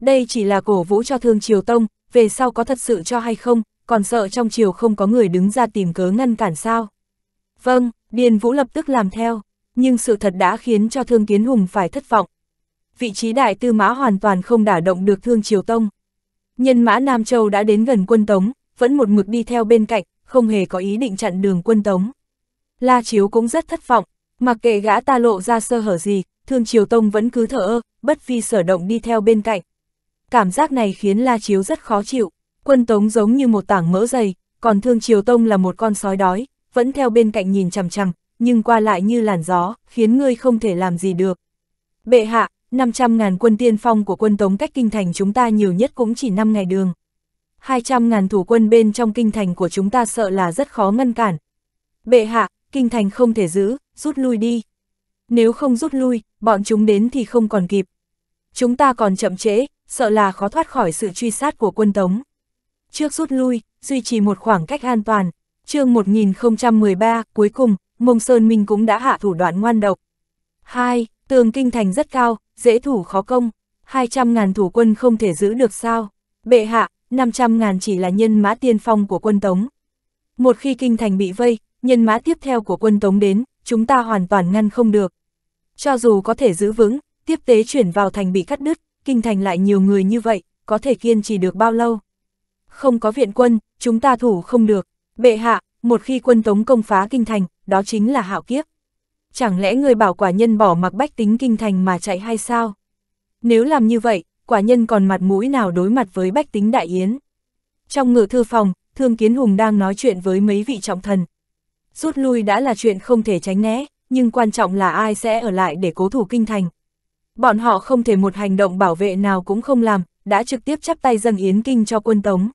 Đây chỉ là cổ vũ cho Thương Triều Tông, về sau có thật sự cho hay không, còn sợ trong triều không có người đứng ra tìm cớ ngăn cản sao. Vâng, Điền Vũ lập tức làm theo, nhưng sự thật đã khiến cho Thương Kiến Hùng phải thất vọng. Vị trí đại tư mã hoàn toàn không đả động được Thương Triều Tông. Nhân mã Nam Châu đã đến gần quân Tống, vẫn một mực đi theo bên cạnh, không hề có ý định chặn đường quân Tống. La Chiếu cũng rất thất vọng, mặc kệ gã ta lộ ra sơ hở gì, Thương Triều Tông vẫn cứ thở ơ, bất vi sở động đi theo bên cạnh. Cảm giác này khiến La Chiếu rất khó chịu, quân Tống giống như một tảng mỡ dày, còn Thương Triều Tông là một con sói đói, vẫn theo bên cạnh nhìn chằm chằm, nhưng qua lại như làn gió, khiến ngươi không thể làm gì được. Bệ hạ, 500.000 quân tiên phong của quân Tống cách kinh thành chúng ta nhiều nhất cũng chỉ 5 ngày đường. 200.000 thủ quân bên trong kinh thành của chúng ta sợ là rất khó ngăn cản. Bệ hạ, kinh thành không thể giữ, rút lui đi. Nếu không rút lui, bọn chúng đến thì không còn kịp. Chúng ta còn chậm trễ, sợ là khó thoát khỏi sự truy sát của quân Tống. Trước rút lui, duy trì một khoảng cách an toàn. chương 1013, cuối cùng, Mông Sơn Minh cũng đã hạ thủ đoạn ngoan độc. 2. Tường kinh thành rất cao, dễ thủ khó công, 200.000 thủ quân không thể giữ được sao. Bệ hạ, 500.000 chỉ là nhân mã tiên phong của quân Tống. Một khi kinh thành bị vây, nhân mã tiếp theo của quân Tống đến, chúng ta hoàn toàn ngăn không được. Cho dù có thể giữ vững, tiếp tế chuyển vào thành bị cắt đứt, kinh thành lại nhiều người như vậy, có thể kiên trì được bao lâu? Không có viện quân, chúng ta thủ không được. Bệ hạ, một khi quân Tống công phá kinh thành, đó chính là hạo kiếp. Chẳng lẽ người bảo quả nhân bỏ mặc bách tính kinh thành mà chạy hay sao? Nếu làm như vậy, quả nhân còn mặt mũi nào đối mặt với bách tính đại yến? Trong ngự thư phòng, Thương Kiến Hùng đang nói chuyện với mấy vị trọng thần. Rút lui đã là chuyện không thể tránh né, nhưng quan trọng là ai sẽ ở lại để cố thủ kinh thành. Bọn họ không thể một hành động bảo vệ nào cũng không làm, đã trực tiếp chắp tay dâng yến kinh cho quân tống.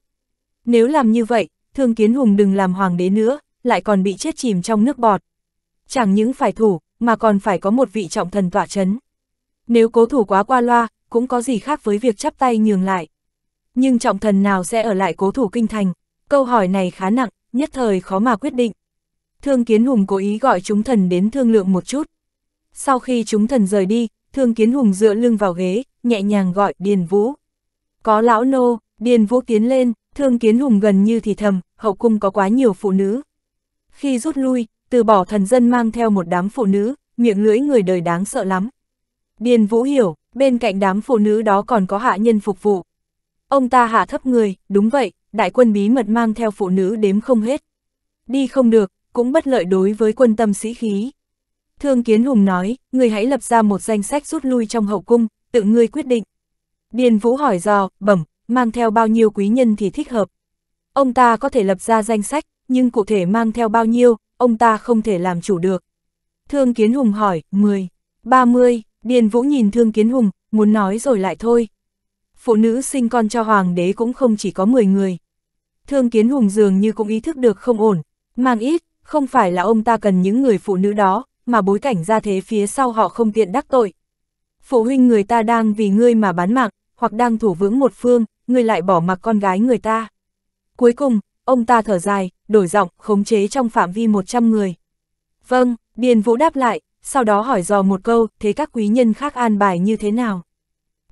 Nếu làm như vậy, Thương Kiến Hùng đừng làm hoàng đế nữa, lại còn bị chết chìm trong nước bọt. Chẳng những phải thủ, mà còn phải có một vị trọng thần tỏa chấn. Nếu cố thủ quá qua loa, cũng có gì khác với việc chắp tay nhường lại. Nhưng trọng thần nào sẽ ở lại cố thủ kinh thành? Câu hỏi này khá nặng, nhất thời khó mà quyết định. Thương Kiến Hùng cố ý gọi chúng thần đến thương lượng một chút. Sau khi chúng thần rời đi, Thương Kiến Hùng dựa lưng vào ghế, nhẹ nhàng gọi Điền Vũ. Có lão nô, Điền Vũ tiến lên, Thương Kiến Hùng gần như thì thầm, hậu cung có quá nhiều phụ nữ. Khi rút lui, từ bỏ thần dân mang theo một đám phụ nữ, miệng lưỡi người đời đáng sợ lắm. Điền Vũ hiểu, bên cạnh đám phụ nữ đó còn có hạ nhân phục vụ. Ông ta hạ thấp người, đúng vậy, đại quân bí mật mang theo phụ nữ đếm không hết. Đi không được, cũng bất lợi đối với quân tâm sĩ khí. Thương Kiến Hùng nói, người hãy lập ra một danh sách rút lui trong hậu cung, tự ngươi quyết định. Điền Vũ hỏi dò, bẩm, mang theo bao nhiêu quý nhân thì thích hợp. Ông ta có thể lập ra danh sách, nhưng cụ thể mang theo bao nhiêu, ông ta không thể làm chủ được. Thương Kiến Hùng hỏi, 10, 30, Điền Vũ nhìn Thương Kiến Hùng, muốn nói rồi lại thôi. Phụ nữ sinh con cho hoàng đế cũng không chỉ có 10 người. Thương Kiến Hùng dường như cũng ý thức được không ổn, mang ít, không phải là ông ta cần những người phụ nữ đó, mà bối cảnh ra thế phía sau họ không tiện đắc tội. Phụ huynh người ta đang vì ngươi mà bán mạng, hoặc đang thủ vững một phương, ngươi lại bỏ mặc con gái người ta. Cuối cùng, ông ta thở dài, đổi giọng, khống chế trong phạm vi 100 người. Vâng, Điền Vũ đáp lại, sau đó hỏi dò một câu, thế các quý nhân khác an bài như thế nào?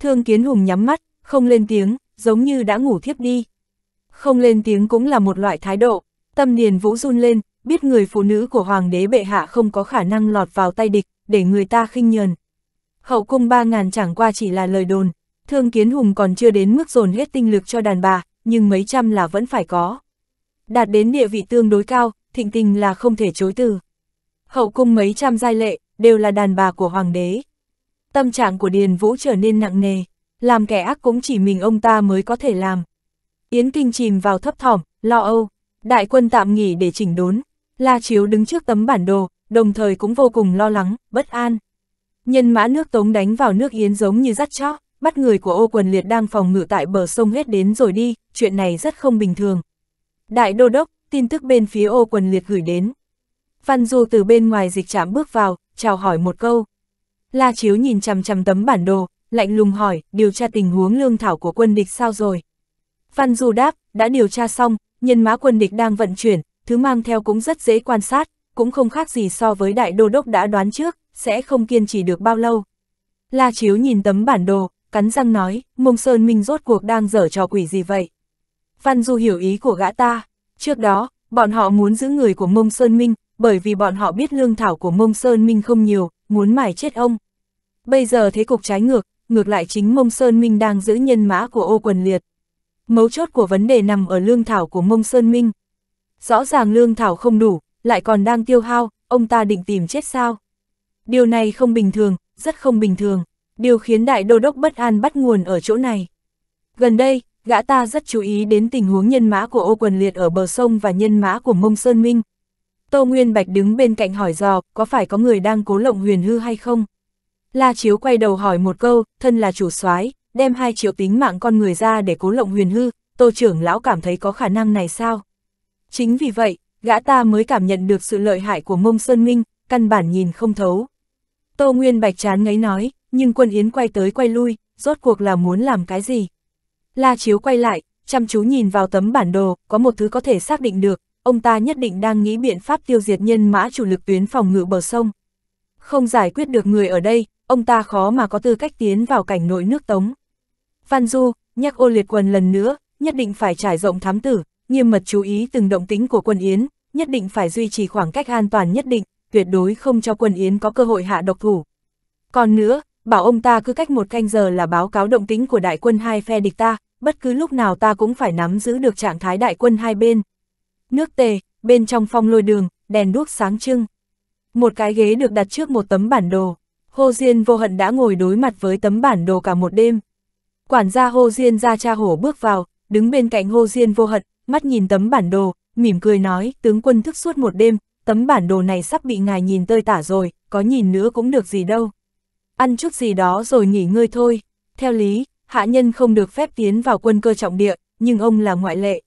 Thương Kiến Hùng nhắm mắt, không lên tiếng, giống như đã ngủ thiếp đi. Không lên tiếng cũng là một loại thái độ, tâm Điền Vũ run lên, biết người phụ nữ của Hoàng đế bệ hạ không có khả năng lọt vào tay địch, để người ta khinh nhờn. Hậu cung ba ngàn chẳng qua chỉ là lời đồn, Thương Kiến Hùng còn chưa đến mức dồn hết tinh lực cho đàn bà, nhưng mấy trăm là vẫn phải có. Đạt đến địa vị tương đối cao, thịnh tình là không thể chối từ. Hậu cung mấy trăm giai lệ, đều là đàn bà của hoàng đế. Tâm trạng của Điền Vũ trở nên nặng nề, làm kẻ ác cũng chỉ mình ông ta mới có thể làm. Yến Kinh chìm vào thấp thỏm, lo âu, đại quân tạm nghỉ để chỉnh đốn, La Chiếu đứng trước tấm bản đồ, đồng thời cũng vô cùng lo lắng, bất an. Nhân mã nước Tống đánh vào nước Yến giống như dắt chó, bắt người của ô quần liệt đang phòng ngự tại bờ sông hết đến rồi đi, chuyện này rất không bình thường. Đại đô đốc, tin tức bên phía ô quần liệt gửi đến. Văn Du từ bên ngoài dịch trạm bước vào, chào hỏi một câu. La Chiếu nhìn chằm chằm tấm bản đồ, lạnh lùng hỏi, điều tra tình huống lương thảo của quân địch sao rồi? Văn Du đáp, đã điều tra xong, nhân mã quân địch đang vận chuyển, thứ mang theo cũng rất dễ quan sát, cũng không khác gì so với đại đô đốc đã đoán trước, sẽ không kiên trì được bao lâu. La Chiếu nhìn tấm bản đồ, cắn răng nói, Mông Sơn Minh rốt cuộc đang dở trò quỷ gì vậy? Văn Du hiểu ý của gã ta, trước đó, bọn họ muốn giữ người của Mông Sơn Minh, bởi vì bọn họ biết lương thảo của Mông Sơn Minh không nhiều, muốn mải chết ông. Bây giờ thế cục trái ngược, ngược lại chính Mông Sơn Minh đang giữ nhân mã của ô quần liệt. Mấu chốt của vấn đề nằm ở lương thảo của Mông Sơn Minh. Rõ ràng lương thảo không đủ, lại còn đang tiêu hao, ông ta định tìm chết sao? Điều này không bình thường, rất không bình thường. Điều khiến đại đô đốc bất an bắt nguồn ở chỗ này. Gần đây, gã ta rất chú ý đến tình huống nhân mã của ô quần liệt ở bờ sông và nhân mã của Mông Sơn Minh. Tô Nguyên Bạch đứng bên cạnh hỏi dò, có phải có người đang cố lộng huyền hư hay không? La Chiếu quay đầu hỏi một câu, thân là chủ soái đem hai triệu tính mạng con người ra để cố lộng huyền hư, tô trưởng lão cảm thấy có khả năng này sao? Chính vì vậy, gã ta mới cảm nhận được sự lợi hại của mông Sơn Minh, căn bản nhìn không thấu. Tô Nguyên Bạch chán ngấy nói, nhưng quân Yến quay tới quay lui, rốt cuộc là muốn làm cái gì? La Chiếu quay lại, chăm chú nhìn vào tấm bản đồ, có một thứ có thể xác định được, ông ta nhất định đang nghĩ biện pháp tiêu diệt nhân mã chủ lực tuyến phòng ngự bờ sông. Không giải quyết được người ở đây, ông ta khó mà có tư cách tiến vào cảnh nội nước Tống. Văn Du, nhắc ô liệt quần lần nữa, nhất định phải trải rộng thám tử, nghiêm mật chú ý từng động tính của quân Yến, nhất định phải duy trì khoảng cách an toàn nhất định, tuyệt đối không cho quân Yến có cơ hội hạ độc thủ. Còn nữa, bảo ông ta cứ cách một canh giờ là báo cáo động tính của đại quân hai phe địch ta, bất cứ lúc nào ta cũng phải nắm giữ được trạng thái đại quân hai bên. Nước tề, bên trong phong lôi đường, đèn đuốc sáng trưng. Một cái ghế được đặt trước một tấm bản đồ. Hồ Diên vô hận đã ngồi đối mặt với tấm bản đồ cả một đêm. Quản gia Hồ Diên ra cha hổ bước vào, đứng bên cạnh Hồ Diên vô hận, mắt nhìn tấm bản đồ, mỉm cười nói, tướng quân thức suốt một đêm, tấm bản đồ này sắp bị ngài nhìn tơi tả rồi, có nhìn nữa cũng được gì đâu. Ăn chút gì đó rồi nghỉ ngơi thôi. Theo lý, hạ nhân không được phép tiến vào quân cơ trọng địa, nhưng ông là ngoại lệ.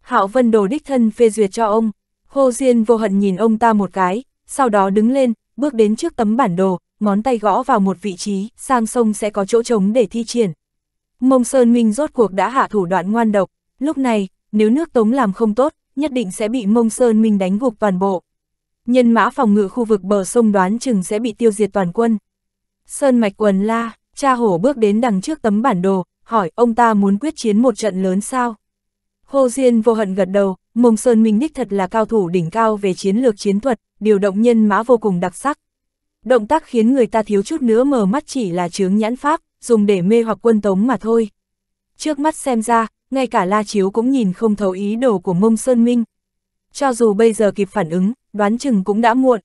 Hạo Vân Đồ đích thân phê duyệt cho ông. Hồ Diên vô hận nhìn ông ta một cái, sau đó đứng lên, bước đến trước tấm bản đồ, ngón tay gõ vào một vị trí, sang sông sẽ có chỗ trống để thi triển. Mông Sơn Minh rốt cuộc đã hạ thủ đoạn ngoan độc, lúc này, nếu nước Tống làm không tốt, nhất định sẽ bị Mông Sơn Minh đánh gục toàn bộ. Nhân mã phòng ngự khu vực bờ sông đoán chừng sẽ bị tiêu diệt toàn quân. Sơn Mạch Quần La, cha hổ bước đến đằng trước tấm bản đồ, hỏi ông ta muốn quyết chiến một trận lớn sao? Hồ Diên vô hận gật đầu, Mông Sơn Minh đích thật là cao thủ đỉnh cao về chiến lược chiến thuật, điều động nhân mã vô cùng đặc sắc. Động tác khiến người ta thiếu chút nữa mở mắt chỉ là chướng nhãn pháp, dùng để mê hoặc quân tống mà thôi. Trước mắt xem ra, ngay cả La Chiếu cũng nhìn không thấu ý đồ của Mông Sơn Minh. Cho dù bây giờ kịp phản ứng, đoán chừng cũng đã muộn.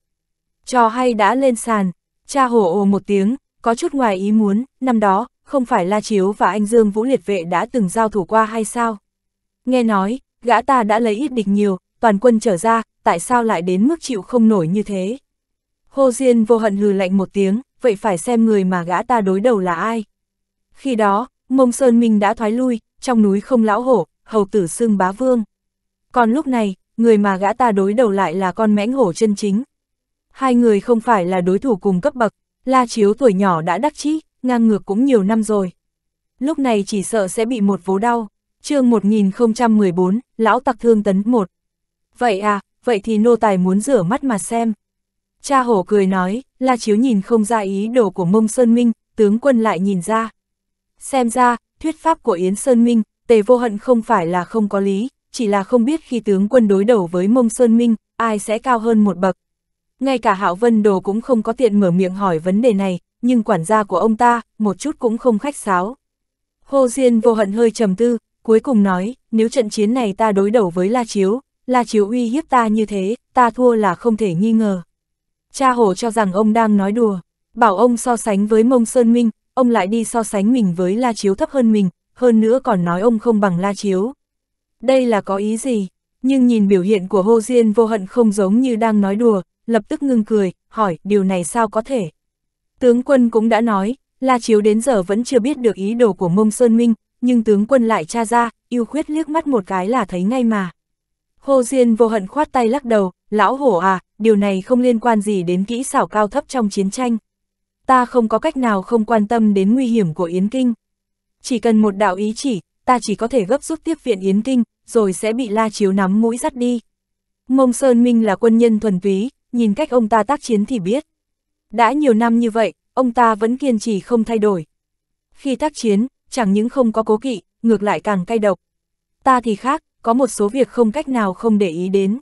Trò hay đã lên sàn, cha hổ ồ một tiếng, có chút ngoài ý muốn, năm đó, không phải La Chiếu và anh Dương Vũ Liệt Vệ đã từng giao thủ qua hay sao? Nghe nói, gã ta đã lấy ít địch nhiều, toàn quân trở ra, tại sao lại đến mức chịu không nổi như thế? Hồ Diên vô hận hừ lạnh một tiếng, vậy phải xem người mà gã ta đối đầu là ai? Khi đó, Mông Sơn Minh đã thoái lui, trong núi không lão hổ, hầu tử xương bá vương. Còn lúc này, người mà gã ta đối đầu lại là con mãnh hổ chân chính. Hai người không phải là đối thủ cùng cấp bậc, La Chiếu tuổi nhỏ đã đắc chí, ngang ngược cũng nhiều năm rồi. Lúc này chỉ sợ sẽ bị một vố đau. chương 1014, Lão Tặc Thương Tấn 1. Vậy à, vậy thì nô tài muốn rửa mắt mà xem. Cha hổ cười nói, La Chiếu nhìn không ra ý đồ của mông Sơn Minh, tướng quân lại nhìn ra. Xem ra, thuyết pháp của Yến Sơn Minh, tề vô hận không phải là không có lý, chỉ là không biết khi tướng quân đối đầu với mông Sơn Minh, ai sẽ cao hơn một bậc. Ngay cả Hạo Vân Đồ cũng không có tiện mở miệng hỏi vấn đề này, nhưng quản gia của ông ta, một chút cũng không khách sáo. Hồ Diên vô hận hơi trầm tư, cuối cùng nói, nếu trận chiến này ta đối đầu với La Chiếu, La Chiếu uy hiếp ta như thế, ta thua là không thể nghi ngờ. Cha Hồ cho rằng ông đang nói đùa, bảo ông so sánh với Mông Sơn Minh, ông lại đi so sánh mình với La Chiếu thấp hơn mình, hơn nữa còn nói ông không bằng La Chiếu. Đây là có ý gì? Nhưng nhìn biểu hiện của Hồ Diên vô hận không giống như đang nói đùa, lập tức ngưng cười, hỏi, điều này sao có thể? Tướng quân cũng đã nói, La Chiếu đến giờ vẫn chưa biết được ý đồ của Mông Sơn Minh, nhưng tướng quân lại tra ra, yêu khuyết liếc mắt một cái là thấy ngay mà. Hồ Diên vô hận khoát tay lắc đầu, lão hổ à, điều này không liên quan gì đến kỹ xảo cao thấp trong chiến tranh. Ta không có cách nào không quan tâm đến nguy hiểm của Yến Kinh. Chỉ cần một đạo ý chỉ, ta chỉ có thể gấp rút tiếp viện Yến Kinh, rồi sẽ bị La Chiếu nắm mũi dắt đi. Mông Sơn Minh là quân nhân thuần túy, nhìn cách ông ta tác chiến thì biết. Đã nhiều năm như vậy, ông ta vẫn kiên trì không thay đổi. Khi tác chiến, chẳng những không có cố kỵ, ngược lại càng cay độc. Ta thì khác, có một số việc không cách nào không để ý đến.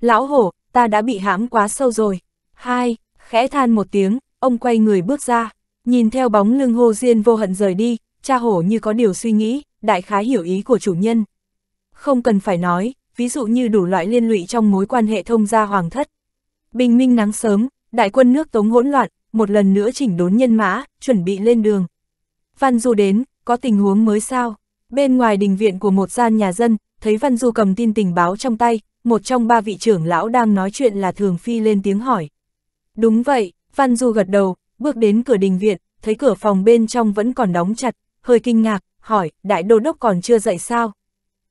Lão hổ, ta đã bị hãm quá sâu rồi. Hai, khẽ than một tiếng, ông quay người bước ra, nhìn theo bóng lưng hô Diên vô hận rời đi, cha hổ như có điều suy nghĩ, đại khái hiểu ý của chủ nhân. Không cần phải nói, ví dụ như đủ loại liên lụy trong mối quan hệ thông gia hoàng thất. Bình minh nắng sớm, đại quân nước Tống hỗn loạn, một lần nữa chỉnh đốn nhân mã, chuẩn bị lên đường. Văn Du đến, có tình huống mới sao? Bên ngoài đình viện của một gian nhà dân, thấy Văn Du cầm tin tình báo trong tay, một trong ba vị trưởng lão đang nói chuyện là Thường Phi lên tiếng hỏi. Đúng vậy, Văn Du gật đầu, bước đến cửa đình viện, thấy cửa phòng bên trong vẫn còn đóng chặt, hơi kinh ngạc, hỏi, đại đô đốc còn chưa dậy sao?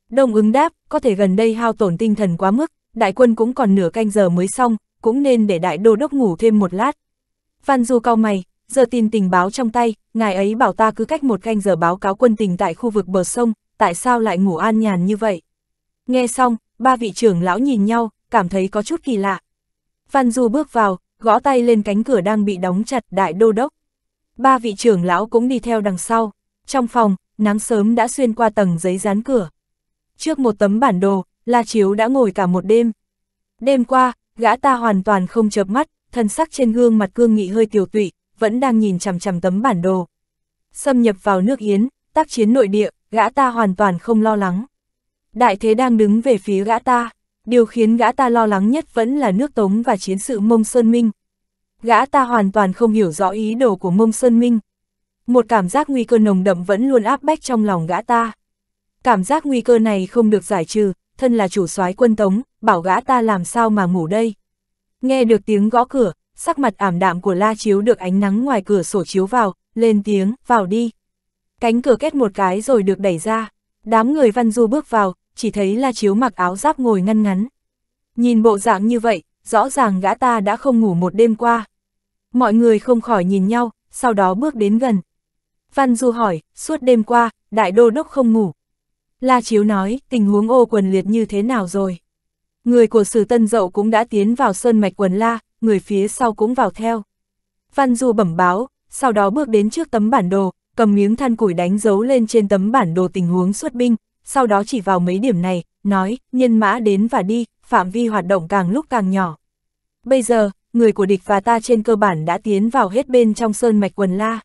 Đông ứng đáp, có thể gần đây hao tổn tinh thần quá mức, đại quân cũng còn nửa canh giờ mới xong, cũng nên để đại đô đốc ngủ thêm một lát. Văn Du cao mày, giờ tin tình báo trong tay, ngài ấy bảo ta cứ cách một canh giờ báo cáo quân tình tại khu vực bờ sông, tại sao lại ngủ an nhàn như vậy? Nghe xong, ba vị trưởng lão nhìn nhau, cảm thấy có chút kỳ lạ. Văn Du bước vào, gõ tay lên cánh cửa đang bị đóng chặt đại đô đốc. Ba vị trưởng lão cũng đi theo đằng sau. Trong phòng, nắng sớm đã xuyên qua tầng giấy dán cửa. Trước một tấm bản đồ, La Chiếu đã ngồi cả một đêm. Đêm qua, gã ta hoàn toàn không chợp mắt, thân sắc trên gương mặt cương nghị hơi tiểu tụy, vẫn đang nhìn chằm chằm tấm bản đồ. Xâm nhập vào nước Yến, tác chiến nội địa, gã ta hoàn toàn không lo lắng. Đại thế đang đứng về phía gã ta, điều khiến gã ta lo lắng nhất vẫn là nước Tống và chiến sự Mông Sơn Minh. Gã ta hoàn toàn không hiểu rõ ý đồ của Mông Sơn Minh. Một cảm giác nguy cơ nồng đậm vẫn luôn áp bách trong lòng gã ta. Cảm giác nguy cơ này không được giải trừ, thân là chủ soái quân Tống, bảo gã ta làm sao mà ngủ đây. Nghe được tiếng gõ cửa, sắc mặt ảm đạm của La Chiếu được ánh nắng ngoài cửa sổ chiếu vào, lên tiếng, vào đi. Cánh cửa kết một cái rồi được đẩy ra, đám người văn du bước vào, chỉ thấy La Chiếu mặc áo giáp ngồi ngăn ngắn. Nhìn bộ dạng như vậy, rõ ràng gã ta đã không ngủ một đêm qua. Mọi người không khỏi nhìn nhau, sau đó bước đến gần. Văn Du hỏi, suốt đêm qua, đại đô đốc không ngủ. La Chiếu nói, tình huống ô quần liệt như thế nào rồi? Người của sử tân dậu cũng đã tiến vào sơn mạch quần la, người phía sau cũng vào theo. Văn Du bẩm báo, sau đó bước đến trước tấm bản đồ, cầm miếng than củi đánh dấu lên trên tấm bản đồ tình huống xuất binh, sau đó chỉ vào mấy điểm này, nói, nhân mã đến và đi, phạm vi hoạt động càng lúc càng nhỏ. Bây giờ, người của địch và ta trên cơ bản đã tiến vào hết bên trong sơn mạch quần la.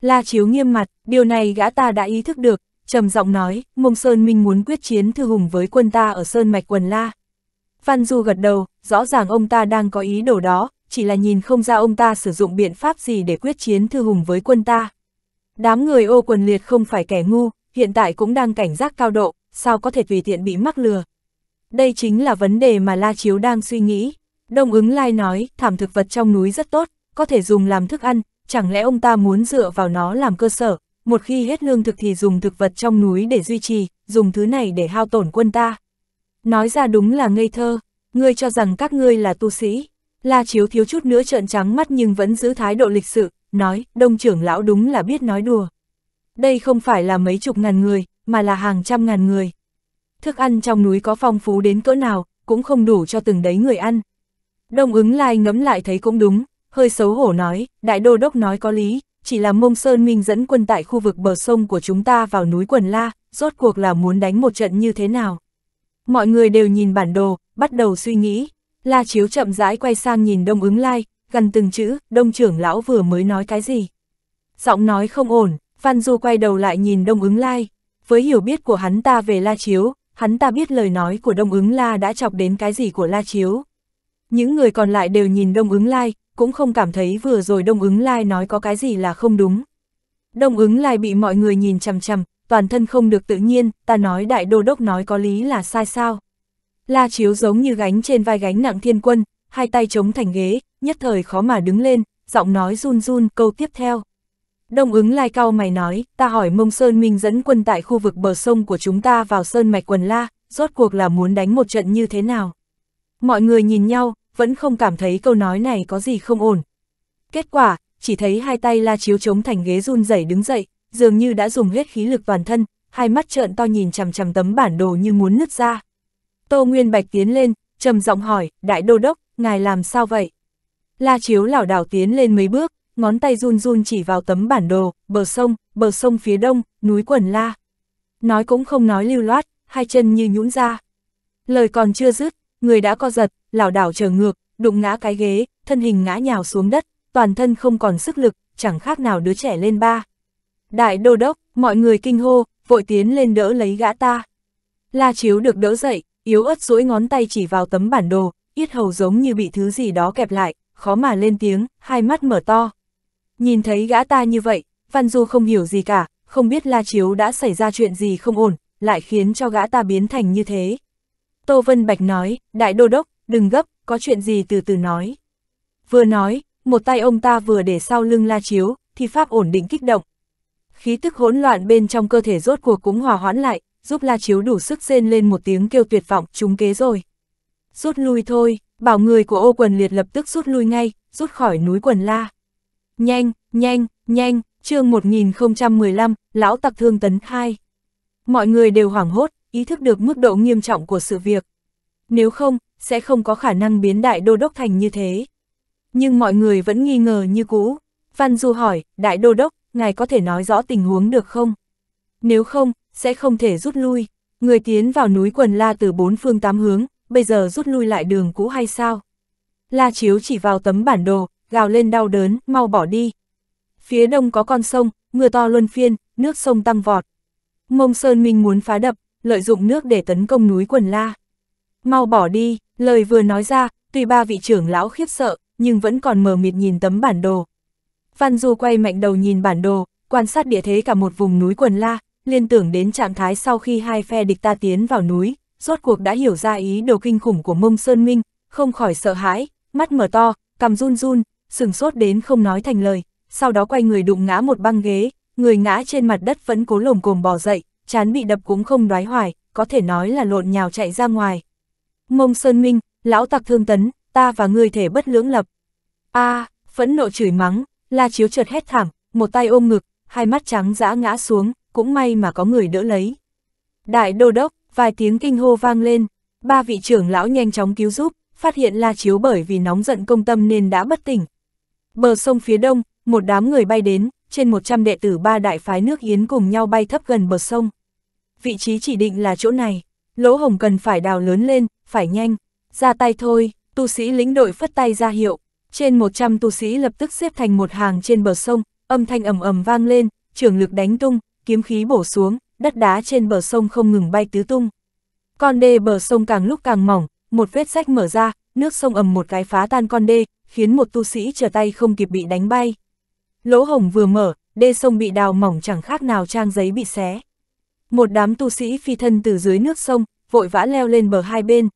La Chiếu nghiêm mặt, điều này gã ta đã ý thức được, trầm giọng nói, Mông Sơn Minh muốn quyết chiến thư hùng với quân ta ở sơn mạch quần la. Văn Du gật đầu, rõ ràng ông ta đang có ý đồ đó, chỉ là nhìn không ra ông ta sử dụng biện pháp gì để quyết chiến thư hùng với quân ta. Đám người ô quần liệt không phải kẻ ngu, hiện tại cũng đang cảnh giác cao độ, sao có thể tùy tiện bị mắc lừa. Đây chính là vấn đề mà La Chiếu đang suy nghĩ. Đông ứng lai nói, thảm thực vật trong núi rất tốt, có thể dùng làm thức ăn, chẳng lẽ ông ta muốn dựa vào nó làm cơ sở, một khi hết lương thực thì dùng thực vật trong núi để duy trì, dùng thứ này để hao tổn quân ta. Nói ra đúng là ngây thơ, ngươi cho rằng các ngươi là tu sĩ. La Chiếu thiếu chút nữa trợn trắng mắt nhưng vẫn giữ thái độ lịch sự, nói, đông trưởng lão đúng là biết nói đùa. Đây không phải là mấy chục ngàn người, mà là hàng trăm ngàn người. Thức ăn trong núi có phong phú đến cỡ nào, cũng không đủ cho từng đấy người ăn. Đông ứng lai ngẫm lại thấy cũng đúng, hơi xấu hổ nói, đại đô đốc nói có lý, chỉ là mông sơn minh dẫn quân tại khu vực bờ sông của chúng ta vào núi Quần La, rốt cuộc là muốn đánh một trận như thế nào. Mọi người đều nhìn bản đồ, bắt đầu suy nghĩ. La Chiếu chậm rãi quay sang nhìn Đông ứng lai, gần từng chữ, Đông trưởng lão vừa mới nói cái gì. Giọng nói không ổn, Văn Du quay đầu lại nhìn Đông ứng lai. Với hiểu biết của hắn ta về La Chiếu, hắn ta biết lời nói của Đông ứng La đã chọc đến cái gì của La Chiếu. Những người còn lại đều nhìn Đông ứng lai, cũng không cảm thấy vừa rồi Đông ứng lai nói có cái gì là không đúng. Đông ứng lai bị mọi người nhìn chằm chằm, toàn thân không được tự nhiên, ta nói đại đô đốc nói có lý là sai sao. La Chiếu giống như gánh trên vai gánh nặng thiên quân, hai tay chống thành ghế, nhất thời khó mà đứng lên, giọng nói run run câu tiếp theo. Đông ứng lai cao mày nói, ta hỏi mông Sơn Minh dẫn quân tại khu vực bờ sông của chúng ta vào Sơn Mạch Quần La, rốt cuộc là muốn đánh một trận như thế nào? Mọi người nhìn nhau, vẫn không cảm thấy câu nói này có gì không ổn. Kết quả, chỉ thấy hai tay la chiếu chống thành ghế run rẩy đứng dậy, dường như đã dùng hết khí lực toàn thân, hai mắt trợn to nhìn chằm chằm tấm bản đồ như muốn nứt ra. Tô Nguyên Bạch tiến lên, trầm giọng hỏi, đại đô đốc, ngài làm sao vậy? La chiếu lảo đảo tiến lên mấy bước, ngón tay run run chỉ vào tấm bản đồ, bờ sông, bờ sông phía đông, núi Quần La. Nói cũng không nói lưu loát, hai chân như nhũn ra. Lời còn chưa dứt, người đã co giật, lảo đảo trở ngược, đụng ngã cái ghế, thân hình ngã nhào xuống đất, toàn thân không còn sức lực, chẳng khác nào đứa trẻ lên ba. Đại đô đốc, mọi người kinh hô, vội tiến lên đỡ lấy gã ta. La Chiếu được đỡ dậy, yếu ớt duỗi ngón tay chỉ vào tấm bản đồ, yết hầu giống như bị thứ gì đó kẹp lại, khó mà lên tiếng, hai mắt mở to. Nhìn thấy gã ta như vậy, Văn Du không hiểu gì cả, không biết La Chiếu đã xảy ra chuyện gì không ổn, lại khiến cho gã ta biến thành như thế. Tô Vân Bạch nói, đại đô đốc, đừng gấp, có chuyện gì từ từ nói. Vừa nói, một tay ông ta vừa để sau lưng La Chiếu, thì pháp ổn định kích động. Khí tức hỗn loạn bên trong cơ thể rốt cuộc cũng hòa hoãn lại, giúp La Chiếu đủ sức rên lên một tiếng kêu tuyệt vọng, trúng kế rồi. Rút lui thôi, bảo người của ô quần liệt lập tức rút lui ngay, rút khỏi núi quần La. Nhanh, nhanh, nhanh, chương 1015, Lão Tặc Thương Tấn 2. Mọi người đều hoảng hốt, ý thức được mức độ nghiêm trọng của sự việc. Nếu không, sẽ không có khả năng biến đại đô đốc thành như thế. Nhưng mọi người vẫn nghi ngờ như cũ. Văn Du hỏi, đại đô đốc, ngài có thể nói rõ tình huống được không? Nếu không, sẽ không thể rút lui. Người tiến vào núi quần la từ bốn phương tám hướng, bây giờ rút lui lại đường cũ hay sao? La Chiếu chỉ vào tấm bản đồ, gào lên đau đớn, mau bỏ đi. Phía đông có con sông, mưa to luân phiên, nước sông tăng vọt. Mông Sơn Minh muốn phá đập, lợi dụng nước để tấn công núi quần la. Mau bỏ đi, lời vừa nói ra, tuy ba vị trưởng lão khiếp sợ, nhưng vẫn còn mờ mịt nhìn tấm bản đồ. Văn Du quay mạnh đầu nhìn bản đồ, quan sát địa thế cả một vùng núi quần la, liên tưởng đến trạng thái sau khi hai phe địch ta tiến vào núi, rốt cuộc đã hiểu ra ý đồ kinh khủng của mông Sơn Minh, không khỏi sợ hãi, mắt mở to, cầm run run, sừng sốt đến không nói thành lời, sau đó quay người đụng ngã một băng ghế, người ngã trên mặt đất vẫn cố lồm cồm bò dậy, chán bị đập cũng không đoái hoài, có thể nói là lộn nhào chạy ra ngoài. Mông Sơn Minh, lão tặc thương tấn, ta và ngươi thể bất lưỡng lập. a phẫn nộ chửi mắng, la chiếu chợt hét thảm, một tay ôm ngực, hai mắt trắng dã ngã xuống, cũng may mà có người đỡ lấy. Đại đô đốc, vài tiếng kinh hô vang lên, ba vị trưởng lão nhanh chóng cứu giúp, phát hiện la chiếu bởi vì nóng giận công tâm nên đã bất tỉnh. Bờ sông phía đông, một đám người bay đến, trên 100 đệ tử ba đại phái nước Yến cùng nhau bay thấp gần bờ sông. vị trí chỉ định là chỗ này, lỗ hồng cần phải đào lớn lên, phải nhanh, ra tay thôi, tu sĩ lính đội phất tay ra hiệu, trên 100 tu sĩ lập tức xếp thành một hàng trên bờ sông, âm thanh ầm ầm vang lên, trường lực đánh tung, kiếm khí bổ xuống, đất đá trên bờ sông không ngừng bay tứ tung. Con đê bờ sông càng lúc càng mỏng, một vết rách mở ra, nước sông ầm một cái phá tan con đê, khiến một tu sĩ trở tay không kịp bị đánh bay. Lỗ hồng vừa mở, đê sông bị đào mỏng chẳng khác nào trang giấy bị xé. Một đám tu sĩ phi thân từ dưới nước sông, vội vã leo lên bờ hai bên.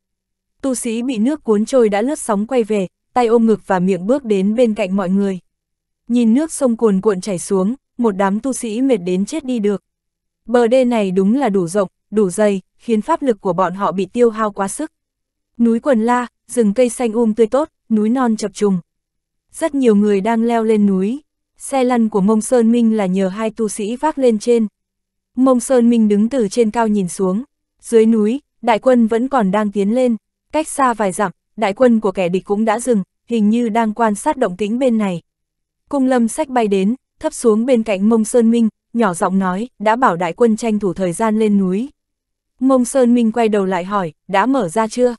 Tu sĩ bị nước cuốn trôi đã lướt sóng quay về, tay ôm ngực và miệng bước đến bên cạnh mọi người. Nhìn nước sông cuồn cuộn chảy xuống, một đám tu sĩ mệt đến chết đi được. Bờ đê này đúng là đủ rộng, đủ dày, khiến pháp lực của bọn họ bị tiêu hao quá sức. Núi quần la, rừng cây xanh um tươi tốt, núi non chập trùng. Rất nhiều người đang leo lên núi. Xe lăn của Mông Sơn Minh là nhờ hai tu sĩ vác lên trên. Mông Sơn Minh đứng từ trên cao nhìn xuống. Dưới núi, đại quân vẫn còn đang tiến lên. Cách xa vài dặm, đại quân của kẻ địch cũng đã dừng, hình như đang quan sát động tĩnh bên này. Cung lâm sách bay đến, thấp xuống bên cạnh Mông Sơn Minh, nhỏ giọng nói, đã bảo đại quân tranh thủ thời gian lên núi. Mông Sơn Minh quay đầu lại hỏi, đã mở ra chưa?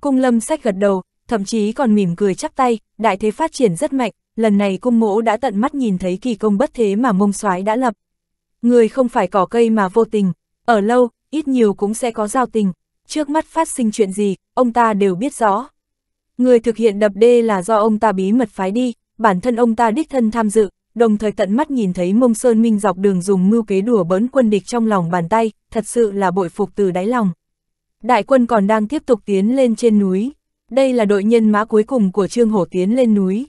Cung lâm sách gật đầu, thậm chí còn mỉm cười chắp tay, đại thế phát triển rất mạnh, lần này cung mỗ đã tận mắt nhìn thấy kỳ công bất thế mà mông soái đã lập. Người không phải cỏ cây mà vô tình, ở lâu, ít nhiều cũng sẽ có giao tình, trước mắt phát sinh chuyện gì, ông ta đều biết rõ. Người thực hiện đập đê là do ông ta bí mật phái đi, bản thân ông ta đích thân tham dự, đồng thời tận mắt nhìn thấy mông sơn minh dọc đường dùng mưu kế đùa bỡn quân địch trong lòng bàn tay, thật sự là bội phục từ đáy lòng. Đại quân còn đang tiếp tục tiến lên trên núi. Đây là đội nhân mã cuối cùng của Trương Hổ tiến lên núi.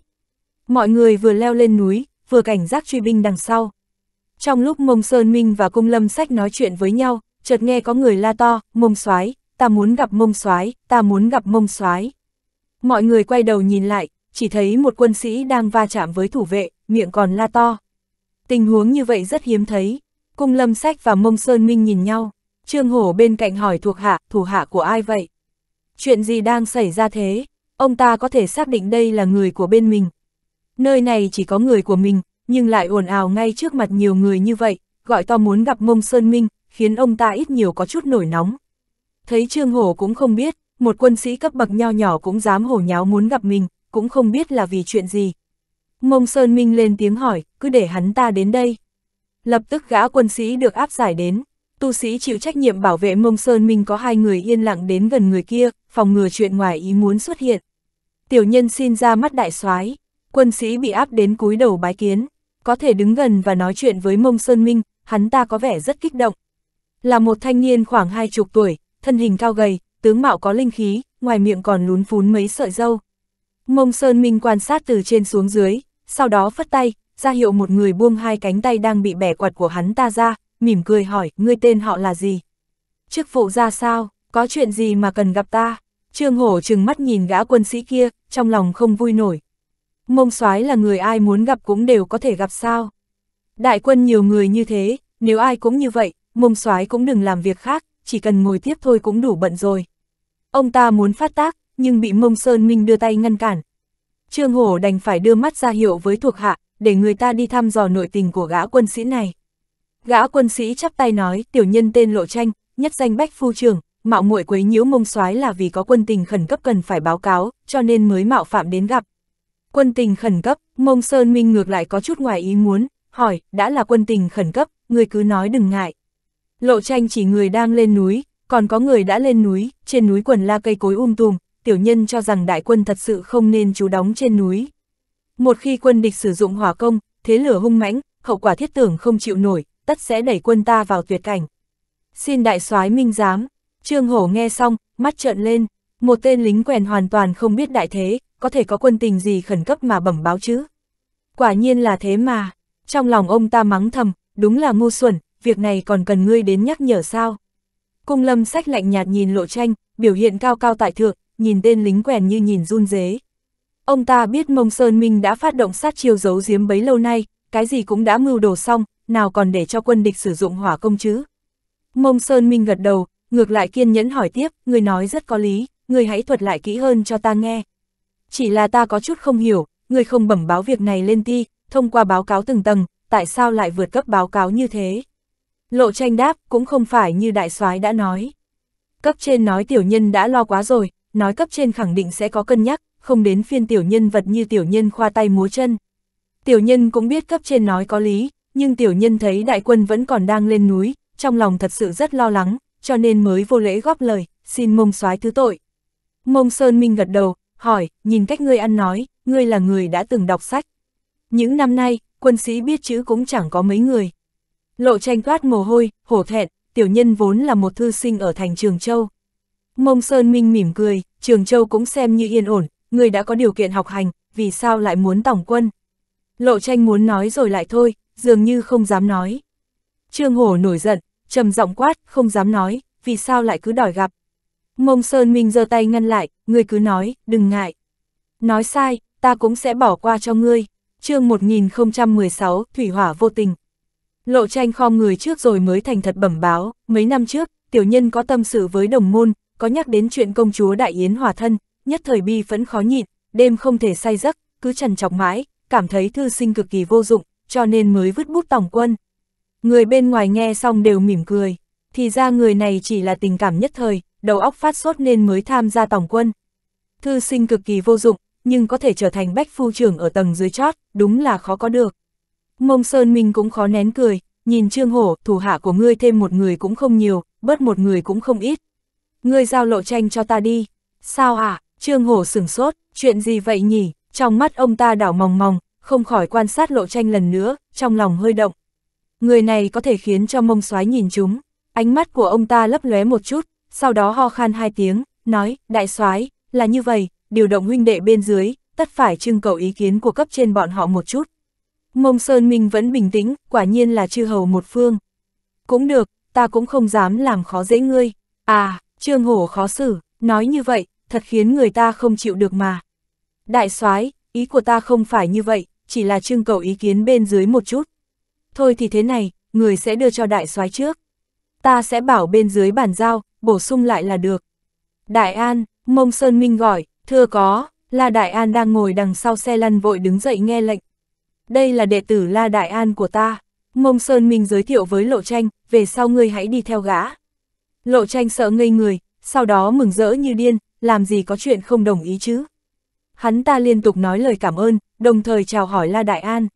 Mọi người vừa leo lên núi, vừa cảnh giác truy binh đằng sau. Trong lúc Mông Sơn Minh và Cung Lâm Sách nói chuyện với nhau, chợt nghe có người la to, Mông Soái, ta muốn gặp Mông Soái, ta muốn gặp Mông Soái. Mọi người quay đầu nhìn lại, chỉ thấy một quân sĩ đang va chạm với thủ vệ, miệng còn la to. Tình huống như vậy rất hiếm thấy. Cung Lâm Sách và Mông Sơn Minh nhìn nhau. Trương Hổ bên cạnh hỏi thuộc hạ, thủ hạ của ai vậy? Chuyện gì đang xảy ra thế? Ông ta có thể xác định đây là người của bên mình. Nơi này chỉ có người của mình, nhưng lại ồn ào ngay trước mặt nhiều người như vậy, gọi to muốn gặp Mông Sơn Minh, khiến ông ta ít nhiều có chút nổi nóng. Thấy Trương Hổ cũng không biết, một quân sĩ cấp bậc nho nhỏ cũng dám hổ nháo muốn gặp mình, cũng không biết là vì chuyện gì. Mông Sơn Minh lên tiếng hỏi, cứ để hắn ta đến đây. Lập tức gã quân sĩ được áp giải đến tu sĩ chịu trách nhiệm bảo vệ mông sơn minh có hai người yên lặng đến gần người kia, phòng ngừa chuyện ngoài ý muốn xuất hiện. Tiểu nhân xin ra mắt đại soái quân sĩ bị áp đến cúi đầu bái kiến, có thể đứng gần và nói chuyện với mông sơn minh, hắn ta có vẻ rất kích động. Là một thanh niên khoảng hai chục tuổi, thân hình cao gầy, tướng mạo có linh khí, ngoài miệng còn lún phún mấy sợi dâu. Mông Sơn Minh quan sát từ trên xuống dưới, sau đó phất tay, ra hiệu một người buông hai cánh tay đang bị bẻ quạt của hắn ta ra, mỉm cười hỏi, ngươi tên họ là gì? Chức vụ ra sao, có chuyện gì mà cần gặp ta? Trương Hổ trừng mắt nhìn gã quân sĩ kia, trong lòng không vui nổi. Mông soái là người ai muốn gặp cũng đều có thể gặp sao? Đại quân nhiều người như thế, nếu ai cũng như vậy, mông soái cũng đừng làm việc khác, chỉ cần ngồi tiếp thôi cũng đủ bận rồi. Ông ta muốn phát tác, nhưng bị mông Sơn Minh đưa tay ngăn cản. Trương Hổ đành phải đưa mắt ra hiệu với thuộc hạ, để người ta đi thăm dò nội tình của gã quân sĩ này. Gã quân sĩ chắp tay nói, tiểu nhân tên Lộ Tranh, nhất danh bách phu trưởng, mạo muội quấy nhiễu mông soái là vì có quân tình khẩn cấp cần phải báo cáo, cho nên mới mạo phạm đến gặp. Quân tình khẩn cấp, mông Sơn Minh ngược lại có chút ngoài ý muốn, hỏi, đã là quân tình khẩn cấp, người cứ nói đừng ngại. Lộ tranh chỉ người đang lên núi, còn có người đã lên núi, trên núi quần la cây cối um tùm, tiểu nhân cho rằng đại quân thật sự không nên trú đóng trên núi. Một khi quân địch sử dụng hỏa công, thế lửa hung mãnh, hậu quả thiết tưởng không chịu nổi, tất sẽ đẩy quân ta vào tuyệt cảnh. Xin đại soái minh giám, Trương Hổ nghe xong, mắt trợn lên, một tên lính quèn hoàn toàn không biết đại thế, có thể có quân tình gì khẩn cấp mà bẩm báo chứ. Quả nhiên là thế mà, trong lòng ông ta mắng thầm, đúng là ngu xuẩn, việc này còn cần ngươi đến nhắc nhở sao. Cung lâm sách lạnh nhạt nhìn lộ tranh, biểu hiện cao cao tại thượng, nhìn tên lính quèn như nhìn run dế. Ông ta biết Mông Sơn Minh đã phát động sát chiêu giấu giếm bấy lâu nay, cái gì cũng đã mưu đồ xong, nào còn để cho quân địch sử dụng hỏa công chứ. Mông Sơn Minh gật đầu, ngược lại kiên nhẫn hỏi tiếp, người nói rất có lý, người hãy thuật lại kỹ hơn cho ta nghe. Chỉ là ta có chút không hiểu, người không bẩm báo việc này lên ti, thông qua báo cáo từng tầng, tại sao lại vượt cấp báo cáo như thế? Lộ tranh đáp, cũng không phải như đại soái đã nói. Cấp trên nói tiểu nhân đã lo quá rồi, nói cấp trên khẳng định sẽ có cân nhắc, không đến phiên tiểu nhân vật như tiểu nhân khoa tay múa chân. Tiểu nhân cũng biết cấp trên nói có lý, nhưng tiểu nhân thấy đại quân vẫn còn đang lên núi, trong lòng thật sự rất lo lắng, cho nên mới vô lễ góp lời, xin mông soái thứ tội. Mông Sơn Minh gật đầu, hỏi, nhìn cách ngươi ăn nói, ngươi là người đã từng đọc sách. Những năm nay, quân sĩ biết chữ cũng chẳng có mấy người. Lộ tranh toát mồ hôi, hổ thẹn, tiểu nhân vốn là một thư sinh ở thành Trường Châu. Mông Sơn Minh mỉm cười, Trường Châu cũng xem như yên ổn, người đã có điều kiện học hành, vì sao lại muốn tổng quân. Lộ tranh muốn nói rồi lại thôi, dường như không dám nói. Trương Hổ nổi giận, trầm giọng quát, không dám nói, vì sao lại cứ đòi gặp. Mông Sơn Minh giơ tay ngăn lại, ngươi cứ nói, đừng ngại. Nói sai, ta cũng sẽ bỏ qua cho ngươi. chương 1016, Thủy Hỏa vô tình. Lộ tranh khom người trước rồi mới thành thật bẩm báo, mấy năm trước, tiểu nhân có tâm sự với đồng môn, có nhắc đến chuyện công chúa Đại Yến hòa thân, nhất thời bi phẫn khó nhịn, đêm không thể say giấc, cứ trần chọc mãi, cảm thấy thư sinh cực kỳ vô dụng, cho nên mới vứt bút tổng quân. Người bên ngoài nghe xong đều mỉm cười, thì ra người này chỉ là tình cảm nhất thời, đầu óc phát sốt nên mới tham gia tổng quân. Thư sinh cực kỳ vô dụng, nhưng có thể trở thành bách phu trưởng ở tầng dưới chót, đúng là khó có được. Mông Sơn Minh cũng khó nén cười, nhìn Trương Hổ, thủ hạ của ngươi thêm một người cũng không nhiều, bớt một người cũng không ít. Ngươi giao lộ tranh cho ta đi. Sao à? Trương Hổ sửng sốt, chuyện gì vậy nhỉ? Trong mắt ông ta đảo mòng mòng, không khỏi quan sát lộ tranh lần nữa, trong lòng hơi động. Người này có thể khiến cho mông Soái nhìn chúng. Ánh mắt của ông ta lấp lóe một chút, sau đó ho khan hai tiếng, nói, đại soái là như vậy, điều động huynh đệ bên dưới, tất phải trưng cầu ý kiến của cấp trên bọn họ một chút. Mông Sơn Minh vẫn bình tĩnh, quả nhiên là chư hầu một phương. Cũng được, ta cũng không dám làm khó dễ ngươi. À, Trương Hổ khó xử, nói như vậy, thật khiến người ta không chịu được mà. Đại soái, ý của ta không phải như vậy, chỉ là trưng cầu ý kiến bên dưới một chút. Thôi thì thế này, người sẽ đưa cho đại soái trước. Ta sẽ bảo bên dưới bàn giao, bổ sung lại là được. Đại An, Mông Sơn Minh gọi, thưa có, là Đại An đang ngồi đằng sau xe lăn vội đứng dậy nghe lệnh. Đây là đệ tử La Đại An của ta. Mông Sơn Minh giới thiệu với Lộ Tranh, về sau ngươi hãy đi theo gã. Lộ Tranh sợ ngây người, sau đó mừng rỡ như điên, làm gì có chuyện không đồng ý chứ. Hắn ta liên tục nói lời cảm ơn, đồng thời chào hỏi La Đại An.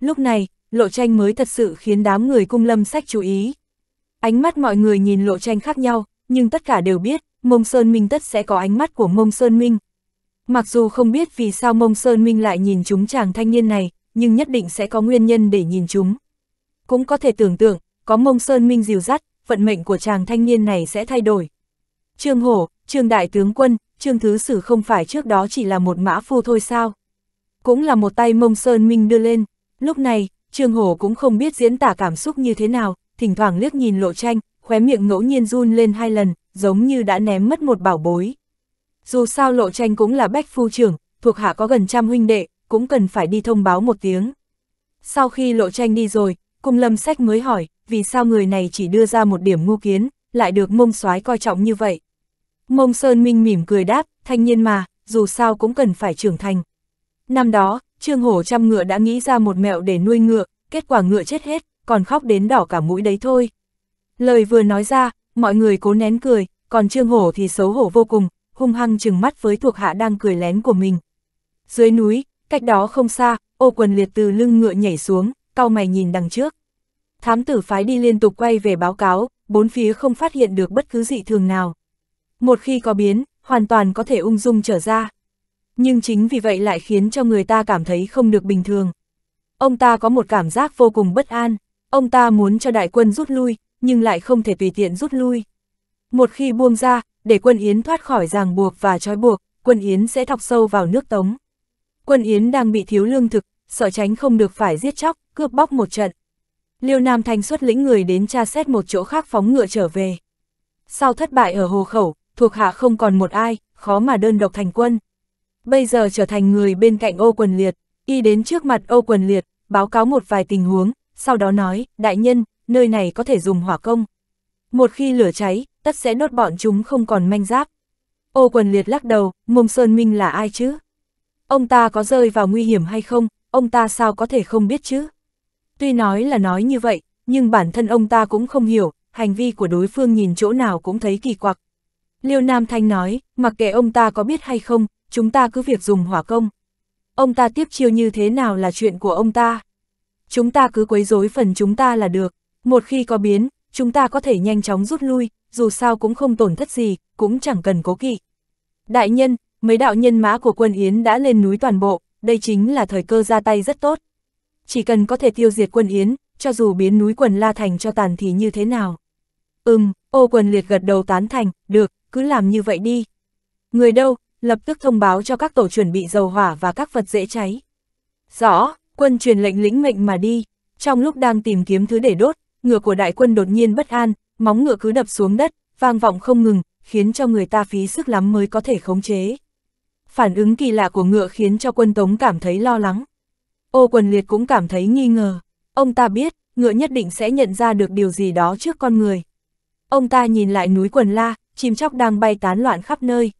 Lúc này, Lộ Tranh mới thật sự khiến đám người cung lâm sách chú ý. Ánh mắt mọi người nhìn Lộ Tranh khác nhau, nhưng tất cả đều biết, Mông Sơn Minh tất sẽ có ánh mắt của Mông Sơn Minh. Mặc dù không biết vì sao Mông Sơn Minh lại nhìn chúng chàng thanh niên này, nhưng nhất định sẽ có nguyên nhân để nhìn chúng. Cũng có thể tưởng tượng, có mông sơn minh dìu dắt, vận mệnh của chàng thanh niên này sẽ thay đổi. Trương Hổ, Trương Đại Tướng Quân, Trương Thứ Sử không phải trước đó chỉ là một mã phu thôi sao? Cũng là một tay mông sơn minh đưa lên. Lúc này, Trương Hổ cũng không biết diễn tả cảm xúc như thế nào, thỉnh thoảng liếc nhìn lộ tranh, khóe miệng ngẫu nhiên run lên hai lần, giống như đã ném mất một bảo bối. Dù sao lộ tranh cũng là bách phu trưởng, thuộc hạ có gần trăm huynh đệ, cũng cần phải đi thông báo một tiếng. Sau khi lộ tranh đi rồi, cung lâm sách mới hỏi, vì sao người này chỉ đưa ra một điểm ngu kiến, lại được mông soái coi trọng như vậy. Mông Sơn Minh mỉm cười đáp, thanh niên mà, dù sao cũng cần phải trưởng thành. Năm đó, Trương Hổ chăm ngựa đã nghĩ ra một mẹo để nuôi ngựa, kết quả ngựa chết hết, còn khóc đến đỏ cả mũi đấy thôi. Lời vừa nói ra, mọi người cố nén cười, còn Trương Hổ thì xấu hổ vô cùng, hung hăng chừng mắt với thuộc hạ đang cười lén của mình. Dưới núi, Cách đó không xa, ô quần liệt từ lưng ngựa nhảy xuống, cau mày nhìn đằng trước. Thám tử phái đi liên tục quay về báo cáo, bốn phía không phát hiện được bất cứ dị thường nào. Một khi có biến, hoàn toàn có thể ung dung trở ra. Nhưng chính vì vậy lại khiến cho người ta cảm thấy không được bình thường. Ông ta có một cảm giác vô cùng bất an, ông ta muốn cho đại quân rút lui, nhưng lại không thể tùy tiện rút lui. Một khi buông ra, để quân Yến thoát khỏi ràng buộc và trói buộc, quân Yến sẽ thọc sâu vào nước Tống quân Yến đang bị thiếu lương thực, sợ tránh không được phải giết chóc, cướp bóc một trận. Liêu Nam Thanh xuất lĩnh người đến tra xét một chỗ khác phóng ngựa trở về. Sau thất bại ở hồ khẩu, thuộc hạ không còn một ai, khó mà đơn độc thành quân. Bây giờ trở thành người bên cạnh ô quần liệt, y đến trước mặt ô quần liệt, báo cáo một vài tình huống, sau đó nói, đại nhân, nơi này có thể dùng hỏa công. Một khi lửa cháy, tất sẽ đốt bọn chúng không còn manh giáp. Ô quần liệt lắc đầu, Mông Sơn Minh là ai chứ? Ông ta có rơi vào nguy hiểm hay không, ông ta sao có thể không biết chứ? Tuy nói là nói như vậy, nhưng bản thân ông ta cũng không hiểu, hành vi của đối phương nhìn chỗ nào cũng thấy kỳ quặc. Liêu Nam Thanh nói, mặc kệ ông ta có biết hay không, chúng ta cứ việc dùng hỏa công. Ông ta tiếp chiêu như thế nào là chuyện của ông ta. Chúng ta cứ quấy rối phần chúng ta là được, một khi có biến, chúng ta có thể nhanh chóng rút lui, dù sao cũng không tổn thất gì, cũng chẳng cần cố kỵ. Đại nhân, mấy đạo nhân mã của quân Yến đã lên núi toàn bộ, đây chính là thời cơ ra tay rất tốt. Chỉ cần có thể tiêu diệt quân Yến, cho dù biến núi quần La Thành cho tàn thì như thế nào. Ừm, ô quần liệt gật đầu tán thành, được, cứ làm như vậy đi. Người đâu, lập tức thông báo cho các tổ chuẩn bị dầu hỏa và các vật dễ cháy. Rõ, quân truyền lệnh lĩnh mệnh mà đi, trong lúc đang tìm kiếm thứ để đốt, ngựa của đại quân đột nhiên bất an, móng ngựa cứ đập xuống đất, vang vọng không ngừng, khiến cho người ta phí sức lắm mới có thể khống chế. Phản ứng kỳ lạ của ngựa khiến cho quân tống cảm thấy lo lắng. Ô quần liệt cũng cảm thấy nghi ngờ. Ông ta biết, ngựa nhất định sẽ nhận ra được điều gì đó trước con người. Ông ta nhìn lại núi quần la, chim chóc đang bay tán loạn khắp nơi.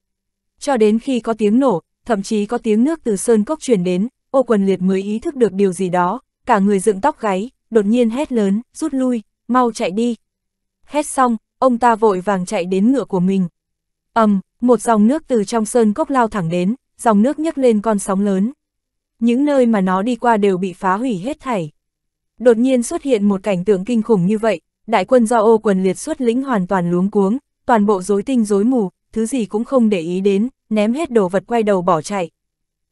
Cho đến khi có tiếng nổ, thậm chí có tiếng nước từ sơn cốc truyền đến, ô quần liệt mới ý thức được điều gì đó, cả người dựng tóc gáy, đột nhiên hét lớn, rút lui, mau chạy đi. Hét xong, ông ta vội vàng chạy đến ngựa của mình. ầm, um, một dòng nước từ trong sơn cốc lao thẳng đến, dòng nước nhấc lên con sóng lớn. Những nơi mà nó đi qua đều bị phá hủy hết thảy. Đột nhiên xuất hiện một cảnh tượng kinh khủng như vậy, đại quân do ô quần liệt xuất lĩnh hoàn toàn luống cuống, toàn bộ rối tinh rối mù, thứ gì cũng không để ý đến, ném hết đồ vật quay đầu bỏ chạy.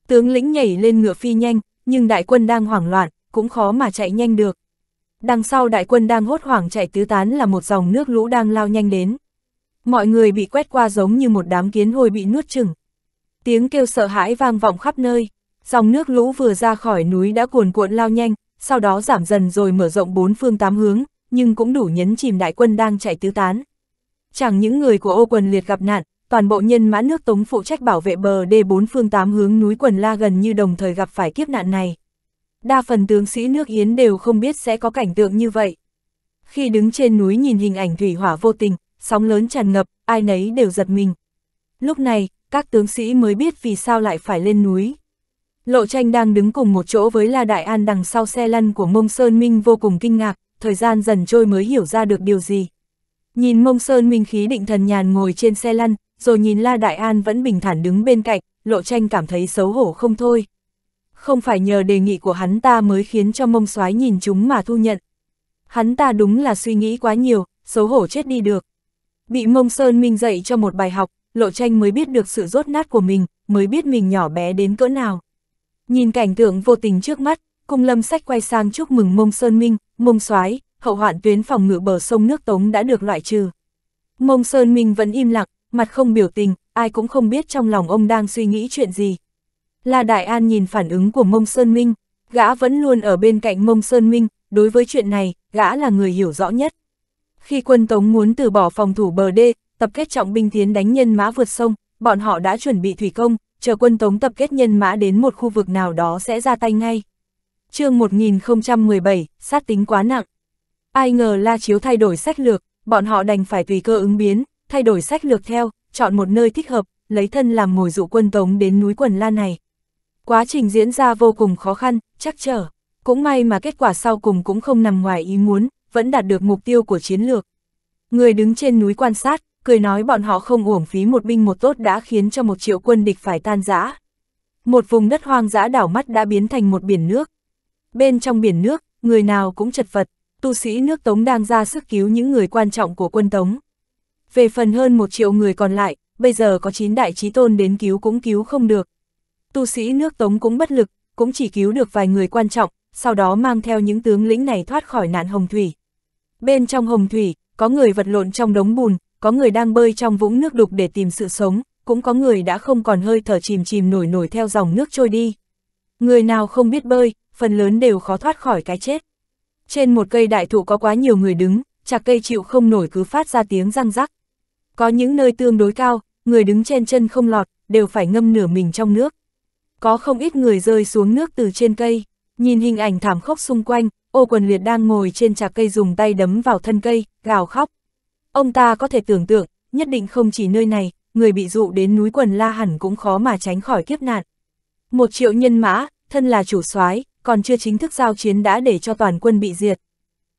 Tướng lĩnh nhảy lên ngựa phi nhanh, nhưng đại quân đang hoảng loạn, cũng khó mà chạy nhanh được. Đằng sau đại quân đang hốt hoảng chạy tứ tán là một dòng nước lũ đang lao nhanh đến. Mọi người bị quét qua giống như một đám kiến hồi bị nuốt chừng. Tiếng kêu sợ hãi vang vọng khắp nơi, dòng nước lũ vừa ra khỏi núi đã cuồn cuộn lao nhanh, sau đó giảm dần rồi mở rộng bốn phương tám hướng, nhưng cũng đủ nhấn chìm đại quân đang chạy tứ tán. Chẳng những người của ô quần liệt gặp nạn, toàn bộ nhân mã nước Tống phụ trách bảo vệ bờ đê bốn phương tám hướng núi quần la gần như đồng thời gặp phải kiếp nạn này. Đa phần tướng sĩ nước Yến đều không biết sẽ có cảnh tượng như vậy. Khi đứng trên núi nhìn hình ảnh thủy hỏa vô tình, sóng lớn tràn ngập, ai nấy đều giật mình. Lúc này, các tướng sĩ mới biết vì sao lại phải lên núi. Lộ tranh đang đứng cùng một chỗ với La Đại An đằng sau xe lăn của Mông Sơn Minh vô cùng kinh ngạc, thời gian dần trôi mới hiểu ra được điều gì. Nhìn Mông Sơn Minh khí định thần nhàn ngồi trên xe lăn, rồi nhìn La Đại An vẫn bình thản đứng bên cạnh, lộ tranh cảm thấy xấu hổ không thôi. Không phải nhờ đề nghị của hắn ta mới khiến cho mông soái nhìn chúng mà thu nhận. Hắn ta đúng là suy nghĩ quá nhiều, xấu hổ chết đi được. Bị mông sơn minh dạy cho một bài học, lộ tranh mới biết được sự rốt nát của mình, mới biết mình nhỏ bé đến cỡ nào. Nhìn cảnh tượng vô tình trước mắt, cung lâm sách quay sang chúc mừng mông sơn minh, mông soái hậu hoạn tuyến phòng ngự bờ sông nước Tống đã được loại trừ. Mông Sơn Minh vẫn im lặng, mặt không biểu tình, ai cũng không biết trong lòng ông đang suy nghĩ chuyện gì. La Đại An nhìn phản ứng của Mông Sơn Minh, gã vẫn luôn ở bên cạnh Mông Sơn Minh, đối với chuyện này, gã là người hiểu rõ nhất. Khi quân Tống muốn từ bỏ phòng thủ bờ đê, tập kết trọng binh tiến đánh nhân mã vượt sông, bọn họ đã chuẩn bị thủy công, chờ quân Tống tập kết nhân mã đến một khu vực nào đó sẽ ra tay ngay. chương 1017, sát tính quá nặng. Ai ngờ La Chiếu thay đổi sách lược, bọn họ đành phải tùy cơ ứng biến, thay đổi sách lược theo, chọn một nơi thích hợp, lấy thân làm ngồi dụ quân Tống đến núi Quần La này. Quá trình diễn ra vô cùng khó khăn, chắc trở. Cũng may mà kết quả sau cùng cũng không nằm ngoài ý muốn, vẫn đạt được mục tiêu của chiến lược. Người đứng trên núi quan sát, cười nói bọn họ không uổng phí một binh một tốt đã khiến cho một triệu quân địch phải tan rã. Một vùng đất hoang dã đảo mắt đã biến thành một biển nước. Bên trong biển nước, người nào cũng chật vật, tu sĩ nước Tống đang ra sức cứu những người quan trọng của quân Tống. Về phần hơn một triệu người còn lại, bây giờ có chín đại trí tôn đến cứu cũng cứu không được tu sĩ nước Tống cũng bất lực, cũng chỉ cứu được vài người quan trọng, sau đó mang theo những tướng lĩnh này thoát khỏi nạn hồng thủy. Bên trong hồng thủy, có người vật lộn trong đống bùn, có người đang bơi trong vũng nước đục để tìm sự sống, cũng có người đã không còn hơi thở chìm chìm nổi nổi theo dòng nước trôi đi. Người nào không biết bơi, phần lớn đều khó thoát khỏi cái chết. Trên một cây đại thụ có quá nhiều người đứng, chạc cây chịu không nổi cứ phát ra tiếng răng rắc. Có những nơi tương đối cao, người đứng trên chân không lọt, đều phải ngâm nửa mình trong nước có không ít người rơi xuống nước từ trên cây. Nhìn hình ảnh thảm khốc xung quanh, ô quần liệt đang ngồi trên trà cây dùng tay đấm vào thân cây, gào khóc. Ông ta có thể tưởng tượng, nhất định không chỉ nơi này, người bị dụ đến núi quần la hẳn cũng khó mà tránh khỏi kiếp nạn. Một triệu nhân mã, thân là chủ soái còn chưa chính thức giao chiến đã để cho toàn quân bị diệt.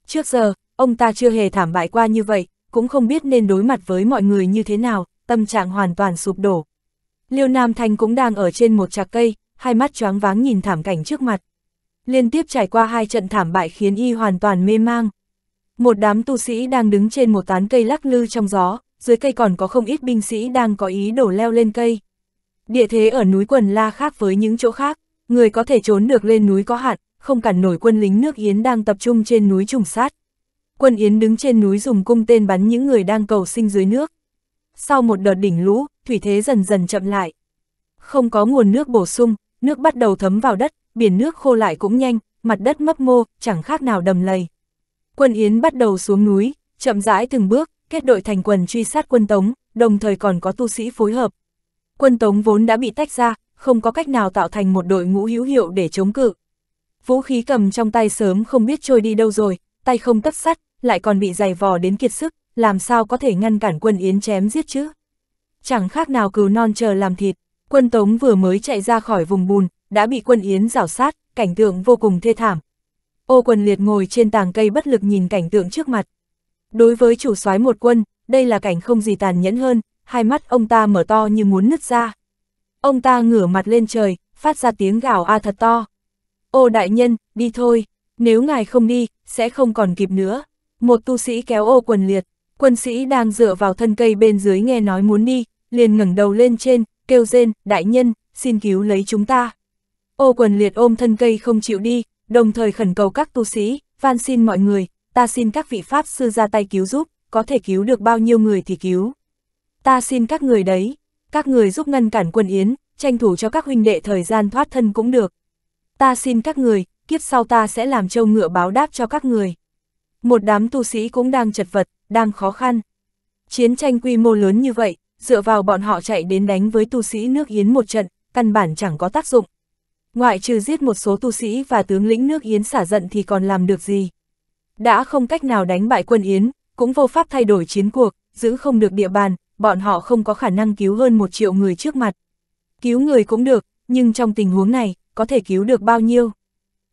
Trước giờ, ông ta chưa hề thảm bại qua như vậy, cũng không biết nên đối mặt với mọi người như thế nào, tâm trạng hoàn toàn sụp đổ. Liêu Nam Thanh cũng đang ở trên một trạc cây, hai mắt choáng váng nhìn thảm cảnh trước mặt. Liên tiếp trải qua hai trận thảm bại khiến y hoàn toàn mê mang. Một đám tu sĩ đang đứng trên một tán cây lắc lư trong gió, dưới cây còn có không ít binh sĩ đang có ý đổ leo lên cây. Địa thế ở núi Quần La khác với những chỗ khác, người có thể trốn được lên núi có hạn, không cản nổi quân lính nước Yến đang tập trung trên núi trùng sát. Quân Yến đứng trên núi dùng cung tên bắn những người đang cầu sinh dưới nước. Sau một đợt đỉnh lũ, thủy thế dần dần chậm lại. Không có nguồn nước bổ sung, nước bắt đầu thấm vào đất, biển nước khô lại cũng nhanh, mặt đất mấp mô, chẳng khác nào đầm lầy. Quân Yến bắt đầu xuống núi, chậm rãi từng bước, kết đội thành quần truy sát quân Tống, đồng thời còn có tu sĩ phối hợp. Quân Tống vốn đã bị tách ra, không có cách nào tạo thành một đội ngũ hữu hiệu để chống cự. Vũ khí cầm trong tay sớm không biết trôi đi đâu rồi, tay không tất sắt, lại còn bị dày vò đến kiệt sức, làm sao có thể ngăn cản quân Yến chém giết chứ? Chẳng khác nào cừu non chờ làm thịt, quân Tống vừa mới chạy ra khỏi vùng bùn, đã bị quân Yến rảo sát, cảnh tượng vô cùng thê thảm. Ô quần liệt ngồi trên tàng cây bất lực nhìn cảnh tượng trước mặt. Đối với chủ soái một quân, đây là cảnh không gì tàn nhẫn hơn, hai mắt ông ta mở to như muốn nứt ra. Ông ta ngửa mặt lên trời, phát ra tiếng gào a thật to. Ô đại nhân, đi thôi, nếu ngài không đi, sẽ không còn kịp nữa. Một tu sĩ kéo ô quần liệt, quân sĩ đang dựa vào thân cây bên dưới nghe nói muốn đi, liền ngẩng đầu lên trên, kêu rên, đại nhân, xin cứu lấy chúng ta. Ô quần liệt ôm thân cây không chịu đi, đồng thời khẩn cầu các tu sĩ, van xin mọi người, ta xin các vị Pháp sư ra tay cứu giúp, có thể cứu được bao nhiêu người thì cứu. Ta xin các người đấy, các người giúp ngăn cản quân Yến, tranh thủ cho các huynh đệ thời gian thoát thân cũng được. Ta xin các người, kiếp sau ta sẽ làm châu ngựa báo đáp cho các người. Một đám tu sĩ cũng đang chật vật, đang khó khăn. Chiến tranh quy mô lớn như vậy, dựa vào bọn họ chạy đến đánh với tu sĩ nước Yến một trận, căn bản chẳng có tác dụng. Ngoại trừ giết một số tu sĩ và tướng lĩnh nước Yến xả giận thì còn làm được gì. Đã không cách nào đánh bại quân Yến, cũng vô pháp thay đổi chiến cuộc, giữ không được địa bàn, bọn họ không có khả năng cứu hơn một triệu người trước mặt. Cứu người cũng được, nhưng trong tình huống này, có thể cứu được bao nhiêu?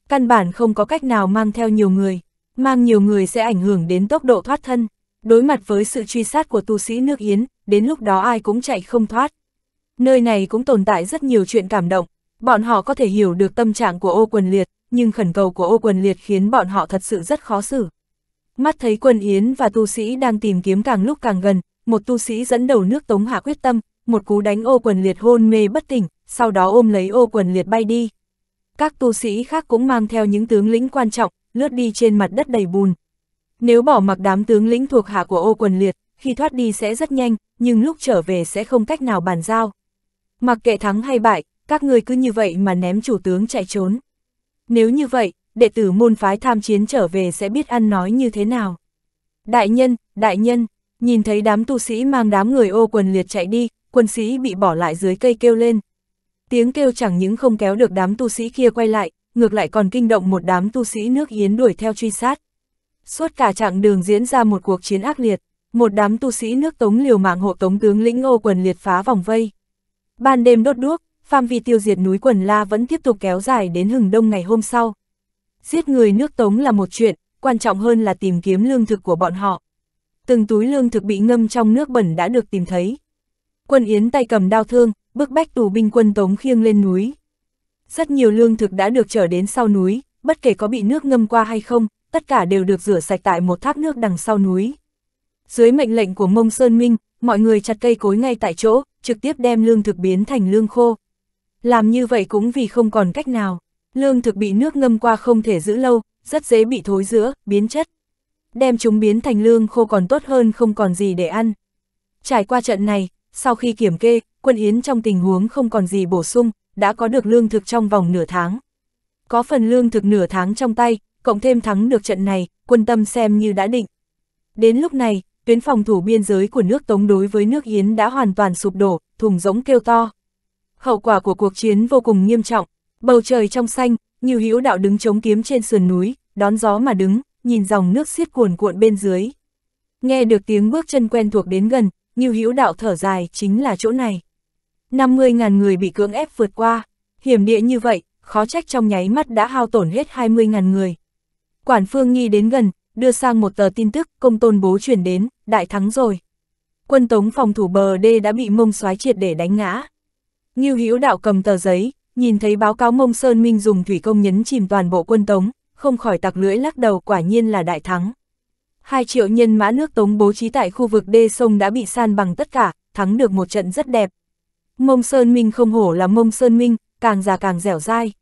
Căn bản không có cách nào mang theo nhiều người, mang nhiều người sẽ ảnh hưởng đến tốc độ thoát thân. Đối mặt với sự truy sát của tu sĩ nước Yến, đến lúc đó ai cũng chạy không thoát. Nơi này cũng tồn tại rất nhiều chuyện cảm động, bọn họ có thể hiểu được tâm trạng của ô quần liệt, nhưng khẩn cầu của ô quần liệt khiến bọn họ thật sự rất khó xử. Mắt thấy quân Yến và tu sĩ đang tìm kiếm càng lúc càng gần, một tu sĩ dẫn đầu nước Tống Hạ quyết tâm, một cú đánh ô quần liệt hôn mê bất tỉnh, sau đó ôm lấy ô quần liệt bay đi. Các tu sĩ khác cũng mang theo những tướng lĩnh quan trọng, lướt đi trên mặt đất đầy bùn. Nếu bỏ mặc đám tướng lĩnh thuộc hạ của ô quần liệt, khi thoát đi sẽ rất nhanh, nhưng lúc trở về sẽ không cách nào bàn giao. Mặc kệ thắng hay bại, các người cứ như vậy mà ném chủ tướng chạy trốn. Nếu như vậy, đệ tử môn phái tham chiến trở về sẽ biết ăn nói như thế nào. Đại nhân, đại nhân, nhìn thấy đám tu sĩ mang đám người ô quần liệt chạy đi, quân sĩ bị bỏ lại dưới cây kêu lên. Tiếng kêu chẳng những không kéo được đám tu sĩ kia quay lại, ngược lại còn kinh động một đám tu sĩ nước Yến đuổi theo truy sát. Suốt cả chặng đường diễn ra một cuộc chiến ác liệt, một đám tu sĩ nước Tống liều mạng hộ Tống tướng lĩnh ô quần liệt phá vòng vây. Ban đêm đốt đuốc, phạm vi tiêu diệt núi quần la vẫn tiếp tục kéo dài đến hừng đông ngày hôm sau. Giết người nước Tống là một chuyện, quan trọng hơn là tìm kiếm lương thực của bọn họ. Từng túi lương thực bị ngâm trong nước bẩn đã được tìm thấy. Quân Yến tay cầm đao thương, bức bách tù binh quân Tống khiêng lên núi. Rất nhiều lương thực đã được trở đến sau núi, bất kể có bị nước ngâm qua hay không, tất cả đều được rửa sạch tại một thác nước đằng sau núi. Dưới mệnh lệnh của Mông Sơn Minh, mọi người chặt cây cối ngay tại chỗ, trực tiếp đem lương thực biến thành lương khô. Làm như vậy cũng vì không còn cách nào, lương thực bị nước ngâm qua không thể giữ lâu, rất dễ bị thối giữa, biến chất. Đem chúng biến thành lương khô còn tốt hơn không còn gì để ăn. Trải qua trận này, sau khi kiểm kê, quân Yến trong tình huống không còn gì bổ sung, đã có được lương thực trong vòng nửa tháng. Có phần lương thực nửa tháng trong tay, cộng thêm thắng được trận này, quân tâm xem như đã định. Đến lúc này, tuyến phòng thủ biên giới của nước Tống đối với nước Yến đã hoàn toàn sụp đổ, thùng rỗng kêu to. Hậu quả của cuộc chiến vô cùng nghiêm trọng, bầu trời trong xanh, nhiều hữu đạo đứng chống kiếm trên sườn núi, đón gió mà đứng, nhìn dòng nước xiết cuồn cuộn bên dưới. Nghe được tiếng bước chân quen thuộc đến gần, nhiều hữu đạo thở dài chính là chỗ này. 50.000 người bị cưỡng ép vượt qua, hiểm địa như vậy, khó trách trong nháy mắt đã hao tổn hết 20.000 người. Quản phương nghi đến gần, đưa sang một tờ tin tức, công tôn bố chuyển đến, đại thắng rồi. Quân tống phòng thủ bờ đê đã bị mông xoái triệt để đánh ngã. Ngưu Hữu đạo cầm tờ giấy, nhìn thấy báo cáo mông Sơn Minh dùng thủy công nhấn chìm toàn bộ quân tống, không khỏi tặc lưỡi lắc đầu quả nhiên là đại thắng. Hai triệu nhân mã nước tống bố trí tại khu vực đê sông đã bị san bằng tất cả, thắng được một trận rất đẹp. Mông Sơn Minh không hổ là Mông Sơn Minh, càng già càng dẻo dai.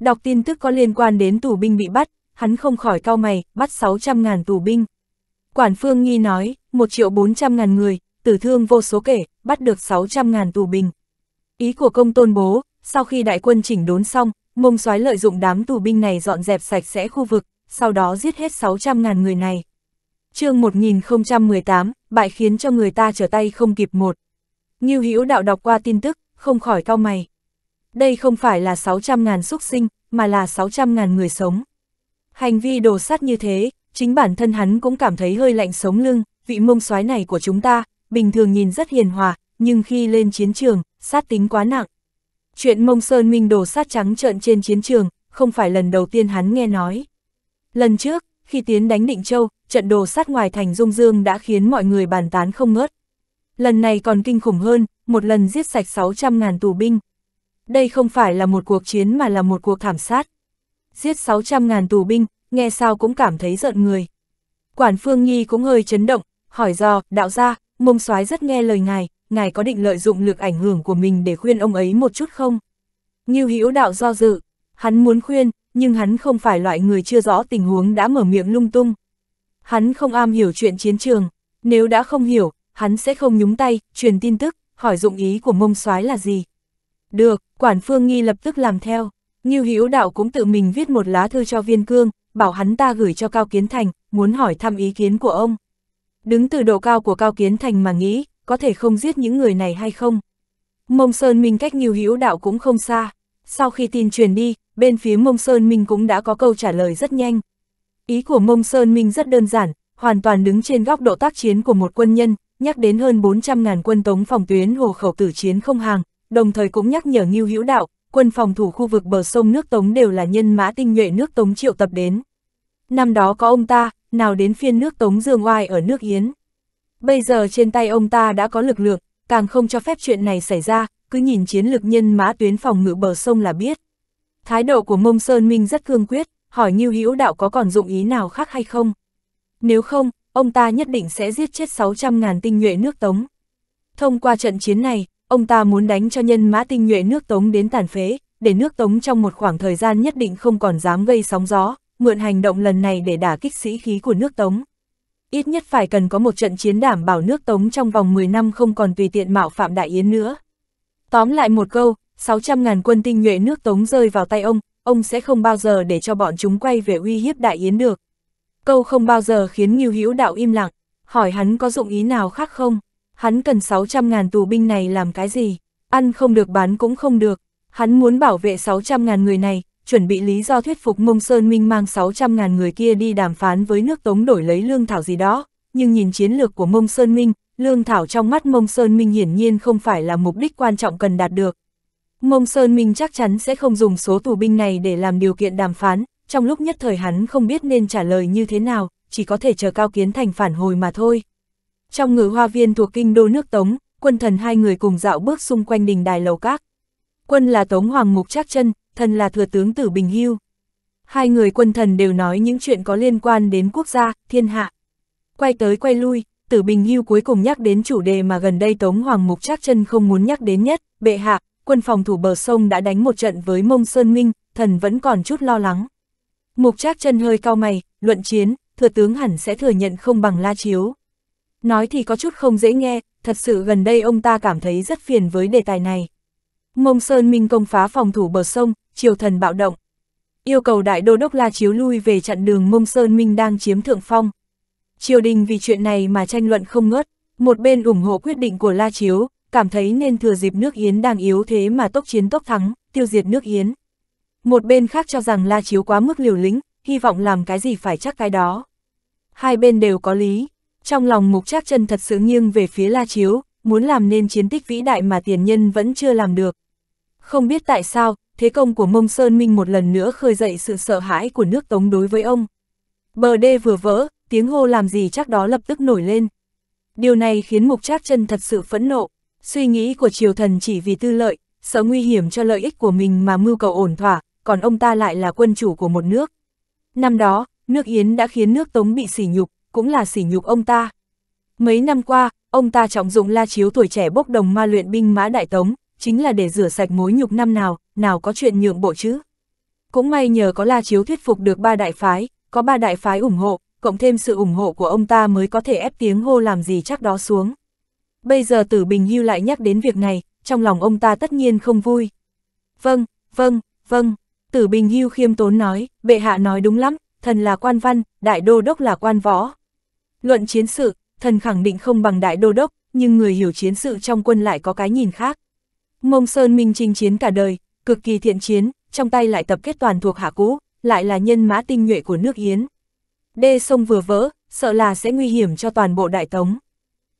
Đọc tin tức có liên quan đến tù binh bị bắt, hắn không khỏi cau mày, bắt 600.000 tù binh. Quản Phương Nghi nói, 1 triệu 400 ngàn người, tử thương vô số kể, bắt được 600 ngàn tù binh. Ý của công tôn bố, sau khi đại quân chỉnh đốn xong, mông soái lợi dụng đám tù binh này dọn dẹp sạch sẽ khu vực, sau đó giết hết 600 ngàn người này. chương 1018, bại khiến cho người ta trở tay không kịp một. Nghiêu Hữu đạo đọc qua tin tức, không khỏi cau mày. Đây không phải là 600 ngàn xuất sinh, mà là 600 ngàn người sống. Hành vi đồ sát như thế, chính bản thân hắn cũng cảm thấy hơi lạnh sống lưng, vị mông soái này của chúng ta, bình thường nhìn rất hiền hòa, nhưng khi lên chiến trường, sát tính quá nặng. Chuyện mông sơn minh đồ sát trắng trợn trên chiến trường, không phải lần đầu tiên hắn nghe nói. Lần trước, khi tiến đánh Định Châu, trận đồ sát ngoài thành Dung Dương đã khiến mọi người bàn tán không ngớt. Lần này còn kinh khủng hơn, một lần giết sạch 600.000 tù binh. Đây không phải là một cuộc chiến mà là một cuộc thảm sát. Giết 600.000 tù binh, nghe sao cũng cảm thấy giận người. Quản Phương Nhi cũng hơi chấn động, hỏi do, đạo gia, mông soái rất nghe lời ngài, ngài có định lợi dụng lực ảnh hưởng của mình để khuyên ông ấy một chút không? Ngưu Hữu đạo do dự, hắn muốn khuyên, nhưng hắn không phải loại người chưa rõ tình huống đã mở miệng lung tung. Hắn không am hiểu chuyện chiến trường, nếu đã không hiểu, hắn sẽ không nhúng tay, truyền tin tức, hỏi dụng ý của mông soái là gì. Được, quản phương nghi lập tức làm theo. Ngưu Hữu đạo cũng tự mình viết một lá thư cho viên cương, bảo hắn ta gửi cho Cao Kiến Thành, muốn hỏi thăm ý kiến của ông. Đứng từ độ cao của Cao Kiến Thành mà nghĩ, có thể không giết những người này hay không? Mông Sơn Minh cách nhiều Hữu đạo cũng không xa. Sau khi tin truyền đi, bên phía Mông Sơn Minh cũng đã có câu trả lời rất nhanh. Ý của Mông Sơn Minh rất đơn giản, hoàn toàn đứng trên góc độ tác chiến của một quân nhân, nhắc đến hơn 400.000 quân tống phòng tuyến hồ khẩu tử chiến không hàng, đồng thời cũng nhắc nhở Ngưu Hữu Đạo, quân phòng thủ khu vực bờ sông nước Tống đều là nhân mã tinh nhuệ nước Tống triệu tập đến. Năm đó có ông ta, nào đến phiên nước Tống Dương Oai ở nước Yến. Bây giờ trên tay ông ta đã có lực lượng, càng không cho phép chuyện này xảy ra, cứ nhìn chiến lực nhân mã tuyến phòng ngự bờ sông là biết. Thái độ của Mông Sơn Minh rất cương quyết, hỏi Ngưu Hữu Đạo có còn dụng ý nào khác hay không? Nếu không, ông ta nhất định sẽ giết chết 600.000 tinh nhuệ nước Tống. Thông qua trận chiến này, ông ta muốn đánh cho nhân mã tinh nhuệ nước Tống đến tàn phế, để nước Tống trong một khoảng thời gian nhất định không còn dám gây sóng gió, mượn hành động lần này để đả kích sĩ khí của nước Tống. Ít nhất phải cần có một trận chiến đảm bảo nước Tống trong vòng 10 năm không còn tùy tiện mạo phạm đại yến nữa. Tóm lại một câu, 600.000 quân tinh nhuệ nước Tống rơi vào tay ông, ông sẽ không bao giờ để cho bọn chúng quay về uy hiếp đại yến được. Câu không bao giờ khiến Ngưu Hữu Đạo im lặng, hỏi hắn có dụng ý nào khác không? Hắn cần 600.000 tù binh này làm cái gì? Ăn không được bán cũng không được. Hắn muốn bảo vệ 600.000 người này, chuẩn bị lý do thuyết phục Mông Sơn Minh mang 600.000 người kia đi đàm phán với nước Tống đổi lấy lương thảo gì đó. Nhưng nhìn chiến lược của Mông Sơn Minh, lương thảo trong mắt Mông Sơn Minh hiển nhiên không phải là mục đích quan trọng cần đạt được. Mông Sơn Minh chắc chắn sẽ không dùng số tù binh này để làm điều kiện đàm phán, trong lúc nhất thời hắn không biết nên trả lời như thế nào, chỉ có thể chờ Cao Kiến Thành phản hồi mà thôi. Trong ngự hoa viên thuộc kinh đô nước Tống, quân thần hai người cùng dạo bước xung quanh đình đài lầu các. Quân là Tống Hoàng Mục Trác chân thần là thừa tướng Tử Bình Hưu. Hai người quân thần đều nói những chuyện có liên quan đến quốc gia, thiên hạ. Quay tới quay lui, Tử Bình Hưu cuối cùng nhắc đến chủ đề mà gần đây Tống Hoàng Mục Trác chân không muốn nhắc đến nhất, bệ hạ, quân phòng thủ bờ sông đã đánh một trận với Mông Sơn Minh, thần vẫn còn chút lo lắng. Mục Trác chân hơi cao mày, luận chiến, thừa tướng hẳn sẽ thừa nhận không bằng La Chiếu. Nói thì có chút không dễ nghe, thật sự gần đây ông ta cảm thấy rất phiền với đề tài này. Mông Sơn Minh công phá phòng thủ bờ sông, triều thần bạo động. Yêu cầu đại đô đốc La Chiếu lui về chặn đường Mông Sơn Minh đang chiếm thượng phong. Triều đình vì chuyện này mà tranh luận không ngớt, một bên ủng hộ quyết định của La Chiếu, cảm thấy nên thừa dịp nước Yến đang yếu thế mà tốc chiến tốc thắng, tiêu diệt nước Yến. Một bên khác cho rằng La Chiếu quá mức liều lĩnh, hy vọng làm cái gì phải chắc cái đó. Hai bên đều có lý, trong lòng mục trác chân thật sự nghiêng về phía La Chiếu, muốn làm nên chiến tích vĩ đại mà tiền nhân vẫn chưa làm được. Không biết tại sao, thế công của Mông Sơn Minh một lần nữa khơi dậy sự sợ hãi của nước Tống đối với ông. Bờ đê vừa vỡ, tiếng hô làm gì chắc đó lập tức nổi lên. Điều này khiến Mục Trác Chân thật sự phẫn nộ, suy nghĩ của triều thần chỉ vì tư lợi, sợ nguy hiểm cho lợi ích của mình mà mưu cầu ổn thỏa, còn ông ta lại là quân chủ của một nước. Năm đó, nước Yến đã khiến nước Tống bị sỉ nhục, cũng là sỉ nhục ông ta. Mấy năm qua, ông ta trọng dụng la chiếu tuổi trẻ bốc đồng ma luyện binh mã đại tống, chính là để rửa sạch mối nhục năm nào, nào có chuyện nhượng bộ chứ. Cũng may nhờ có la chiếu thuyết phục được ba đại phái, có ba đại phái ủng hộ, cộng thêm sự ủng hộ của ông ta mới có thể ép tiếng hô làm gì chắc đó xuống. Bây giờ tử Bình Hưu lại nhắc đến việc này, trong lòng ông ta tất nhiên không vui. Vâng, vâng, vâng, tử Bình Hưu khiêm tốn nói, bệ hạ nói đúng lắm, thần là quan văn, đại đô đốc là quan võ. Luận chiến sự, thần khẳng định không bằng đại đô đốc, nhưng người hiểu chiến sự trong quân lại có cái nhìn khác. Mông Sơn Minh chinh chiến cả đời, cực kỳ thiện chiến, trong tay lại tập kết toàn thuộc hạ cũ, lại là nhân mã tinh nhuệ của nước Yến. Đê sông vừa vỡ, sợ là sẽ nguy hiểm cho toàn bộ đại tống.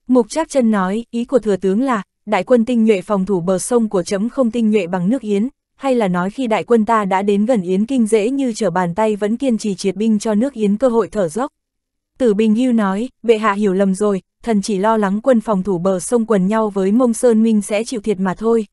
Mục Trác chân nói, ý của thừa tướng là, đại quân tinh nhuệ phòng thủ bờ sông của chấm không tinh nhuệ bằng nước Yến, hay là nói khi đại quân ta đã đến gần Yến Kinh dễ như trở bàn tay vẫn kiên trì triệt binh cho nước Yến cơ hội thở dốc. Tử Bình Hưu nói, bệ hạ hiểu lầm rồi, thần chỉ lo lắng quân phòng thủ bờ sông quần nhau với mông Sơn Minh sẽ chịu thiệt mà thôi.